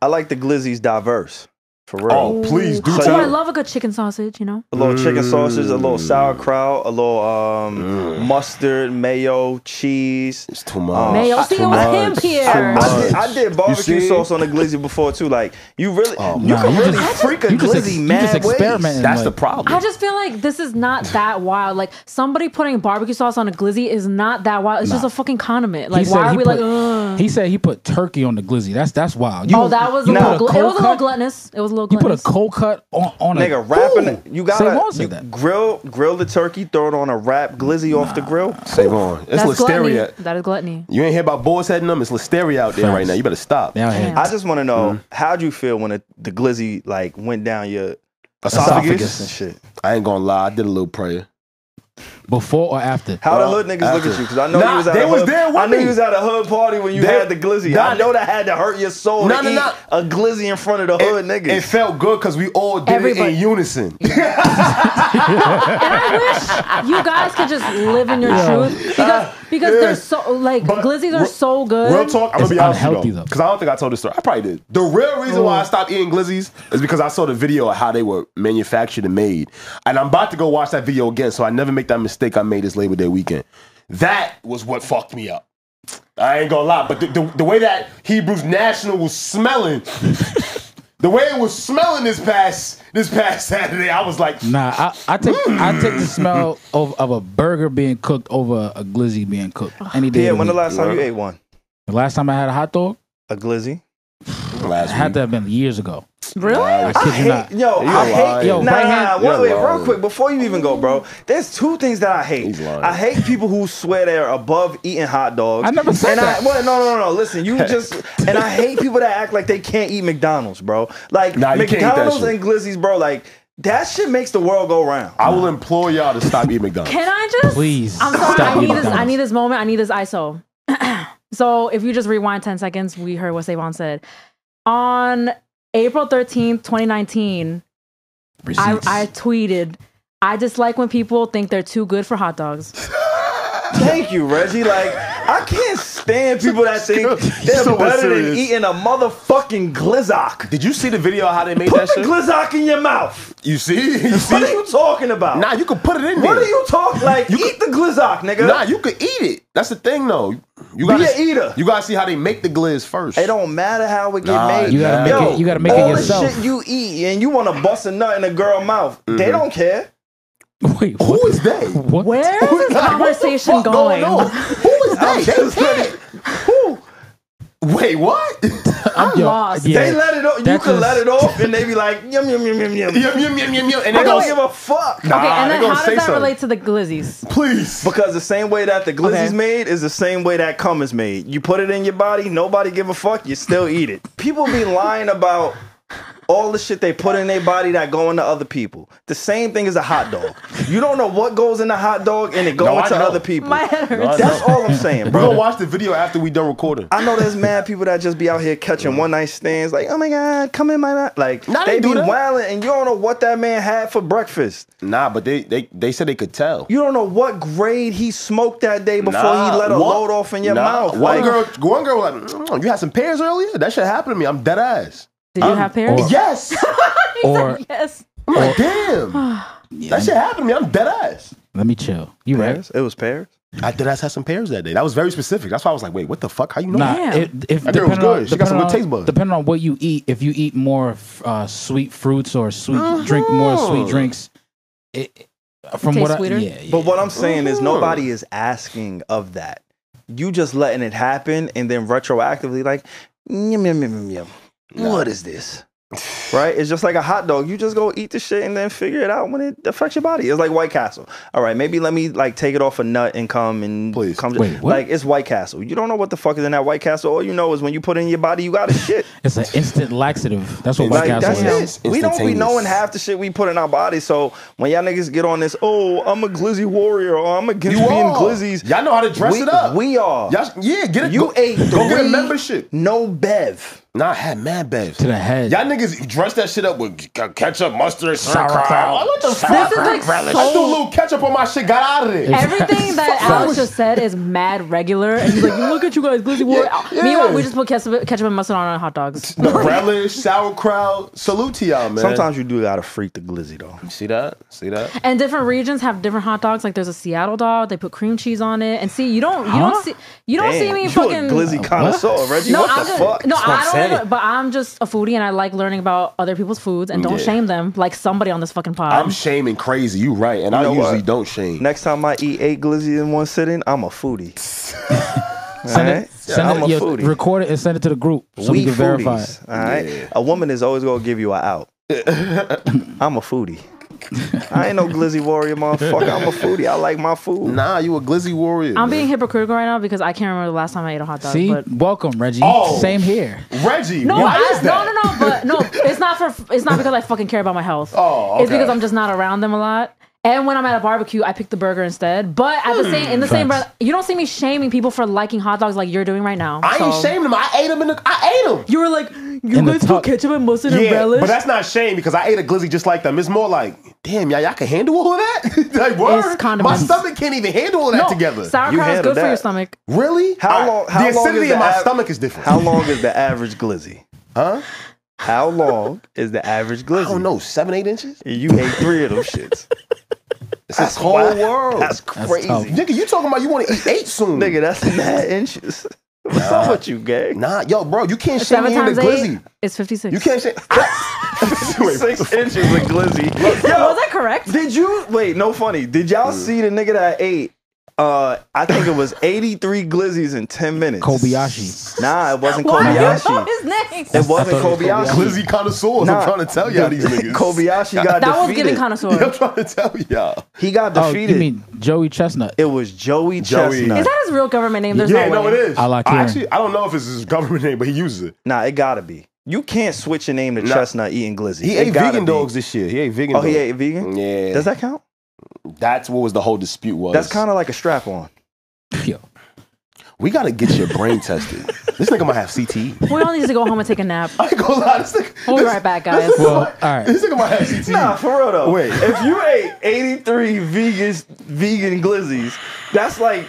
I like the glizzies diverse. For real. Oh, please do So oh, I love a good chicken sausage. You know, A little chicken sausage, a Mm. little sauerkraut, a little um, mustard, mayo, cheese. It's too much. Oh, mayo. See, it was him, Too Pierre. much. I did, I did barbecue see? sauce on the glizzy before too. Like you really, Oh, you Nah, can you really just- freak a you just glizzy ex- you mad just ways. experimenting. That's like- the problem. I just feel like this is not [LAUGHS] that wild. Like somebody putting barbecue sauce on a glizzy is not that wild. It's just a fucking condiment. Like He why are we put- like? Ugh. He said he put turkey on the glizzy. That's that's wild. You, oh, that was a you little. put a Gl- it cold was a little cut- gluttonous. It was a little You put a gluttonous. cold cut on on a Nigga, wrapping it. You Say gotta more, say you that. grill grill the turkey, throw it on a wrap glizzy off the grill. Save on. It's That's gluttony. listeria. That is gluttony. You ain't hear about boys heading them. It's listeria out there Facts. right now. You better stop. Down here. Damn. I just want to know Mm-hmm. how'd you feel when it, the glizzy like went down your Esophagus. and shit. I ain't gonna lie. I did a little prayer. Before or after? How Well, the hood niggas look at you? Because I know Nah, you was at they a was hood, there with I knew me. you was at a hood party when you They- had the glizzy. Nah, I know that had to hurt your soul Nah, to nah, eat nah. a glizzy in front of the hood niggas. It felt good because we all did it in unison. [LAUGHS] And I wish you guys could just live in your truth because because Yeah. they're so like But glizzies are so good. Real talk, I'm It's gonna be honest unhealthy, with you though. because I don't think I told this story. I probably did. The real reason why I mm. stopped eating glizzies is because I saw the video of how they were manufactured and made, and I'm about to go watch that video again, so I never make that mistake I made this Labor Day weekend. That was what fucked me up. I ain't gonna lie, but the, the, the way that Hebrews National was smelling, [LAUGHS] the way it was smelling this past this past [LAUGHS] Saturday, I was like, Nah, I, I take mm. I take the smell of, of a burger being cooked over a glizzy being cooked any day. yeah, of the when the last time you ate one? The last time I had a hot dog, A glizzy? it last had week. to have been years ago. Really? I kid you hate, not. yo, You I lying. hate, Yo, nah, right nah, hand- wait, You're wait, real quick, before you even go, bro, there's two things that I hate. I hate people who swear they're above eating hot dogs. I never said and that. I, well, no, no, no, no, listen, you [LAUGHS] just, and I hate people that act like they can't eat McDonald's, bro. Like, Nah, you can't eat that McDonald's and Glizzy's, bro, like, that shit makes the world go round. I will implore y'all to stop eating McDonald's. Can I just Please I'm sorry. stop I need this. I need this moment. I need this ISO. [CLEARS THROAT] so if you just rewind ten seconds, we heard what SaVon said on April thirteenth, twenty nineteen. I, I tweeted. I dislike when people think they're too good for hot dogs. [LAUGHS] Thank you, Regi. Like, I can't stand people that [LAUGHS] think they're So better than eating a motherfucking glizzock. Did you see the video of how they made Put that the shit? glizzock in your mouth. you see? [LAUGHS] You see? What are you talking about? Nah, you can put it in there. What are you talking like? You eat the glizzock, nigga. Nah, you could eat it. That's the thing, though. You Be gotta a eater. You gotta see how they make the glizz first. It don't matter how it get Nah, made. you gotta make Yo, it- you gotta make it all yourself. the shit you eat and you want to bust a nut in a girl mouth. Mm-hmm. They don't care. [LAUGHS] Wait, Who what? is they? What? Where is this Like, conversation what the going? Who is [LAUGHS] I'm they? They just can't. Who? Wait, what? [LAUGHS] I'm Yo, lost. yeah. They let it off. You can just- let it off and they be like, yum, yum, yum, yum, yum. yum, yum, yum, yum, yum. And I they don't gonna give a fuck. Nah, Okay, and then how does that something. relate to the glizzies? Please. Because the same way that the glizzy's Okay. made is the same way that cum is made. You put it in your body, nobody give a fuck, you still eat it. People be lying about all the shit they put in their body that go into other people. The same thing as a hot dog. You don't know what goes in the hot dog and it go No, into other people. My head hurts. That's all I'm saying, bro. We're bro. gonna watch the video after we done recording. I know there's mad people that just be out here catching one night stands, like, oh my god, come in my mouth. Like Nah, they they be do that. wilding, and you don't know what that man had for breakfast. Nah, but they they they said they could tell. You don't know what grade he smoked that day before Nah, he let a one- load off in your nah, mouth. One Like, girl, one girl was like, "Mm, "You had some pears earlier? That shit happened to me. I'm dead ass." Did you have pears? or- Yes. [LAUGHS] Or yes. I'm like, damn. [SIGHS] That shit happened to me. I'm dead ass. let me chill. You right? It was pears. I dead ass had some pears that day. That was very specific. That's why I was like, wait, what the fuck? How you know? Nah, Damn. it, if That girl was good. on, She got some good taste on- buds. Depending on what you eat, if you eat more uh, sweet fruits or sweet drink more Uh-huh. sweet drinks, it, it- from Tastes what I, yeah, yeah, But what I'm saying is Mhm. nobody is asking of that. You just letting it happen and then retroactively like, yum, yum, yum, yum, yum. What is this? [LAUGHS] right? It's just like a hot dog. You just go eat the shit and then figure it out when it affects your body. It's like White Castle. All right, maybe let me like take it off a nut and come and Please. come. Wait, what? Like it's White Castle. You don't know what the fuck is in that White Castle. All you know is when you put it in your body, you got a shit. [LAUGHS] It's an instant laxative. That's what White Like Castle that's is. it. We don't be Instantaneous. knowing half the shit we put in our body. So when y'all niggas get on this, oh, I'm a glizzy warrior, or I'm against You being are. glizzies. Y'all know how to dress we, it up. We are. Y'all, yeah, get it. you go, ate go get a membership. No bev. Nah, I had mad bevs. To the head. Y'all niggas dress that shit up with ketchup, mustard, Sauerkraut. sauerkraut. What the fuck? This is like I so- threw a little ketchup on my shit, got out of there. Everything [LAUGHS] that Alex just said is mad regular, and he's like, "Look at you guys, glizzy warrior." Yeah. Meanwhile, we just put ketchup, ketchup and mustard on our hot dogs. [LAUGHS] The relish, sauerkraut. Salute to y'all, man. Sometimes you do gotta freak the glizzy though. see that? See that? And different regions have different hot dogs. Like there's a Seattle dog, they put cream cheese on it. And see, you don't, you Huh? don't see, you don't see me you fucking. a glizzy connoisseur, Regi. no, what I'm the just, fuck? no, I don't. Saying. know, but I'm just a foodie, and I like learning about other people's foods, and don't Yeah. shame them like somebody on this fucking pod. I'm shaming crazy. You right, and I know usually what? don't shame. Next time I eat eight glizzy in one sitting, I'm a foodie. [LAUGHS] Send Alright? it, send I'm it, a yo, foodie. record it and send it to the group so we, we can verify foodies. it. All right. Yeah. A woman is always gonna give you a out. [LAUGHS] I'm a foodie. I ain't no glizzy warrior, motherfucker. I'm a foodie. I like my food. Nah, you a glizzy warrior. I'm man. being hypocritical right now because I can't remember the last time I ate a hot dog. See, but welcome, Regi. Oh. Same here. Regi. No, why I, is that? no, no, no, but no, it's not for. It's not because I fucking care about my health. [LAUGHS] Oh, It's because I'm just not around them a lot. And when I'm at a barbecue, I pick the burger instead. But at the hmm. same, in the same breath, you don't see me shaming people for liking hot dogs like you're doing right now. I ain't So- shaming them. I ate them in the. I ate them. You were like, you In the guys tuck. put ketchup and mustard and Yeah, relish. but that's not shame because I ate a glizzy just like them. It's more like, damn, y'all, y'all can handle all of that. [LAUGHS] like, word? It's My stomach can't even handle all that no, together. sauerkraut is handle good for your stomach. really? How I- long? How the long acidity is in the my av- stomach is different. How long is the average glizzy? Huh? How long is the average glizzy? I don't know. Seven, eight inches. You ate three of them shits. [LAUGHS] It's a whole wild. world. That's crazy. tough. Nigga, you talking about you want to eat eight [LAUGHS] soon? Nigga, that's mad inches. [LAUGHS] What's up with you, gay? Nah, yo, bro, you can't shame Seven me in times the eight glizzy. is 56. You can't shame. [LAUGHS] Wait, Six inches of glizzy. Yo, Was that correct? did you wait? No funny. Did y'all Mm. see the nigga that ate? Uh, I think it was [LAUGHS] 83 glizzies in 10 minutes. Kobayashi. Nah, it wasn't Why do you know his name? It wasn't it was Kobayashi. glizzy connoisseurs. Nah, I'm trying to tell y'all these niggas. Kobayashi got defeated. That was defeated. giving I'm trying to tell y'all. he got Oh, defeated. you mean Joey Chestnut? it was Joey, Joey. Chestnut. Is that his real government name? There's yeah, no no, it is. I like I actually, I don't know if it's his government name, but he uses it. Nah, it gotta be. You can't switch your name to Nah. Chestnut eating glizzy. He It ate vegan be. dogs this year. He ate vegan. Oh, he ate vegan. Yeah, Does that count? That's what was the whole dispute was. That's kind of like a strap on. [LAUGHS] Yo, We gotta get your brain tested. This nigga might have CTE. We all need to go home and take a nap. [LAUGHS] I ain't gonna lie. This nigga, We'll be this- right back, guys. well, all right. This nigga might have CTE. Nah, for real though. Wait. if you ate 83 vegan vegan glizzies, that's like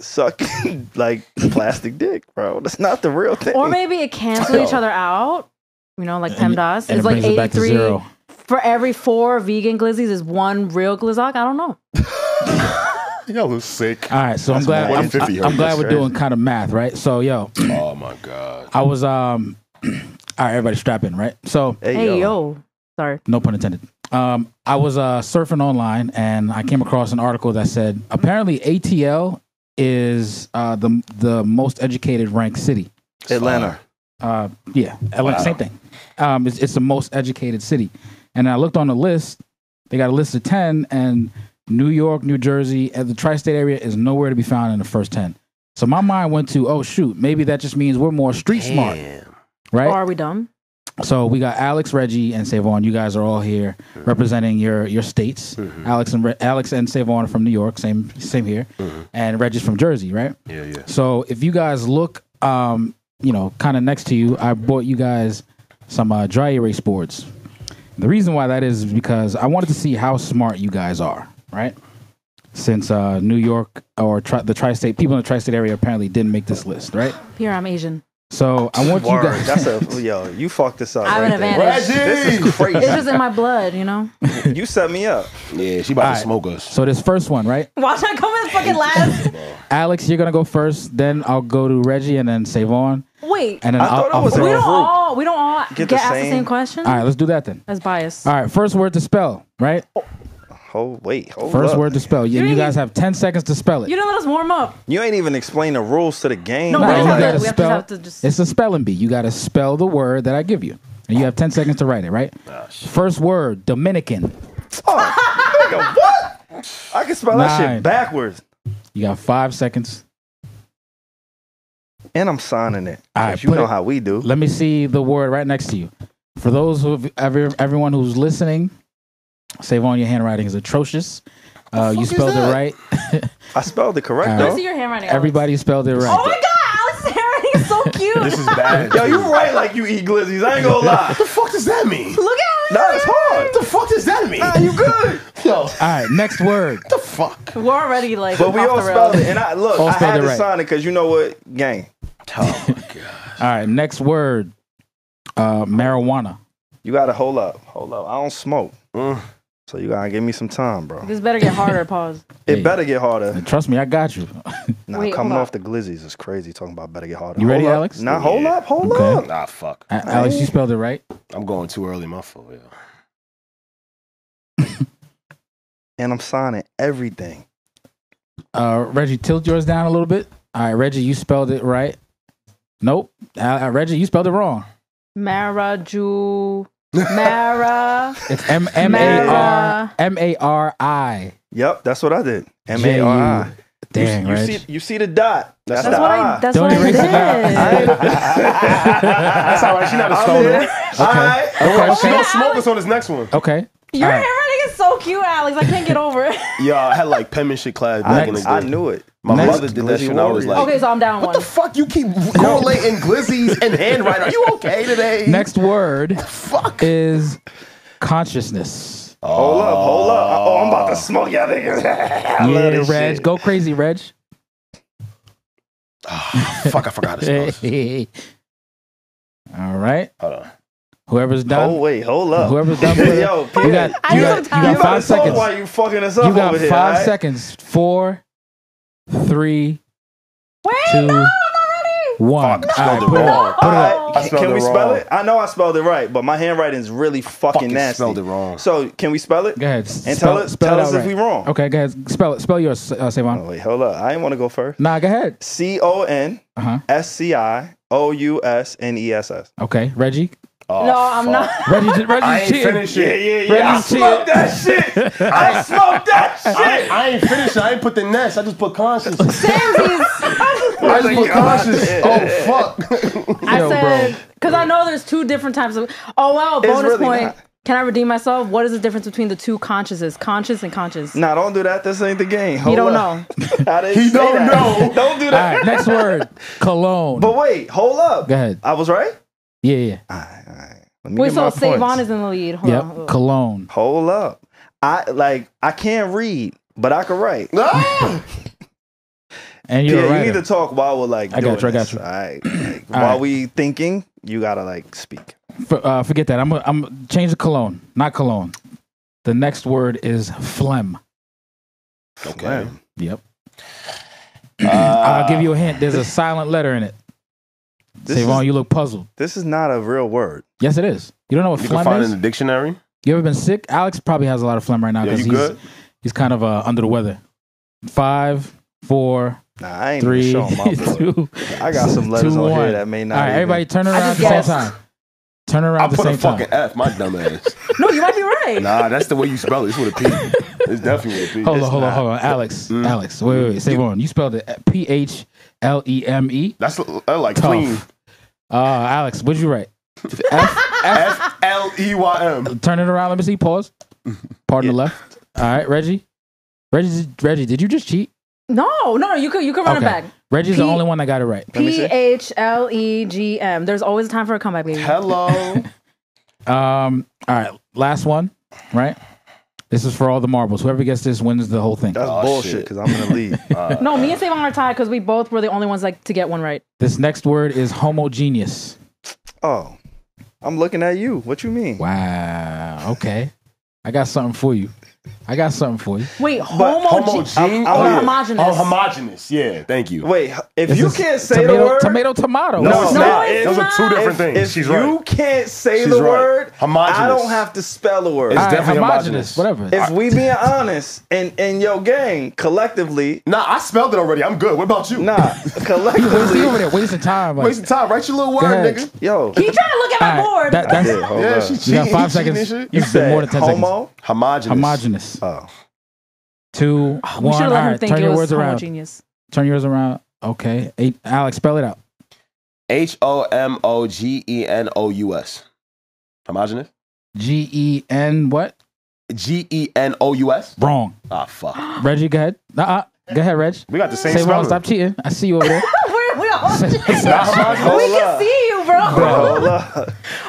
sucking [LAUGHS] like plastic dick, bro. That's not the real thing. Or maybe it cancel each other out. You know, like PEMDAS. and It's like brings it back to 83. Zero. For every four vegan glizzies is one real glizzock. I don't know. [LAUGHS] Yo, was sick. All right, so I'm glad. more than I'm, I'm glad we're doing kind of math, right? So, yo, Oh my god. I was um, [CLEARS THROAT] all right, everybody strap in, right? So, hey, Hey, yo. yo. Sorry. no pun intended. Um, I was uh surfing online and I came across an article that said apparently ATL is uh the the most educated ranked city. Atlanta. Uh, yeah, Atlanta, same thing. Um, it's, it's the most educated city, and I looked on the list. They got a list of ten, and New York, New Jersey, and the tri-state area is nowhere to be found in the first ten. So my mind went to, oh shoot, maybe that just means we're more street smart, right? Or are we dumb? So we got Alex, Regi, and SaVon. You guys are all here representing your your states. Alex and Re- Alex and SaVon are from New York, same same here, and Regi's from Jersey, right? Yeah, yeah. So if you guys look, um, you know, kind of next to you, I bought you guys some uh, dry erase boards. The reason why that is because I wanted to see how smart you guys are, right? Since uh, New York or tri- the tri-state people in the tri-state area apparently didn't make this list, right? Here, I'm Asian. So I want you Word. guys. That's a [LAUGHS] yo. You fucked this up. I have right an there. advantage. This is It's crazy. just in my blood, you know? you set me up. Yeah, she about Alright. to smoke us. so this first one, right? Watch I come in fucking last. Alex, you're gonna go first. Then I'll go to Regi, and then SaVon, Wait. and then I thought it I'll was we don't all we don't all get, Get the asked the same- same question. All right, let's do that then. That's biased. All right, first word to spell, right? Oh wait, hold First up. word to spell. You, You you didn't guys have ten seconds to spell it. You didn't let us warm up. You ain't even explain the rules to the game. No, Nah, we you just have gotta to- we have to spell- have to just- It's a spelling bee. You got to spell the word that I give you. And you have 10 seconds to write it, right? First word, Dominican. Oh, nigga, what? I can spell that shit backwards. You got five seconds. And I'm signing it. All 'Cause right, you know it- how we do. Let me see the word right next to you. For those who every, everyone who's listening, SaVon your handwriting is atrocious. Uh, you spelled it right. I spelled it correct, All Let right. though. see your handwriting. Alex. Everybody spelled it right. Oh my god, Alex's handwriting is so [LAUGHS] cute. This is bad. Yo, you right like you eat glizzies. I ain't gonna [LAUGHS] lie. What the fuck does that mean? Look at Nah, it's hard. What the fuck does that mean? Nah, you good. [LAUGHS] Yo, All right, next word. the fuck? We're already like But we off all spelled it. And I look, All I had to right. sign it because you know what? Gang. Oh my [LAUGHS] god. All right, next word. Uh, marijuana. You gotta hold up. Hold up. I don't smoke. Mm. So you gotta give me some time, bro. This better get harder. Pause. [LAUGHS] It Hey. better get harder. Trust me, I got you. [LAUGHS] Nah, Wait, coming hold off the glizzies is crazy. Talking about better get harder. You ready, Hold up. Alex? Nah, hold Yeah. up, hold Okay. up. Nah, fuck. A- Alex, you spelled it right. I'm going too early, my fault. Yeah. And I'm signing everything. Uh, Regi, tilt yours down a little bit. All right, Regi, you spelled it right. Nope. Uh, uh, Regi, you spelled it wrong. Mara Ju [LAUGHS] Mara. It's M M A R M A R I. Yep, that's what I did. M A R I. Dang, you, Reg. see, you see the dot. That's, That's the what I. I. That's Don't what I erase did. it now. [LAUGHS] That's all right. She not a I'm stoner. here. All right. Okay, She okay. gonna smoke us on this next one. Okay. Your All right. handwriting is so cute, Alex. I can't get over it. [LAUGHS] Yeah, I had like penmanship class back in the day. I, I knew it. My Next. mother did that Glizzy shit. and I was like, okay, so I'm down what one. the fuck? You keep correlating glizzies and [LAUGHS] handwriting. Are you okay today? Next word Fuck. is consciousness. Hold up, hold up. Oh, I'm about to ah. smoke y'all niggas. [LAUGHS] I love yeah, this Reg. shit. Go crazy, Reg. Ah, fuck, I forgot to spell. All right. Hold on. Whoever's done. Oh wait, hold up. Whoever's done. with [LAUGHS] it, Yo, you got, you got, you got you five seconds. while you fucking us up You got over here. five all right? seconds. Four, three, Wait, two, no, I'm not ready. one. Fuck, All right, spelled it put it wrong. up. Put it up. right, I can- spelled can it we spell it? I know I spelled it right, but my handwriting is really fucking Fucking nasty. spelled it wrong. So can we spell it? Go ahead. And spell, tell us, spell tell it us out if we right. wrong. Okay, go ahead. Spell it. Spell yours, uh, SaVon. Oh, wait, hold up. I didn't want to go first. Nah, go ahead. C O N Uh huh. S C I O U S N E S S. Okay, Regi. Oh, No, I'm fuck. not. Regi, Regi's I ain't cheating. finished Yeah, it. yeah, yeah. I Regi's smoked that shit. I [LAUGHS] smoked that shit. I ain't finished it. I ain't put the nest. I just put conscious. [LAUGHS] Samesies. I just put conscious. Oh, fuck. I Yo, said because I know there's two different types of. Oh wow, bonus really point. not. Can I redeem myself? What is the difference between the two consciouses? Conscious and conscious. Nah, don't do that. This ain't the game. Hold you don't up. [LAUGHS] know. He don't that. know. Don't do that. right, next word. Cologne. But wait, hold up. Go ahead. I was right. Yeah, yeah. All right, all right. Let me Wait, get so my SaVon points. is in the lead. Hold Yep. on. Cologne. Hold up. I like. I can't read, but I can write. Ah! [LAUGHS] And you're yeah, a you need to talk while we're like. I got you, I got this, you. All right. [CLEARS THROAT] Like, All while right. we thinking, you gotta like speak. For, uh, forget that. I'm gonna I'm gonna change the cologne, not cologne. The next word is phlegm. Okay. Yep. Uh, I'll give you a hint. There's a silent letter in it. This SaVon, is, you look puzzled. this is not a real word. Yes, it is. You don't know what You can phlegm find it is? in the dictionary. You ever been sick? Alex probably has a lot of phlegm right now Yeah, because you he's good? he's kind of uh, under the weather. Five, four, Nah, I ain't three, showing my [LAUGHS] two. I got some letters two, on one. here that may not. All right, even- everybody, turn around at the same time. Turn around I at the put a fucking time. F. My dumb ass. [LAUGHS] No, you might be right. Nah, that's the way you spell it. It's with a P. It's definitely with a P. Hold on, hold on, hold on. Alex, Mm. Alex, wait, wait, wait. SaVon, you spelled it P H L E M E. That's uh, like Tough. clean. Uh, Alex, what'd you write? F, F [LAUGHS] L E Y M. turn it around. Let me see. Pause. Pardon the left. All right, Regi. Regi, Regi, did you just cheat? No, no, no. You could you could run Okay. it back. Regi's the only one that got it right. me P see. H L E G M. There's always a time for a comeback, baby. Hello. [LAUGHS] Um. All right, last one. Right. This is for all the marbles. Whoever gets this wins the whole thing. That's Oh, bullshit because I'm in the lead. No, me and SaVon are tied because we both were the only ones like to get one right. This next word is homogeneous. oh, I'm looking at you. What you mean? Wow. Okay. I got something for you. I got something for you. Wait, But homogeneous. Homogene- Oh, I'm- homogenous. Oh, homogenous. Yeah, thank you. Wait, if This you can't say tomato, the word, tomato, tomato. No, it's No, not. it's Those are two different if, things. if She's you right. can't say She's the right. word, Homogenous. I don't have to spell the word. It's All right, definitely homogenous. homogenous. Whatever. if we being honest, and and yo gang collectively, Nah, I spelled it already. I'm good. What about you? nah, you wasting, you over collectively, there wasting time. Like, Wasting time. Write your little word, nigga. yo, He trying to look at my board. that- that's- Yeah, hold Yeah, up. she You got five seconds. and shit. You said more than ten seconds. homo. Homogenous. Homogenous. Oh, Two, we one. should have let him think turn your was words around. Genius. Turn yours around. Okay. Eight, Alex, spell it out. H O M O G E N O U S. Homogenous. G E N what? G E N O U S. Wrong. Ah, fuck. [GASPS] Regi, go ahead. Uh-uh. Go ahead, Reg. We got the same Say one. spelling. Stop cheating. I see you over there. [LAUGHS] we we all Say- we can see you, bro. Hold [LAUGHS] up.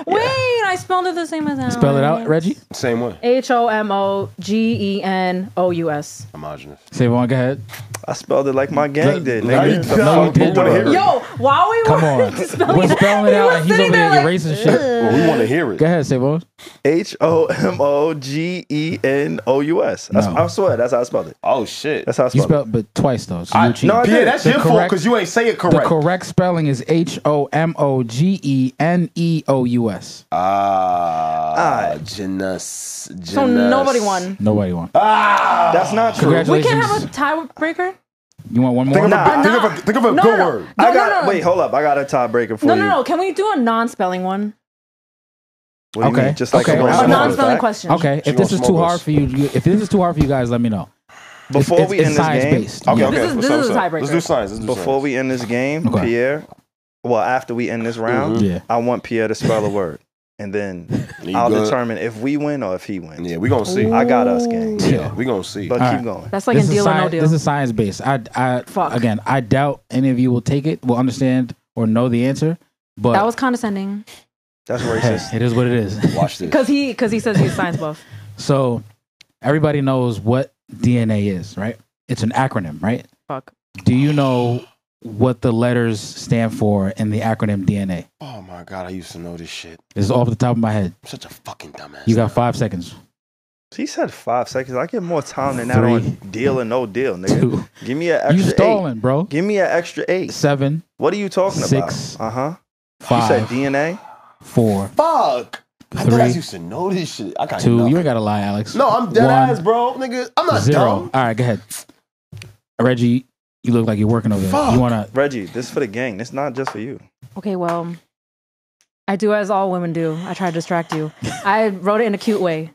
Wait, I spelled it the same as Alex. Spell it out, Regi. Same way. H O M O G E N O U S. Homogenous. Say one. Go ahead. I spelled it like my gang did. No, you- Nigga. The no, you didn't. wanna hear it. Yo, while we Come were on. [LAUGHS] spelling We're spelling it out, and he's sitting over there there like, erasing shit. Well, we want to hear it. Go ahead, Sabo. H O M O G E N O U S. That's- No. I swear, that's how I spelled it. Oh shit. That's how I You spelled it. but twice though. So I, no, I did. that's The your fault correct- because you ain't say it correctly. the correct. correct spelling is H O M O G E N E O U S. Ah, Alright. genus. So nobody won. Nobody won. Ah, That's not true. We Congratulations. can't have a tiebreaker. You want one more? think of, Nah. a, think of a think of a No, good no, no. word. I No, got. no, no. Wait, hold up. I got a tiebreaker for No, you. no, no. Can we do a non-spelling one? What do you Okay. mean? Just like Okay. a A A non-spelling fact? question. Okay, She if this gonna is too smoke hard us. for you, you, if this is too hard for you guys, let me know. Before it's, we it's end this science game, based. Okay, Yeah. okay. This is- this is a tiebreaker. Let's do science. Let's do before science. we end this game, Okay. Pierre. Well, after we end this round, Yeah. I want Pierre to spell a word, and then [LAUGHS] You I'll good? determine if we win or if he wins. Yeah, we gonna see. I got us, gang. Yeah, we gonna see. But All keep right. going. That's like this in is Deal or No Deal. This is science based. I, I, Fuck. again, I doubt any of you will take it, will understand, or know the answer. But that was condescending That's hey, [LAUGHS] racist. it is what it is. Watch this. because he because he says he's science buff. So everybody knows what DNA is, right? It's an acronym, right? Fuck. Do you know what the letters stand for in the acronym DNA? Oh my god, I used to know this shit. This is off the top of my head. I'm such a fucking dumbass. You got five seconds. He said five seconds. I get more time than that Three. on deal or no deal, nigga. Two. Give me an You extra eight. stalling, bro. Give me an extra eight. Seven, What are you talking Six. about? Uh huh. You said DNA. four, Fuck. I thought I Three. used to know this shit. I got two. nothing. You ain't gotta lie, Alex. No, I'm dead One, ass, bro. Nigga, I'm not Zero. dumb. All right, go ahead. Reggie, you look like you're working over there. You wanna? Regi, this is for the gang. This is not just for you. Okay, well, I do as all women do. I try to distract you. [LAUGHS] I wrote it in a cute way.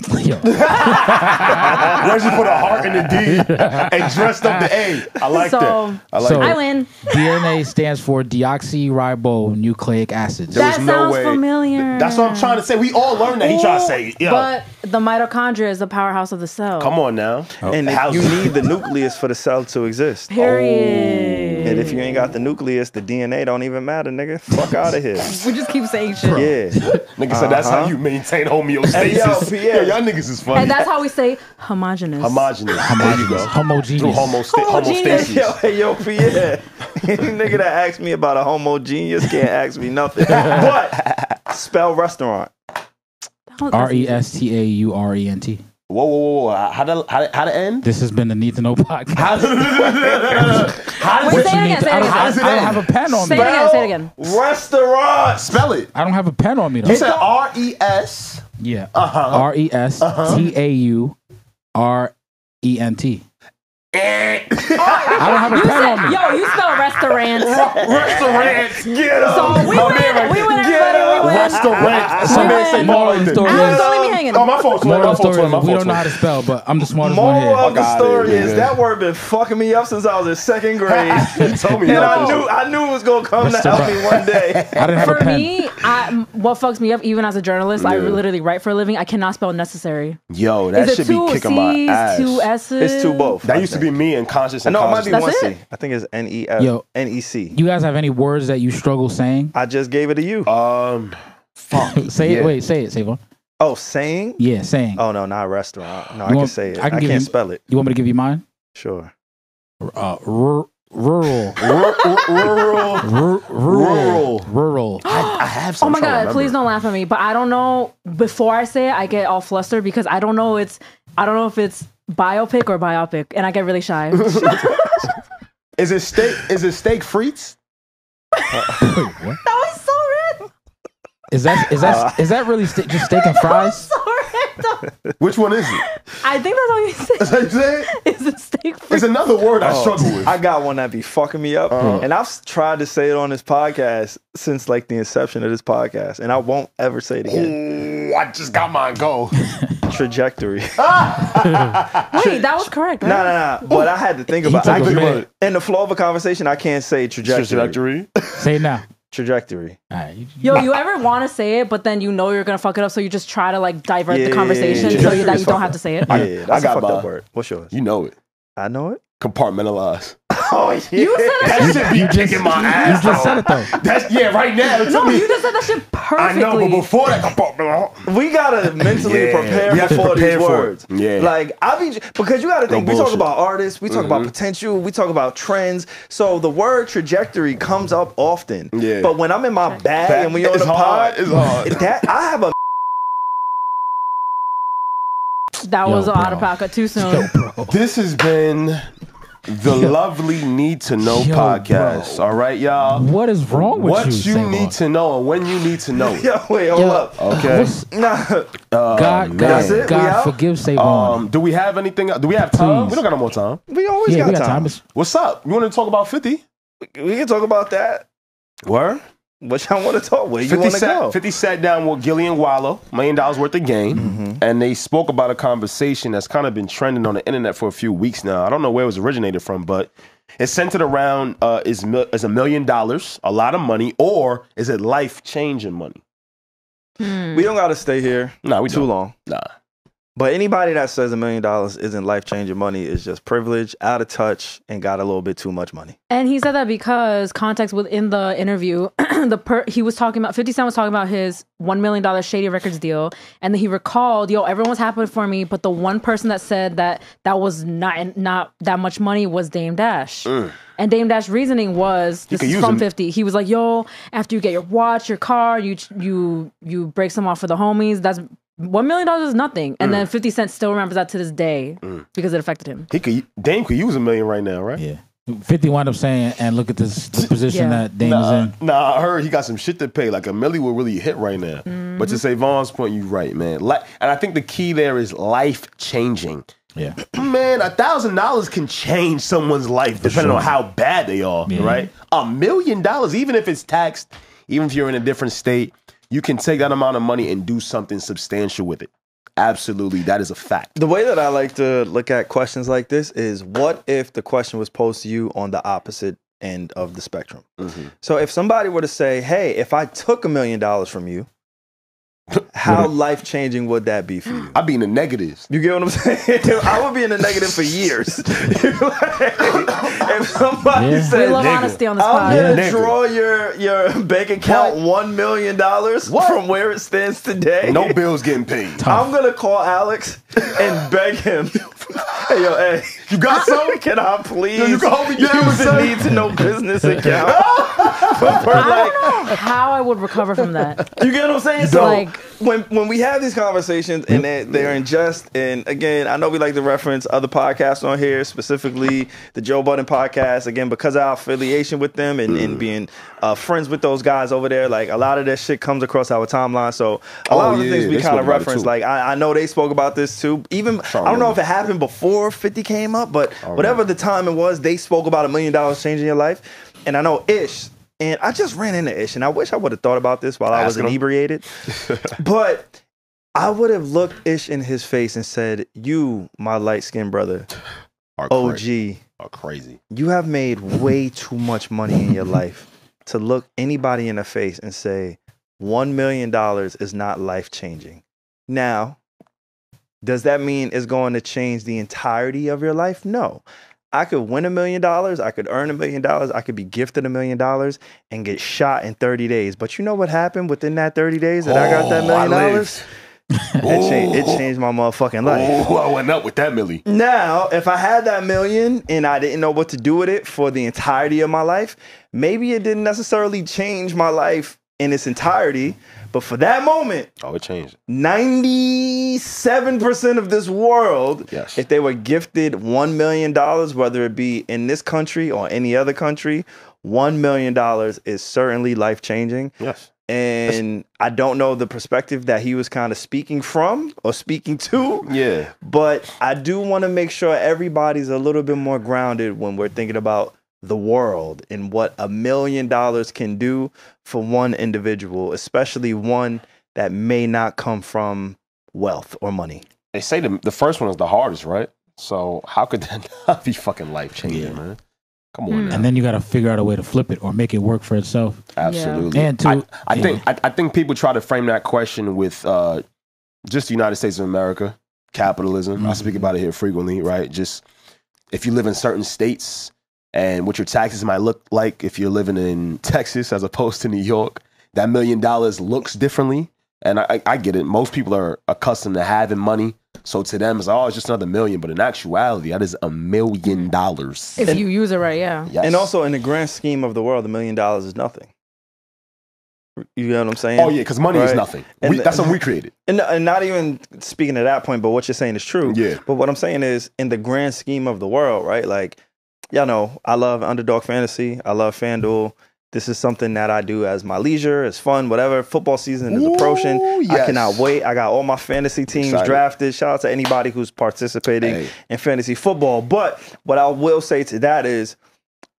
Yo. [LAUGHS] Regi put a heart in the D [LAUGHS] and dressed up the A. I like So- that. I like So- I win. DNA stands for deoxyribonucleic acids. There that was no sounds way. familiar. That's what I'm trying to say. We all learned that. He trying to say, yeah. But the mitochondria is the powerhouse of the cell. Come on now. And you need the nucleus for the cell to exist. Period. Oh. And if you ain't got the nucleus, the DNA don't even matter, nigga. Fuck out of here. [LAUGHS] we just keep saying shit. Yeah. [LAUGHS] Nigga said that's how Uh-huh. you maintain homostasis. Hey, yo, [LAUGHS] Pierre. Yo, y'all niggas is funny. And that's how we say homogenous. homogenous. There you go. Homogeneous. Through homosta- Homogeneous. Yo, hey, yo, Pierre. Any nigga that asked me about a homogeneous can't ask me nothing. But spell restaurant. That's R E easy. S T A U R E N T. Whoa, whoa, whoa, whoa. How to, how to, how to end? This has been the Need to Know podcast. How, how does Wait, it say it again, say it I don't, again. How does it I don't have a pen on me. Say me. it again, say it again. Restaurant. Spell it. I don't have a pen on me though. You said R E S. Yeah. Uh-huh. R E S T A U R E N T. [LAUGHS] I don't have a You pen said, on me. yo, you spell restaurant. Restaurant. Get him. So we My win. man, We win, get everybody. We win. Restaurant. Some We man say win. no Moral of the story is- don't leave me hanging. Oh, my fault. Moral of the story is we don't know how to spell, but I'm the smartest one Moral here. of the story here, is man. that word been fucking me up since I was in second [LAUGHS] grade. Tell me and I knew I knew it was gonna come to help me one day. [LAUGHS] I didn't have a For pen. me, I, what fucks me up, even as a journalist, I literally write for a living. I cannot spell necessary. Yo, that Is it should be kicking my ass. two S's? It's two both. That used to be me and conscious and No, it might be conscious. one That's C. it? I think it's N E Yo. F N E C. You guys have any words that you struggle saying? I just gave it to you. Um, fuck. [LAUGHS] say yeah. it. Wait, say it, SaVon. Oh, saying? Yeah, saying. Oh no, not restaurant. No, I You can say it. I I, can give can't you- spell it. You want me to give you mine? Sure. Uh, rur- rural. [LAUGHS] Rural. Rur- rural. Rural. [GASPS] I, I have Oh my god, please don't laugh at me. But I don't know. Before I say it, I get all flustered because I don't know. It's I don't know if it's biopic or biopic, and I get really shy. [LAUGHS] [LAUGHS] Is it steak? Is it steak frites? Wait, what? that was so random. Is that is that is that really sta- just [LAUGHS] steak and fries? So. Which one is it? I think that's how you say. Is that what you said? Is isn't steak It's another word I Oh, struggle with. I got one that be fucking me up, Uh-huh. and I've tried to say it on this podcast since like the inception of this podcast, and I won't ever say it again. Ooh, I just got mine go. [LAUGHS] Trajectory. [LAUGHS] Wait, that was correct, right? No, no, no. But I had to think about. took I a about it. In the flow of a conversation, I can't say trajectory. Trajectory. Say it now. Trajectory. All right, you- Yo, you ever want to say it, but then you know you're gonna fuck it up, so you just try to like divert Yeah, the conversation yeah, so yeah. you, that you don't have to say it. Yeah, yeah, that's I a got fucked up word. What's yours? You know it. I know it. Compartmentalize. [LAUGHS] Oh yeah. You said that. That shit be you just, kicking my you just said it though. That's yeah, right now. No, me- you just said that shit perfectly. I know, but before that, compartmentalize. We gotta [CLEARS THROAT] mentally Yeah, prepare we have to before prepare these for it. words. Yeah. like I be because you gotta think. No we talk about artists, we talk about Mhm. potential, we talk about trends. So the word trajectory comes up often. Yeah. But when I'm in my bag Back- and we on it's the hard, pod, it's hard. [LAUGHS] that I have a that was Yo, out of bro. pocket too soon. This has been the lovely Need to Know Yo, podcast. bro. All right, y'all. What is wrong with What you? What you SaVon? need to know and when you need to know it. [LAUGHS] yo wait hold Yo, up. Okay. what's- [LAUGHS] Nah, Uh, God, man. God, That's it? God, forgive SaVon. Um, do we have anything? Do we have time? Please. We don't got no more time. we always yeah, got, we got time. time. What's up? You want to talk about 50? We can talk about that. Where? What y'all want to talk? Where you want to go? 50 sat down with Gillie and Wallo, million dollars worth of game, Mm-hmm. and they spoke about a conversation that's kind of been trending on the internet for a few weeks now. I don't know where it was originated from, but it's centered around uh, is is a million dollars a lot of money, or is it life changing money? Hmm. We don't got to stay here Nah, we too don't. long. Nah, But anybody that says a million dollars isn't life changing money is just privileged, out of touch, and got a little bit too much money. And he said that because context within the interview, [CLEARS THROAT] the per he was talking about Fifty Cent was talking about his one million dollar Shady Records deal, and then he recalled, "Yo, everyone's happy for me, but the one person that said that that was not not that much money was Dame Dash." And Dame Dash reasoning was this is from him. Fifty. He was like, "Yo, after you get your watch, your car, you you you break some off for the homies. That's one million dollars is nothing." And then mm. Fifty Cent still remembers that to this day mm. because it affected him. he could. Dame could use a million right now, right? yeah. 50 wound up saying, and look at this the position Yeah. that Dame Nah, is in. nah, I heard he got some shit to pay. Like a milli will really hit right now. Mm-hmm. But to SaVon's point, you right, man. Like, and I think the key there is life changing. Yeah. [CLEARS THROAT] Man, a thousand dollars can change someone's life depending on how bad they are, Yeah. right? A million dollars, even if it's taxed, even if you're in a different state, you can take that amount of money and do something substantial with it. Absolutely, that is a fact. The way that I like to look at questions like this is what if the question was posed to you on the opposite end of the spectrum? Mm-hmm. So if somebody were to say, hey, if I took a million dollars from you, how life changing would that be for you? I'd be in the negatives. You get what I'm saying? [LAUGHS] I would be in the negative for years. [LAUGHS] if somebody Yeah. We love nigga. honesty on this I'm pod. gonna Nigga. draw your your bank account one million dollars from where it stands today. No bills getting paid. [LAUGHS] I'm gonna call Alex and beg him. hey yo, hey, You got some? can I please Yo, you can hold me down use with the need to know business account? [LAUGHS] For, for I like, don't know how I would recover from that. you get what I'm saying? So Like- when when we have these conversations and they, they're in jest, and again, I know we like to reference other podcasts on here, specifically the Joe Budden podcast. Again, because of our affiliation with them and, and being uh, friends with those guys over there, like a lot of that shit comes across our timeline. So a Oh, lot of the yeah, things we kind of reference, like I, I know they spoke about this too. Even I don't know if it happened before 50 came up, but whatever the time it was, they spoke about a million dollars changing your life. And I know Ish. And I just ran into Ish, and I wish I would have thought about this while I was him? inebriated. [LAUGHS] but I would have looked Ish in his face and said, You, my light skinned brother, Are OG, crazy. Are crazy. you have made way too much money in your life to look anybody in the face and say, $1 million is not life changing. Now, does that mean it's going to change the entirety of your life? No. I could win a million dollars. I could earn a million dollars. I could be gifted a million dollars and get shot in 30 days. But you know what happened within that 30 days that I got that oh, million dollars? It changed, it changed my motherfucking life. Oh, I went up with that Millie. Now, if I had that million and I didn't know what to do with it for the entirety of my life, maybe it didn't necessarily change my life in its entirety. But for that moment, Oh, it changed. 97% of this world, Yes. if they were gifted $1 million, whether it be in this country or any other country, $1 million is certainly life changing. Yes. and I don't know the perspective that he was kind of speaking from or speaking to. Yeah. But I do want to make sure everybody's a little bit more grounded when we're thinking about the world and what a million dollars can do for one individual, especially one that may not come from wealth or money. They say the the first one is the hardest, right? So how could that [LAUGHS] not be fucking life changing, man? Come on, now. And then you got to figure out a way to flip it or make it work for itself. Absolutely. And to I, I yeah. think I, I think people try to frame that question with uh, just the United States of America, capitalism. I speak about it here frequently, right? Just if you live in certain states and what your taxes might look like if you're living in Texas as opposed to New York, that million dollars looks differently. And I, I- I get it. Most people are accustomed to having money. So to them, it's oh, it's just another million. But in actuality, that is a million dollars. If you use it right, yeah. Yes. And also, in the grand scheme of the world, a million dollars is nothing. You know what I'm saying? oh yeah, because money is nothing. And We, the- that's what we created. And, and not even speaking to that point, but what you're saying is true. Yeah. But what I'm saying is, in the grand scheme of the world, right? Like, y'all know, I love Underdog Fantasy. I love FanDuel. This is something that I do as my leisure, as fun, whatever. Football season is approaching. Ooh, I cannot wait. I got all my fantasy teams Excited. drafted. Shout out to anybody who's participating Hey. in fantasy football. But what I will say to that is,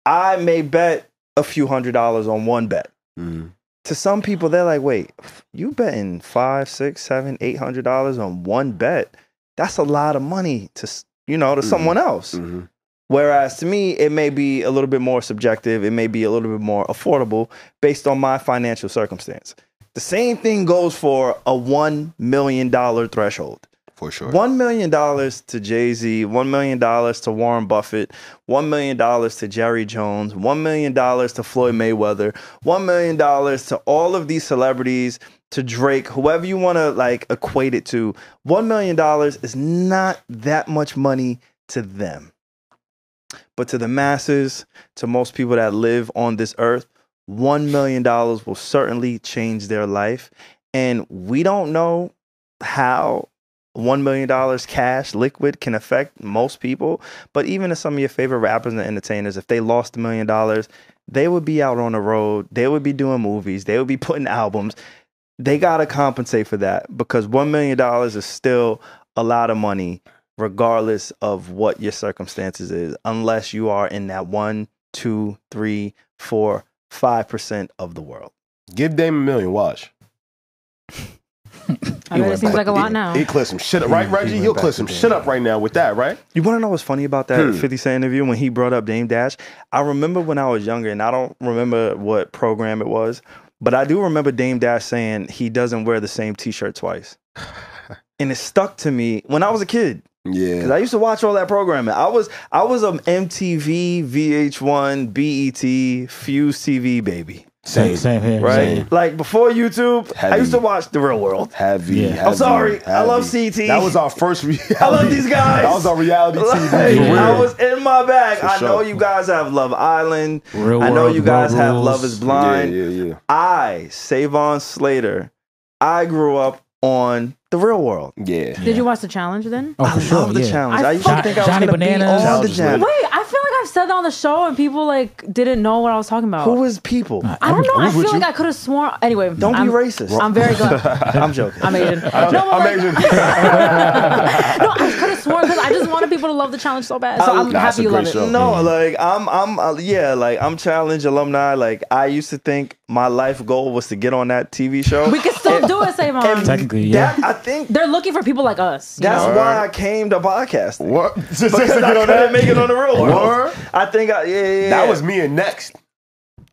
I may bet a few hundred dollars on one bet Mhm. to some people, they're like, wait, you betting five, six, seven, eight hundred dollars on one bet? That's a lot of money to you know to Mhm. someone else. Mhm. Whereas to me, it may be a little bit more subjective. It may be a little bit more affordable based on my financial circumstance. The same thing goes for a one million dollar threshold. For sure. One million dollars to Jay Z, one million dollars to Warren Buffett, one million dollars to Jerry Jones, one million dollars to Floyd Mayweather, one million dollars to all of these celebrities, to Drake, whoever you want to like equate it to. One million dollars is not that much money to them, but to the masses, to most people that live on this earth, one million dollars will certainly change their life, and we don't know how one million dollars cash liquid can affect most people. But even if some of your favorite rappers and entertainers, if they lost a million dollars, they would be out on the road. They would be doing movies. They would be [LAUGHS] putting albums. They gotta compensate for that because one million dollars is still a lot of money, regardless of what your circumstances is, unless you are in that one, two, three, four, five percent of the world. Give Dame a million. Watch. [LAUGHS] I mean, it seems like a lot now. He clear some shit up, right, Regi? He'll clear some shit up right now with that, right? You want to know what's funny about that Hmm. 50 Cent interview when he brought up Dame Dash? I remember when I was younger, and I don't remember what program it was, but I do remember Dame Dash saying he doesn't wear the same T-shirt twice, [SIGHS] [LAUGHS] and it stuck to me when I was a kid. Yeah, because I used to watch all that programming. I was I was an MTV, VH1, BET, Fuse TV baby, Same, same here. right? Same. Like before YouTube, I used to watch The Real World. Heavy. Yeah. heavy, I'm sorry. I love. CT. That was our first [LAUGHS] reality. I love these [LAUGHS] guys. That was our reality TV. Like. I was in my bag. For I know you guys have Love Island. Real I know world, you guys Road have Rules. Love is Blind. Yeah, yeah, yeah. I, SaVon Slater, I grew up on the real world. Yeah. Did you watch the challenge then? Oh, I sure. love the yeah. challenge. I I, used to fuck- think I was Johnny going to be Bananas. on the Challenge. Wait, I feel like I've said that on the show and people like didn't know what I was talking about. Who is people? I don't know. I feel like? I could have sworn. Anyway, Don't I'm, be racist. I'm very good. [LAUGHS] I'm joking. I'm Asian. [LAUGHS] no, I'm like, Asian. [LAUGHS] no, I could have sworn because I just wanted people to love the challenge so bad. So I- I'm happy you love show. it. No, like I'm, I'm, uh, yeah, like I'm challenge alumni. Like I used to think my life goal was to get on that TV show. We can still do it, SaVon. And Technically, yeah. that, I think They're looking for people like us. that's know? why I came to podcasting. What? [LAUGHS] Just, just Because to I get on couldn't that? make it on the real world. I think I, yeah, yeah, yeah. That was me and next.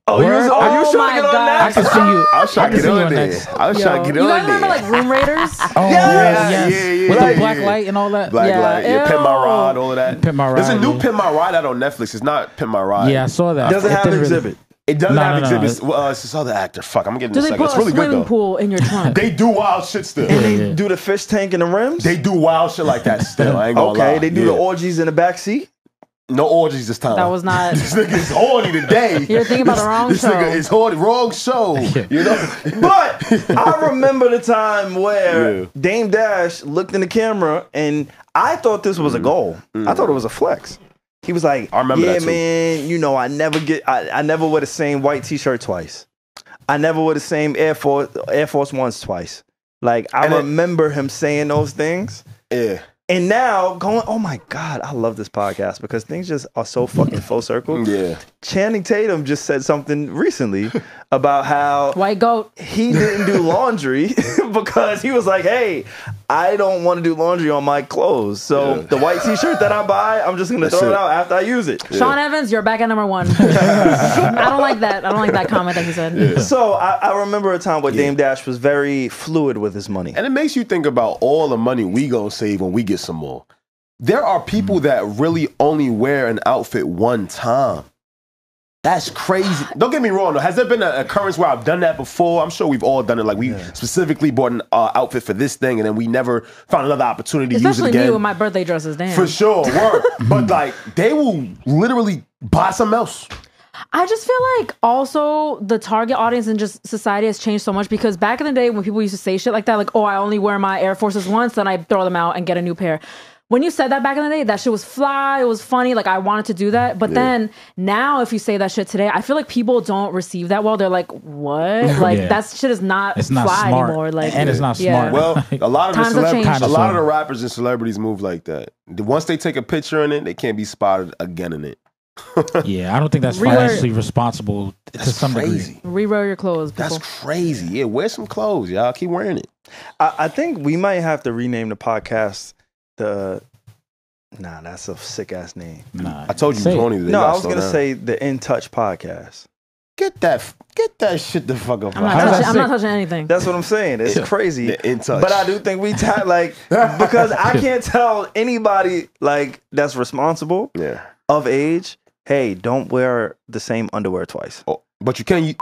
Oh, you was, Word? are you Oh trying to get on God. I can see you. I was trying I to get see you on on there. next. I was Yo, trying to get you on guys there. remember like Room Raiders? [LAUGHS] Oh, Yes. yes. Yeah, yeah, With yeah, the black yeah. light and all that. Black Yeah, Light, yeah, Pimp My ew. Ride, all of that. Pimp My Rod. There's a new yeah. Pimp My Ride out on Netflix. It's not Pimp My Ride. Yeah, I saw that. It Does it have didn't really- exhibit? It doesn't No, have no, no, exhibits. it- Well, uh, it's this other actor. Fuck, I'm getting Do this they second. put It's a really good swimming though. pool in your trunk? They do wild shit still. And they do the fish tank in the rims? They do wild shit like that still. I ain't gonna lie. okay, they do the orgies in the back seat. No orgies this time. That was not- [LAUGHS] this nigga is horny today. [LAUGHS] You're thinking about the wrong this show. nigga is horny. Wrong show. [LAUGHS] You know. But I remember the time where Yeah. Dame Dash looked in the camera and I thought this was a goal. I thought it was a flex. He was like, Mm. I remember "Yeah, that too. man. You know, I never get, I, I never wear the same white T-shirt twice. I never wore the same Air Force Air Force Ones twice. Like I And it- remember him saying those things. Yeah. And now going, oh my God, I love this podcast because things just are so fucking full circle. [LAUGHS] Yeah. Channing Tatum just said something recently about how White goat. he didn't do laundry [LAUGHS] because he was like, hey, I don't want to do laundry on my clothes. So Yeah. the white t shirt that I buy, I'm just going to That's throw it it. out after I use it. Sean Evans, you're back at number one. [LAUGHS] I don't like that. I don't like that comment that he said. So I, I remember a time where Dame Dash was very fluid with his money. And it makes you think about all the money we gonna save when we get some more. There are people that really only wear an outfit one time. That's crazy. Don't get me wrong though. Has there been an occurrence where I've done that before? I'm sure we've all done it. Like we specifically bought an uh, outfit for this thing, and then we never found another opportunity to use it Especially again. me with my birthday dresses. Damn. for sure, [LAUGHS] work. but like they will literally buy something else. I just feel like also the target audience and just society has changed so much because back in the day when people used to say shit like that, like, oh, I only wear my Air Forces once, then I throw them out and get a new pair. When you said that back in the day, that shit was fly, it was funny, like I wanted to do that. But then now if you say that shit today, I feel like people don't receive that well. They're like, what? [LAUGHS] Like Yeah. that shit is not It's not fly smart. anymore. Like and it's not yeah. smart. Well, [LAUGHS] a lot of the Times have celeb- changed. a lot of the rappers and celebrities move like that. Once they take a picture in it, they can't be spotted again in it. [LAUGHS] yeah, I don't think that's Rewear- financially responsible to some crazy. degree. Rewear your clothes, That's people. crazy. Yeah, wear some clothes, y'all. Keep wearing it. I, I think we might have to rename the podcast the. Nah, that's a sick ass name. Nah, I told you, say it. Tony. They no, gotta I was slow gonna down. say the In Touch podcast. get that, get that shit the fuck up. I'm not, How does touching, I'm not sit? touching anything. That's what I'm saying. It's crazy. The In Touch. But I do think we [LAUGHS] ta- like because I can't tell anybody like that's responsible yeah. of age. Hey, don't wear the same underwear twice. Oh, but you can. You,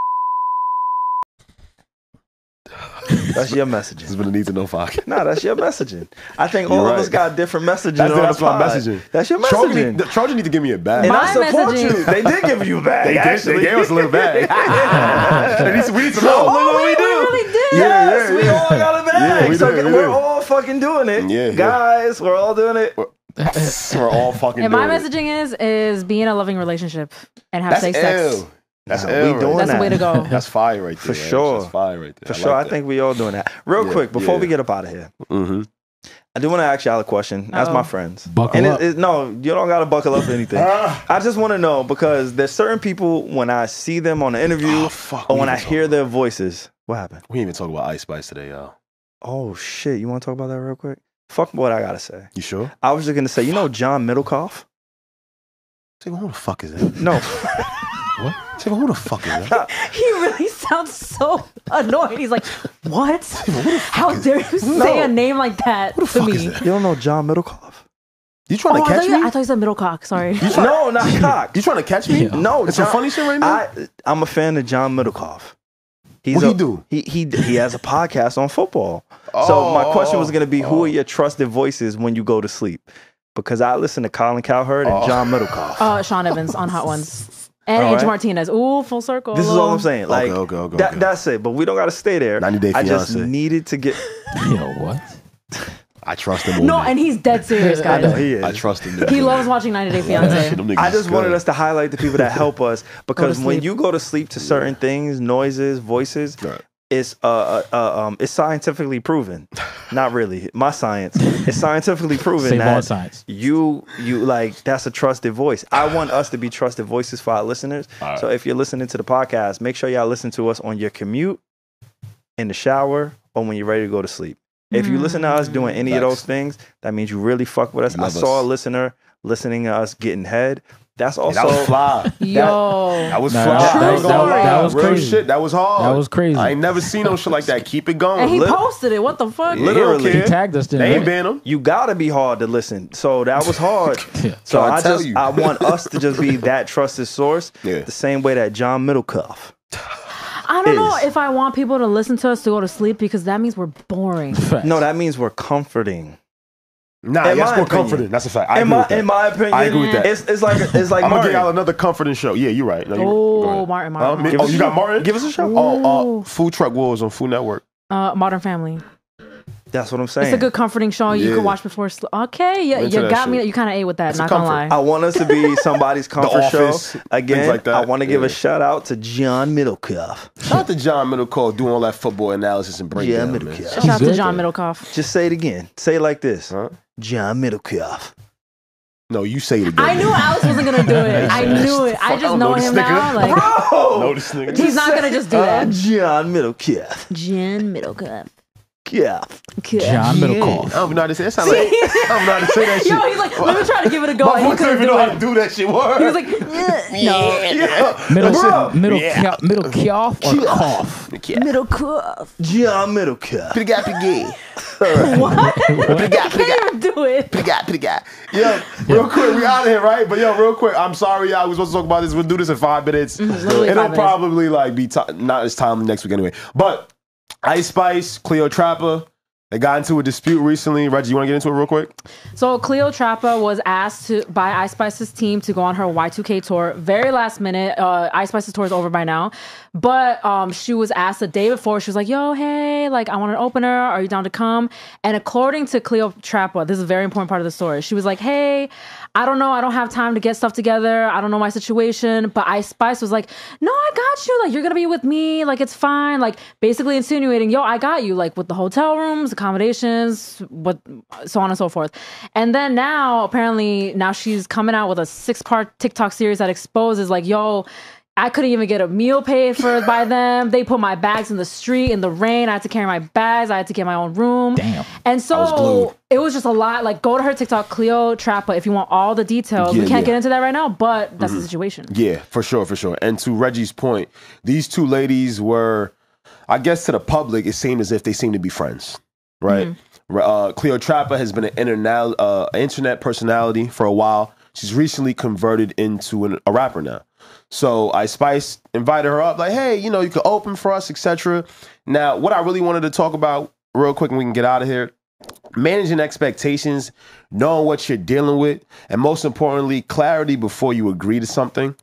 That's your this messaging. has been a need to know fuck. No, that's your messaging. I think all You're of us got different messaging. That's, on that's the my pod. messaging. That's your Trojan messaging. need, Trojan need to give me a bag. and I My support messaging- you. They did give you a [LAUGHS] bag. they, did, actually. they gave us a little bag. [LAUGHS] [LAUGHS] They need to- we need to know. Look what we we do. really did. Yes, Yeah, we yeah. all got a bag. Yeah, we so did, we we're did. all fucking doing it. Yeah, yeah. Guys, we're all doing it. We're all fucking. And my it. messaging is is be in a loving relationship and have That's safe sex. Ill. That's Nah, we doing That's the way to go. [LAUGHS] That's fire right there. For there. sure. That's fire right there. For sure. I think we all doing that. Real Yeah, quick, before yeah. we get up out of here, Mm-hmm. I do want to ask y'all a question as Uh-oh. my friends. Buckle and up. It, it, no, you don't got to buckle up or anything. I just want to know because there's certain people when I see them on the interview Oh, or when I hear their voices. What happened? We didn't even talk about Ice Spice today, y'all. Oh shit! You want to talk about that real quick? Fuck what I gotta say. You sure? I was just gonna say, you know, John Middlekauff. Say, who the fuck is that? No, [LAUGHS] What? Say, who the fuck is that? [LAUGHS] He really sounds so annoyed. He's like, "What? How dare you say No. a name like that Who the to fuck me?" is that? you don't know John Middlekauff. You trying Oh, to I, catch thought you, me? I thought you said Middlecock. Sorry. No, not [LAUGHS] cock. You trying to catch me? Yeah. No, It's some funny shit right now? I, I'm a fan of John Middlekauff. He's What a, he do? He he he has a podcast on football. so my Oh, question was going to be, who oh. are your trusted voices when you go to sleep? Because I listen to Colin Cowherd and Oh. John Middlekauff. Uh, Sean Evans on Hot Ones and All Angie right. Martinez. Ooh, full circle. this is all I'm saying. Like okay, okay, that, okay. that's it. But we don't got to stay there. 90 Day Fiance. I just needed to get. [LAUGHS] [LAUGHS] you know what? I trust him. No, and he's dead serious, [LAUGHS] I know guys. he is. I trust him. He loves watching 90 Day Shit, Fiance. I just wanted us to highlight the people that help us because when you go to sleep to certain things, noises, voices, Right. It's uh, uh, uh um it's scientifically proven. Not really, my science. It's scientifically proven Save that science. you you like that's a trusted voice. I want us to be trusted voices for our listeners. All So if you're listening to the podcast, make sure y'all listen to us on your commute, in the shower, or when you're ready to go to sleep. If you listen to us doing any of those things, that means you really fuck with us. I saw us. a listener listening to us getting head. That's also that was fly. [LAUGHS] Yo. That was Nah, fly. that- that was- that- that was Real crazy. shit. That was hard. That was crazy. I ain't never seen no shit like that. Keep it going. and he lit- posted it. What the fuck? Literally- he don't He care. tagged us, didn't They ain't ban him. you gotta be hard to listen. So that was hard. [LAUGHS] Yeah. So Tryna I just you. I want [LAUGHS] us to just be that trusted source, Yeah. the same way that John Middlekauff. I don't know if I want people to listen to us to go to sleep because that means we're boring. No, that means we're comforting. Nah, In that's my more opinion. comforting. That's a fact. I in agree my with that. in my opinion, I agree with that. It's, it's like it's like [LAUGHS] I'm gonna give Martin. y'all another comforting show. Yeah, you're right. No, you- Oh, go. Martin, Martin, Uh, Martin. oh, you got Martin? Give us a show. Oh, uh, Food Truck Wars on Food Network. Uh, Modern Family. That's what I'm saying. It's a good comforting show you Yeah. can watch before. Sl- okay, yeah, you that got me. shit. You kind of ate with that. It's not gonna lie. I want us to be [LAUGHS] somebody's comfort Office, show. Again, like that. I want to give Yeah. a shout out to John Middlekauff. Shout out to John Middlekauff doing all that football analysis and breakdown, Yeah, man. Middlekauff. Shout out to John. Middlekauff. Just say it again. Say it like this. Huh? John Middlekauff. No, you say it again. I knew Alex wasn't gonna do it. [LAUGHS] I knew it. I Fuck, I just know know him nigga. now. Like No, this nigga. he's not gonna just do Uh, that. John Middlekauff. Jen Middlekauff. Yeah. John Middlekauff. I don't to say that. Sound like, I don't to say that [LAUGHS] shit. Yo, he's like, let me try to give it a go. My he voice don't even do know how to do that shit. Word. He was like, [LAUGHS] no, Middle, Bro. middle, Yeah. cough, middle cough or cough. Middlekauff. John Middlekauff. Piga, [LAUGHS] piga. What? Piga, I can't even do it. Piga, piga. Yo, real quick, we out of here, right? But yo, real quick, I'm sorry, y'all. We supposed to talk about this. We'll do this in five minutes. Mm-hmm. literally It'll probably like be not as timely next week anyway. But Ice Spice, Cleotrapa, they got into a dispute recently. Regi, you want to get into it real quick? So Cleotrapa was asked to by Ice Spice's team to go on her Y2K tour. Very last minute. Uh, Ice Spice's tour is over by now, but um, she was asked the day before. She was like, "Yo, hey, like I want an opener. Are you down to come?" And according to Cleo Trappa, this is a very important part of the story. She was like, "Hey, I don't know. I don't have time to get stuff together. I don't know my situation." But Ice Spice was like, "No, I got you. Like you're gonna be with me. Like it's fine. Like basically insinuating, yo, I got you. Like with the hotel rooms, accommodations, what, so on and so forth." And then now, apparently, now she's coming out with a six part TikTok series that exposes, like, yo, I couldn't even get a meal paid for by [LAUGHS] them. They put my bags in the street in the rain. I had to carry my bags. I had to get my own room. Damn. And was so glued. it was just a lot. Like, go to her TikTok, Cleotrapa, if you want all the details. Yeah, we can't yeah. get into that right now, but that's the situation. Yeah, for sure, for sure. And to Regi's point, these two ladies were, I guess, to the public, it seemed as if they seemed to be friends, right? Uh, Cleotrapa has been an internet, uh, internet personality for a while. She's recently converted into an, a rapper now. So Ice Spice invited her up, like, hey, you know, you could open for us, etc. Now, what I really wanted to talk about real quick, and we can get out of here managing expectations, knowing what you're dealing with, and most importantly, clarity before you agree to something.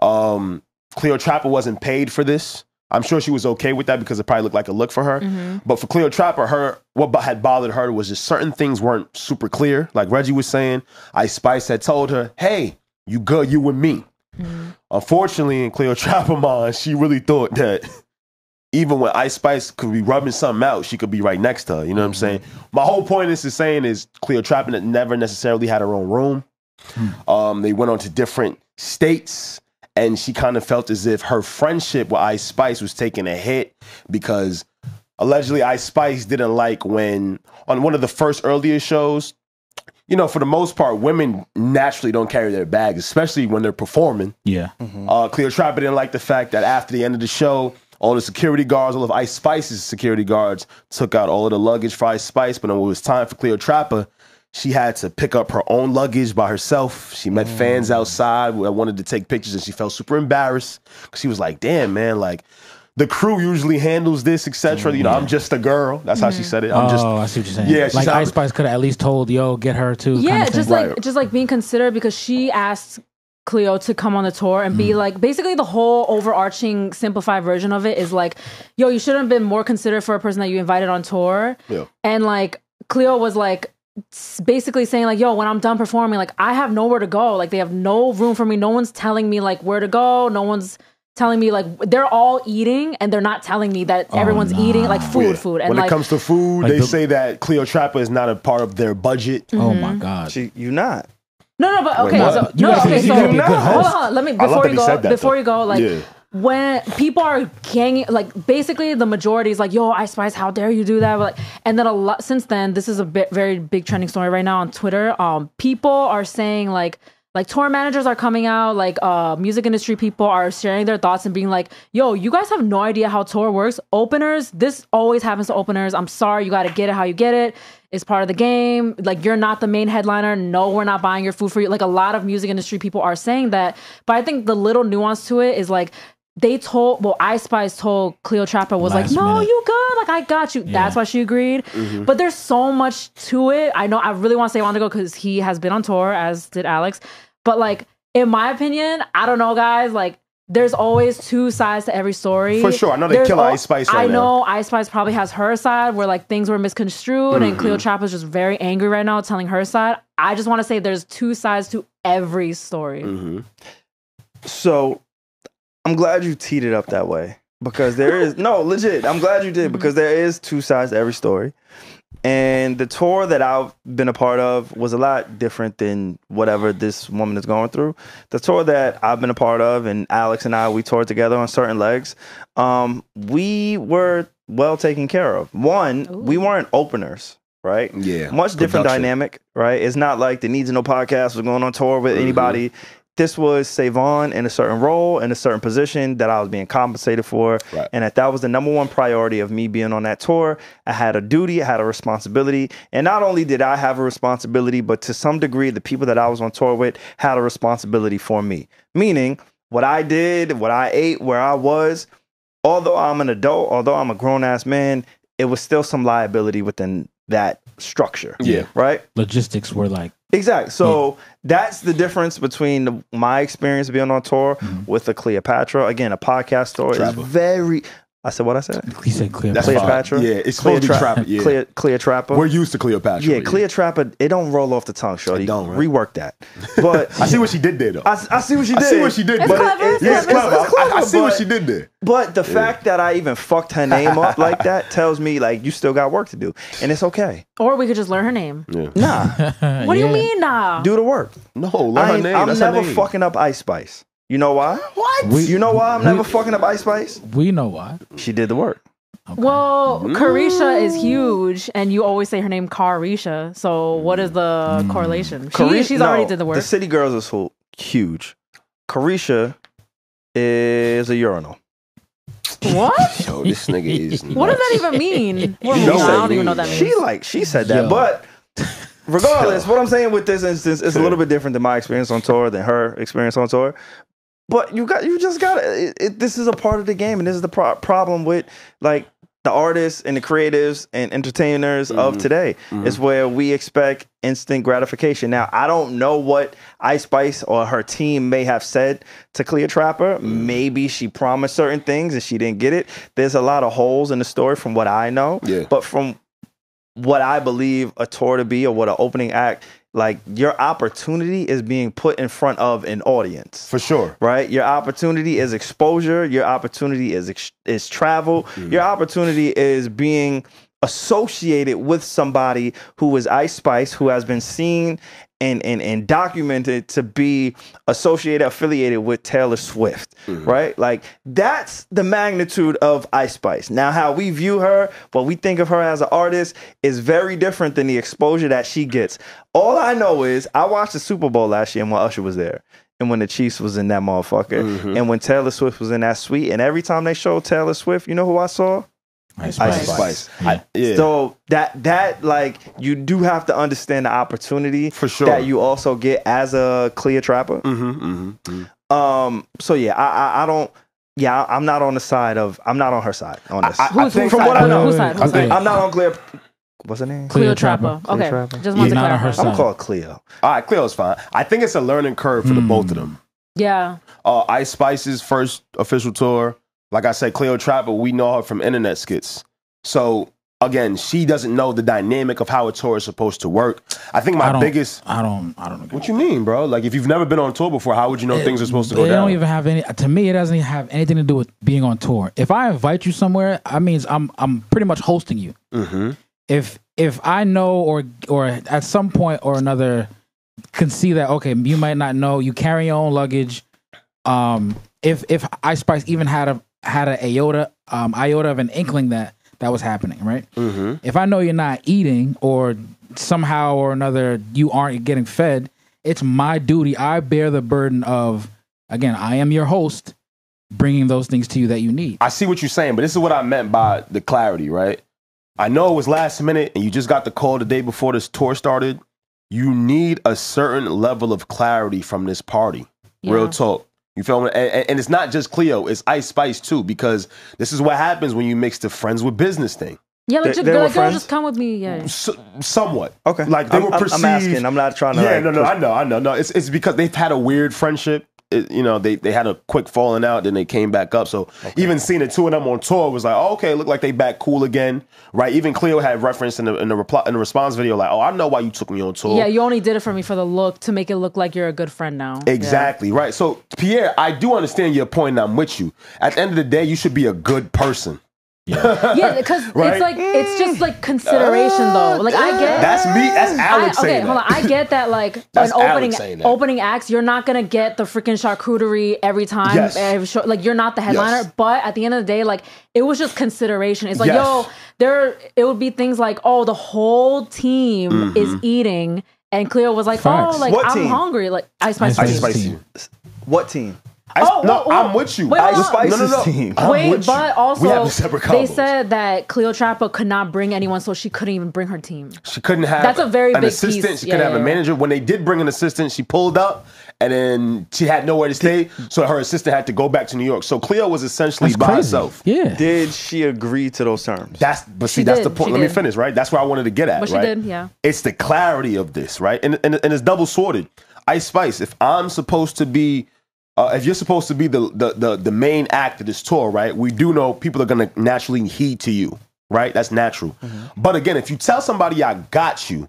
Um, Cleotrapa wasn't paid for this. I'm sure she was okay with that because it probably looked like a look for her. But for Cleotrapa, her what had bothered her was just certain things weren't super clear. Like Regi was saying, Ice Spice had told her, "Hey, you good? You with me." Mm. Unfortunately, in Cleo [LAUGHS] mind, she really thought that even when Ice Spice could be rubbing something out, she could be right next to her. You know what I'm mm-hmm. saying? My whole point is is saying is Cleo that never necessarily had her own room. Hmm. Um, they went on to different states, and she kind of felt as if her friendship with Ice Spice was taking a hit because allegedly Ice Spice didn't like when on one of the first earlier shows. You know, for the most part, women naturally don't carry their bags, especially when they're performing. Yeah. Uh, Cleotrapa didn't like the fact that after the end of the show, all the security guards, all of Ice Spice's security guards, took out all of the luggage for Ice Spice. But when it was time for Cleotrapa, she had to pick up her own luggage by herself. She met fans outside that wanted to take pictures, and she felt super embarrassed because she was like, "Damn, man, like." The crew usually handles this, etc. You know, I'm just a girl. That's how she mm-hmm. said it. I'm just oh, I see what you're saying. Yeah, she's like not- Ice Spice could have at least told, "Yo, get her too." Yeah, kind of just thing. like just like being considered because she asked Cleo to come on the tour and be mm. like basically the whole overarching simplified version of it is like, yo, you should have been more considerate for a person that you invited on tour. Yeah. And like Cleo was like s- basically saying like, yo, when I'm done performing, like I have nowhere to go. Like they have no room for me. No one's telling me like where to go. No one's telling me like they're all eating and they're not telling me that everyone's eating like food, Yeah. food. And when like it comes to food, Like they the- say that Cleotrapa is not a part of their budget. oh my god. She, you not. No, no, but okay. what? So, You no, gotta okay. So gotta be a hold on, host. hold on. Let me before you go. that, before though. you go, like Yeah. when people are ganging, like basically the majority is like, "Yo, Ice Spice, how dare you do that?" But, like, and then a lot since then, this is a bit very big trending story right now on Twitter. Um, people are saying like. Like tour managers are coming out, like uh music industry people are sharing their thoughts and being like, "Yo, you guys have no idea how tour works. Openers, this always happens to openers. I'm sorry, you got to get it how you get it. It's part of the game. Like you're not the main headliner. No, we're not buying your food for you. Like a lot of music industry people are saying that, but I think the little nuance to it is like they told well Ice Spice told Cleotrapa was Last like no minute. you good like I got you that's why she agreed Mm-hmm. but there's so much to it I know I really want to say want to go because he has been on tour as did Alex but like in my opinion I don't know guys like there's always two sides to every story. For sure. I know they There's kill al- Ice Spice I right know Ice Spice probably has her side where like things were misconstrued and Mm-hmm. is just very angry right now telling her side. I just want to say there's two sides to every story. Mm-hmm. So I'm glad you teed it up that way because there is no legit. I'm glad you did because there is two sides to every story. And the tour that I've been a part of was a lot different than whatever this woman is going through. The tour that I've been a part of, and Alex and I, we toured together on certain legs. Um, we were well taken care of. One, we weren't openers, right? Yeah. Much different Production. dynamic, right? It's not like the Needs to Know podcast was going on tour with anybody. This was SaVon in a certain role, in a certain position that I was being compensated for. Right. And that that was the number one priority of me being on that tour. I had a duty, I had a responsibility. And not only did I have a responsibility, but to some degree, the people that I was on tour with had a responsibility for me. Meaning, what I did, what I ate, where I was, although I'm an adult, although I'm a grown ass man, it was still some liability within that structure. Yeah. Right? Logistics were like Exactly. So hmm. that's the difference between the, my experience being on tour hmm. with the Cleopatra. Again, a podcast story is Trapper. very. I said what I said. he said clear. That's Cleopatra. fine. Yeah, it's supposed to be Trapper. Yeah. Cleo, Cleopatra. We're used to Cleopatra. yeah, Cleopatra. It don't roll off the tongue, shorty. It don't, right? Rework that. But [LAUGHS] I see what she did there, though. I, I see what she did. I see what she did. It's there. clever, it's yeah, it's clever. clever. It's clever, I, I see what but- she did there. But the fact that I even fucked her name up like [LAUGHS] that tells me like you still got work to do, and it's okay. Or we could just learn her name. Nah, What do you mean nah? do the work. No, learn I her name. I'm That's her never name. fucking up Ice Spice. You know why? what? We- You know why I'm we- never fucking up Ice Spice? We know why. She did the work. Well, Caresha is huge, and you always say her name Caresha. So what is the hmm. correlation? She, Cari- she's no, already did the work. The City Girls is hu- huge. Caresha is a urinal. what? [LAUGHS] Yo, this nigga is. [LAUGHS] What does that even mean? We're You know I don't even know what that means. She like she said that, Yo. but [LAUGHS] regardless, what I'm saying with this instance is a little bit different than my experience on tour than her experience on tour. But you got you just got. It, it, this is a part of the game, and this is the pro- problem with like the artists and the creatives and entertainers of mm-hmm. today. Mm-hmm. Is where we expect instant gratification. Now, I don't know what Ice Spice or her team may have said to Cleopatra. Mm-hmm. Maybe she promised certain things and she didn't get it. There's a lot of holes in the story from what I know. Yeah. But from what I believe a tour to be or what an opening act, like your opportunity is being put in front of an audience. For sure. Right, your opportunity is exposure. Your opportunity is ex- is travel. Mm-hmm. Your opportunity is being associated with somebody who is Ice Spice, who has been seen and and, and documented to be associated, affiliated with Taylor Swift. Mm-hmm. Right, like that's the magnitude of Ice Spice. Now, how we view her, what we think of her as an artist, is very different than the exposure that she gets. All I know is I watched the Super Bowl last year and when Usher was there. And when the Chiefs was in that motherfucker, mm-hmm. and when Taylor Swift was in that suite, and every time they showed Taylor Swift, you know who I saw? Ice Ice Spice. Spice. I, yeah. So that that like you do have to understand the opportunity For sure. that you also get as a Cleopatra. mm-hmm, mm-hmm. Um. So yeah, I I, I don't. Yeah, I- I'm not on the side of. I'm not on her side on this. I- Who's, think whose from side? what I know- Whose side? Whose Okay. side? I'm not on Cleo. What's her name? Cleopatra. Trapper. Okay, Cleopatra. just wanted You're to not on her clarify. I'm side. gonna call it Cleo. All right, Cleo's fine. I think it's a learning curve for the both of them. Yeah, Uh, Ice Spice's first official tour, like I said, Cleotrapa, we know her from internet skits. So again, she doesn't know the dynamic of how a tour is supposed to work. I think my don't, biggest. I don't. I don't know. What you mean, bro? Like if you've never been on tour before, how would you know things are supposed to go It down? don't even have any. To me, it doesn't even have anything to do with being on tour. If I invite you somewhere, I means I'm I'm pretty much hosting you. mm-hmm. If if I know or or at some point or another can see that okay, you might not know. You carry your own luggage. Um, if if Ice Spice even had a had a iota um iota of an inkling that that was happening, right? Mm-hmm. If I know you're not eating or somehow or another you aren't getting fed, it's my duty. I bear the burden of again. I am your host, bringing those things to you that you need. I see what you're saying, but this is what I meant by the clarity, right? I know it was last minute and you just got the call the day before this tour started. You need a certain level of clarity from this party. Real talk. You feel me? And, and- and it's not just Cleo, it's Ice Spice too, because this is what happens when you mix the friends with business thing. yeah. Like, They- just, they like, girl, just come with me. Yeah. S- somewhat. Okay. Like they I'm, were I'm- perceived. I'm asking. I'm not trying to. yeah, like, no, no, push- I know, I know. No, it's, it's because they've had a weird friendship it, you know, they, they had a quick falling out, then they came back up. So even seeing the two of them on tour was like, oh, okay, look like they back cool again, right? Even Cleo had reference in the in the reply in the response video, like, oh, I know why you took me on tour. Yeah, you only did it for me for the look to make it look like you're a good friend now. Exactly right. So Pierre, I do understand your point, and I'm with you. At the end of the day, you should be a good person. Yeah, [LAUGHS] because Right? it's like it's just like mm. consideration though. Ah. Like I get That's me. That's Alex I, okay, saying hold that. on. I get that like [LAUGHS] That's an opening opening acts, you're not gonna get the freaking charcuterie every time. Yes. every show. Like you're not the headliner. Yes. But at the end of the day, like it was just consideration. It's like, Yes. yo, there it would be things like, oh, the whole team mm-hmm. is eating. And Cleo was like, Facts. "Oh, like What I'm team? hungry." Like I Spice. Ice team. Spice Spicy. team. What team? I, Oh, no, oh, I'm with you. wait, hold I- on. no, no, no. Spice's team. I'm Wait, with but you. also we have the separate they said that Cleopatra could not bring anyone, so she couldn't even bring her team. She couldn't have. That's a very an big assistant. piece. She Yeah, couldn't have yeah, a manager. When they did bring an assistant, she pulled up, and then she had nowhere to stay. So her assistant had to go back to New York. So Cleo was essentially That's by crazy. herself. Yeah. Did she agree to those terms? That's but see She that's did, the point. she Let me finish. Right. That's where I wanted to get at. But she did, yeah. It's the clarity of this, right? And and, and it's double sorted. Ice Spice. If I'm supposed to be. Uh, if you're supposed to be the, the the the main act of this tour, right? We do know people are gonna naturally heed to you, right? That's natural. Mm-hmm. But again, if you tell somebody I got you,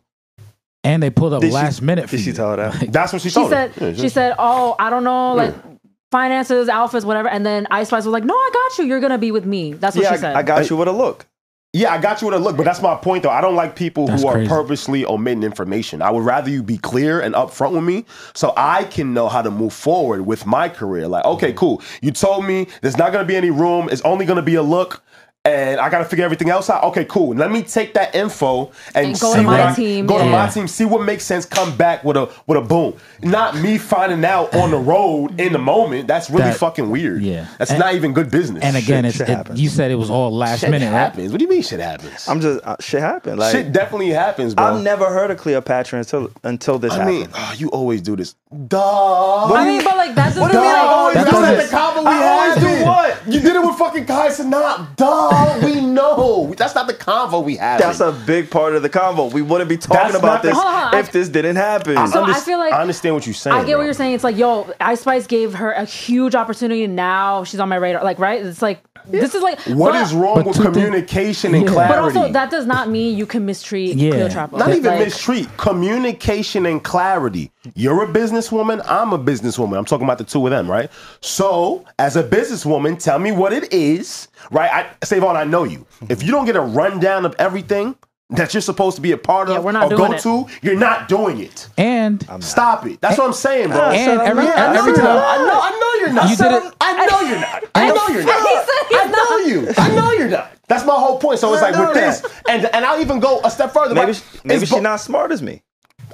And they pulled up Did she- last minute for Did she you. tell her that? [LAUGHS] that's what she She told said, her. Yeah, she said, "Oh, I don't know, like Hmm. finances, outfits, whatever." And then Ice Spice was like, "No, I got you. You're gonna be with me." That's what yeah, she said. I, I got you with a look. Yeah, I got you with a look, but that's my point though. I don't like people That's who are crazy. purposely omitting information. I would rather you be clear and upfront with me so I can know how to move forward with my career. Like, okay, cool. You told me there's not gonna be any room, it's only gonna be a look. And I gotta figure everything else out. Okay, cool. Let me take that info and, And go see to what my I, team, Go to my team, see what makes sense. Come back with a with a boom. Not me finding out on the road in the moment. That's really That- fucking weird. yeah. that's And- not even good business. And again, Shit- it's, shit it, happens. you said it was all last shit minute, right? happens. What do you mean shit happens? I'm just uh, shit happened. Like shit definitely happens, bro. I've never heard of Cleopatra until until this I happened. mean, oh, you always do this. Duh. I mean, but like that doesn't What mean mean like, always That doesn't- The combo we I always do what? You did it with fucking Kai Cenat. Duh, we know. That's not the convo we have. That's a big part of the convo. We wouldn't be talking That's about not the- this Hold on, hold on. if this didn't happen. So I feel like- I understand what you're saying. I get bro. what you're saying. It's like, yo, Ice Spice gave her a huge opportunity. Now she's on my radar. Like, right? It's like this is like What but, is wrong with two thing- communication and Yeah. But also, that does not mean you can mistreat Yeah. Cleopatra. Not even Like, mistreat. Communication and clarity. You're a businesswoman. I'm a businesswoman. I'm talking about the two of them, right? So, as a businesswoman, tell me what it is, right? I, SaVon, I know you. If you don't get a rundown of everything that you're supposed to be a part Yeah, of we're not or go it. to, you're not doing it. And Stop it. That's what I'm saying, bro. and every, Yeah, I know every you're not. time I know, I know you're not. You did it- I know you're not. [LAUGHS] I know you're not. He said he's I know you. I know you're not. That's my whole point. So it's like with No, this, and and I'll even go a step further. maybe like, maybe she's not smart as me.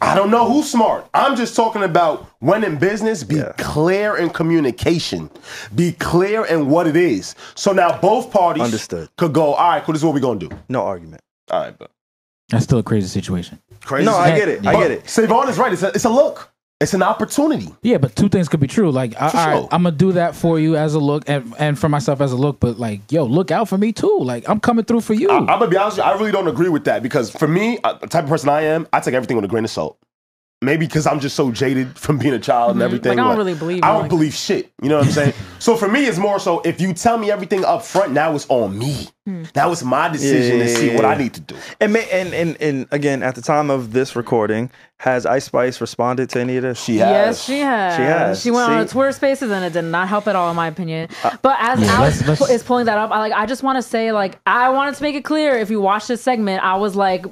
I don't know who's smart. I'm just talking about when in business, be Yeah. clear in communication. Be clear in what it is. So now both parties Understood. could go, all right, cool, this is what we're gonna do. No argument. All right, but that's still a crazy situation. crazy. No, I get it. I get it. SaVon is right. It's a, it's a look. It's an opportunity. Yeah, but two things could be true. Like, I, For all right, sure. I'm gonna do that for you as a look, and and for myself as a look. But like, yo, look out for me too. Like, I'm coming through for you. I, am gonna be honest with you, I really don't agree with that because for me, uh, the type of person I am, I take everything with a grain of salt. Maybe because I'm just so jaded from being a child and everything. Like, I don't really believe I don't like believe shit. You know what I'm saying? [LAUGHS] so for me, it's more so if you tell me everything up front, now it's on me. Now it's my decision to see what I need to do. And, may, and and and again, at the time of this recording, has Ice Spice responded to any of this? She has. Yes, she has. She has. She went on a Twitter Spaces and it did not help at all, in my opinion. Uh, But as Yeah, Alex let's- let's- is pulling that up, I like. I just want to say, like, I wanted to make it clear. If you watch this segment, I was like,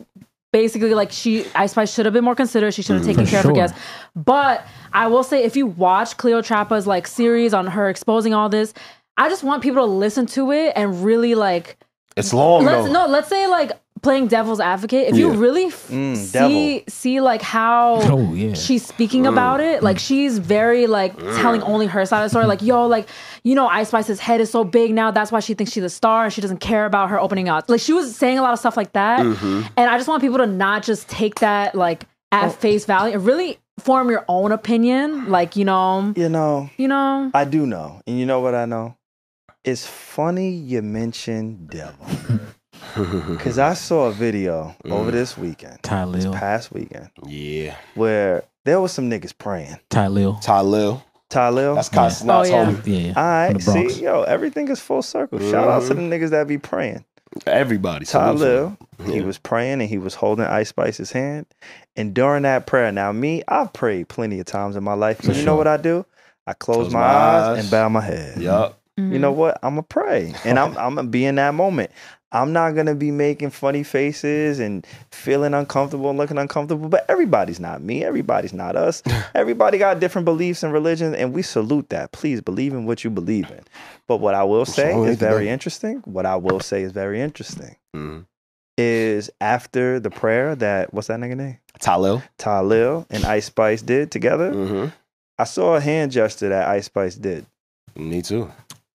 basically, like, she Ice Spice should have been more considerate. She should have mm, taken For care of her guests. But I will say, if you watch Cleopatra's like series on her exposing all this, I just want people to listen to it and really like It's long let's though. no let's say like playing devil's advocate if you Yeah. really f- Mm, see see like how [LAUGHS] Oh, yeah. she's speaking about it like she's very like telling only her side of the story like yo like you know ice spice's head is so big now that's why she thinks she's a star and she doesn't care about her opening up. like she was saying a lot of stuff like that and i just want people to not just take that like at face value and really form your own opinion like you know You know, you know I do know, and you know what I know. It's funny you mentioned devil, [LAUGHS] [LAUGHS] because I [LAUGHS] saw a video over this weekend, Ty this past weekend, yeah. where there was some niggas praying. Tylil. Ty Lil. Tylil. That's Kai Cenat's Oh, yeah. homie. Yeah, yeah. All from right, the Bronx. see, yo, everything is full circle. Shout out to the Mhm. niggas that be praying. Everybody. salute to Tylil, he was praying and he was holding Ice Spice's hand. And during that prayer, now me, I've prayed plenty of times in my life. For you know what I do? I close, Close my, my eyes, eyes. and bow my head. Yup. You know what? I'm gonna pray, and I'm [LAUGHS] I'm gonna be in that moment. I'm not gonna be making funny faces and feeling uncomfortable and looking uncomfortable. But everybody's not me. Everybody's not us. [LAUGHS] Everybody got different beliefs and religions, and we salute that. Please believe in what you believe in. But what I will say is very interesting. What I will say is very interesting Mhm. is after the prayer that what's that nigga name? Tylil. Tylil and Ice Spice did together. Mm-hmm. I saw a hand gesture that Ice Spice did. Me too.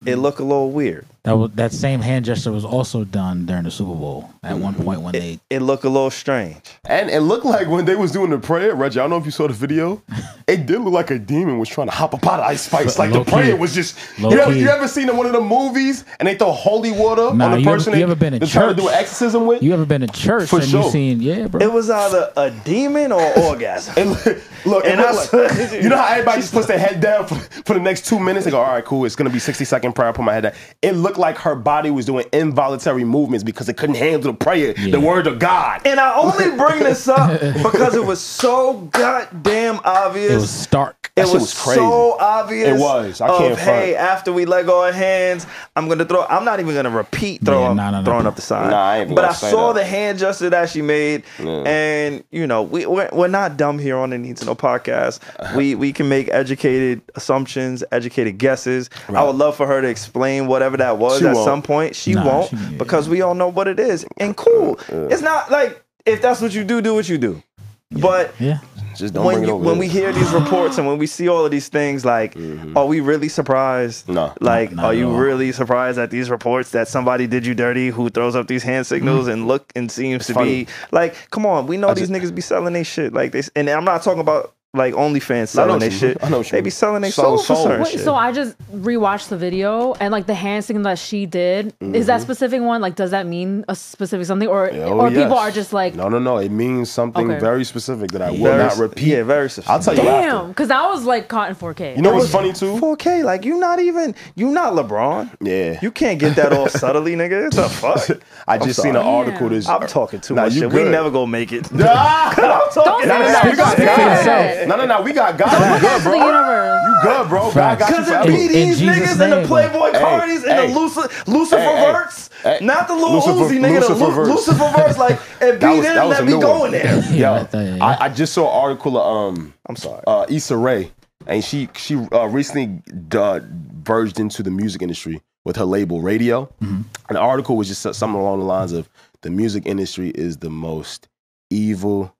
It looked a little weird. That was, that same hand gesture was also done during the Super Bowl at one point when they It looked a little strange. And it looked like when they was doing the prayer, Regi, I don't know if you saw the video, [LAUGHS] it did look like a demon was trying to hop up out of Ice Spice. Like Low the prayer key. was just. Low You ever, key. you ever seen in one of the movies and they throw holy water Nah, on the you ever- person you they, ever been in they're trying to church? do an exorcism with? You ever been to church For and sure. you seen yeah, bro? It was either a demon or [LAUGHS] orgasm. And look, look, And it I looked said- like, [LAUGHS] you know how everybody just puts their head down for, for the next two minutes? They go, all right, cool. It's gonna be sixty second prayer. I put my head down. It looked like her body was doing involuntary movements because it couldn't handle the prayer, Yeah. the word of God. And I only bring this up because it was so goddamn obvious. it was stark. It was, was crazy. so obvious. It was. I of, can't front. Hey, after we let go of hands, I'm gonna throw. I'm not even gonna repeat throw Yeah, up, nah, nah, nah. throwing up the sign. Nah, I but I saw that. the hand gesture that she made, Yeah. and you know, we we're, we're not dumb here on the Need to Know podcast. we we can make educated assumptions, educated guesses. I would love for her to explain whatever that was She at won't. some point. She Nah, won't she- yeah. because we all know what it is. And cool, it's not like if that's what you do, do what you do. But Yeah. Just don't when bring it you, over when we hear these reports and when we see all of these things, like, mm-hmm. are we really surprised? No. Like, Not are you really surprised at these reports that somebody did you dirty who throws up these hand signals mm. and look and seems to funny. be like, come on, we know I these just- niggas be selling their shit like this, and I'm not talking about like OnlyFans I selling their shit. I know what you They mean. be selling their Selling soul for soul. certain Wait, shit. so I just rewatched the video and like the hand signal that she did. Is that specific one? Like, does that mean a specific something, or Mm-hmm. Oh, or yes. people are just like, no, no, no. It means something Okay. very specific that I will Very- not repeat. Yeah, very specific. I'll tell you damn, after. because that was like caught in 4K. You know what's funny too? 4K, like you're not even You're not LeBron. Yeah. You can't get that all [LAUGHS] subtly, nigga. What the fuck? I just seen an sorry. article. This. I'm talking too Nah, much you shit. We good. never gonna make it. [LAUGHS] Ah! I'm talking. Don't No, no, say no, we that. got Don't say God. that. No, no, no. We got God. Don't You good, to the bro? universe. You good, bro? God got you Because it forever. be In these Jesus' niggas in the name, Playboy Hey, parties and hey. the Lucifer, Lucifer Hey, hey. verse. Hey. Not the little Lucifer- Uzi nigga, Lucifer the Lu- verse. Lucifer verse. Like, [LAUGHS] it be That was- them that was that a be new going one. there. [LAUGHS] Yo, Yeah, I- yeah. I, I just saw an article of um I'm sorry. uh Issa Rae, and she she uh, recently uh, verged into the music industry with her label Raedio. And the article was just something along the lines of the music industry is the most evil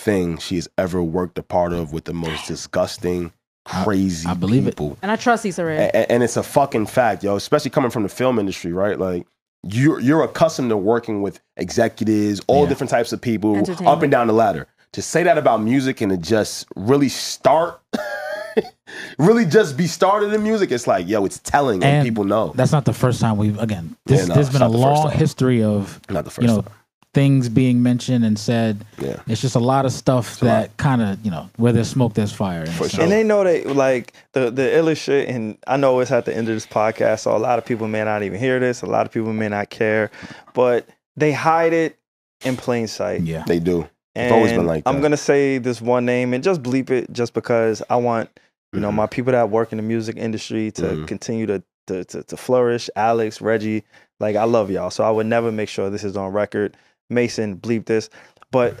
thing she has ever worked a part of with the most disgusting, crazy I believe it. people. And I trust Issa Rae. A- and it's a fucking fact, yo. Especially coming from the film industry, right? Like you're you're accustomed to working with executives, all Yeah. different types of people, up and down the ladder. To say that about music and to just really start, [LAUGHS] really just be started in music, it's like, yo, it's telling, and, And people know. That's not the first time we've again. This, Yeah, no, there's it's been a not the first long history of Not the first you know time. Things being mentioned and said. Yeah. It's just a lot of stuff a lot. that kind of you know where there's smoke, there's fire. in a For sure. And they know that like the the illest shit, and I know it's at the end of this podcast, so a lot of people may not even hear this. A lot of people may not care, but they hide it in plain sight. Yeah. They do. And It's always been like I'm gonna say this one name and just bleep it, just because I want you know Mhm. my people that work in the music industry to Mhm. continue to, to to to flourish. Alex, Regi, like I love y'all, so I would never make sure this is on record. Mason, bleep this, but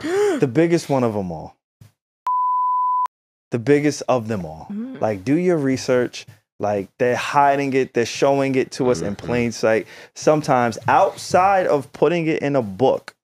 [GASPS] the biggest one of them all, the biggest of them all. Mhm. Like, do your research. Like, they're hiding it, they're showing it to us in Mhm. plain sight. Sometimes outside of putting it in a book,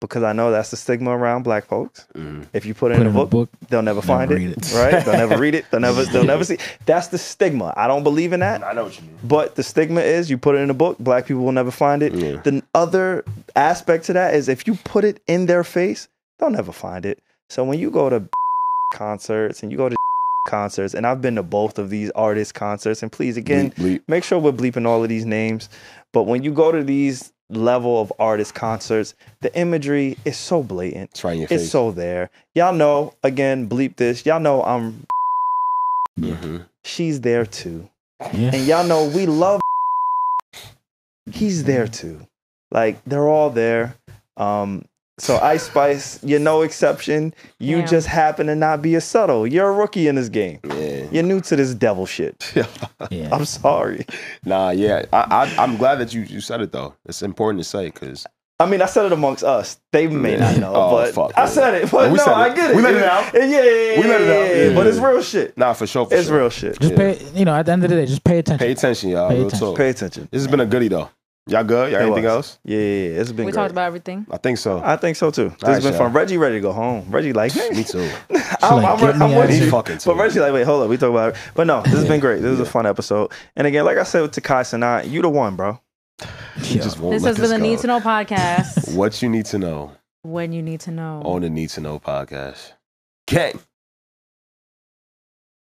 because I know that's the stigma around black folks. Mhm. If you put it Put in a in a book, book, they'll never never find it, it. right? They'll never [LAUGHS] read it. They'll never, they'll never see. That's the stigma. I don't believe in that. I know what you mean. But the stigma is you put it in a book, black people will never find it. Yeah. The other aspect to that is if you put it in their face, they'll never find it. So when you go to [LAUGHS] concerts and you go to [LAUGHS] concerts, and I've been to both of these artist concerts, and please again, Bleep, bleep. make sure we're bleeping all of these names. But when you go to these level of artist concerts, the imagery is so blatant. It's right in your face. It's so there. Y'all know, again, bleep this. Y'all know I'm Mm-hmm. she's there too. Yeah. And y'all know we love he's there too. Like they're all there. Um so Ice Spice, you're no exception. You Damn. just happen to not be a subtle. You're a rookie in this game. Yeah. You're new to this devil shit. [LAUGHS] Yeah. [LAUGHS] I'm sorry. Nah, yeah. I, I, I'm glad that you, you said it though. It's important to say because I mean, I said it amongst us. They may not know, Oh, but fuck, I said it. But no, it. I get it. We let it out. Yeah, yeah, yeah, We let it out. yeah, Yeah. But it's real shit. nah, for sure. For It's sure. real shit. Just Yeah. pay, you know, at the end of the day, just pay attention. Pay attention, y'all. Pay attention. Pay attention. This has been a goodie though. Y'all good? Y'all It anything was. else? Yeah, yeah, yeah. It's been We great. talked about everything. I think so. I think so too. This Alright, has been y'all. fun. Regi ready to go home. Regi like, hey, Me too. [LAUGHS] I'm, like, I'm, get me I'm with you. here. Fucking But too. Regi like, wait, hold up. We talk about it. But no, this has been great. This is a fun episode. And again, like I said to Kai Cenat, you the one, bro. You just won't This let has been the. Need to Know podcast. What you need to know when you need to know. on the Need to Know podcast. Gang.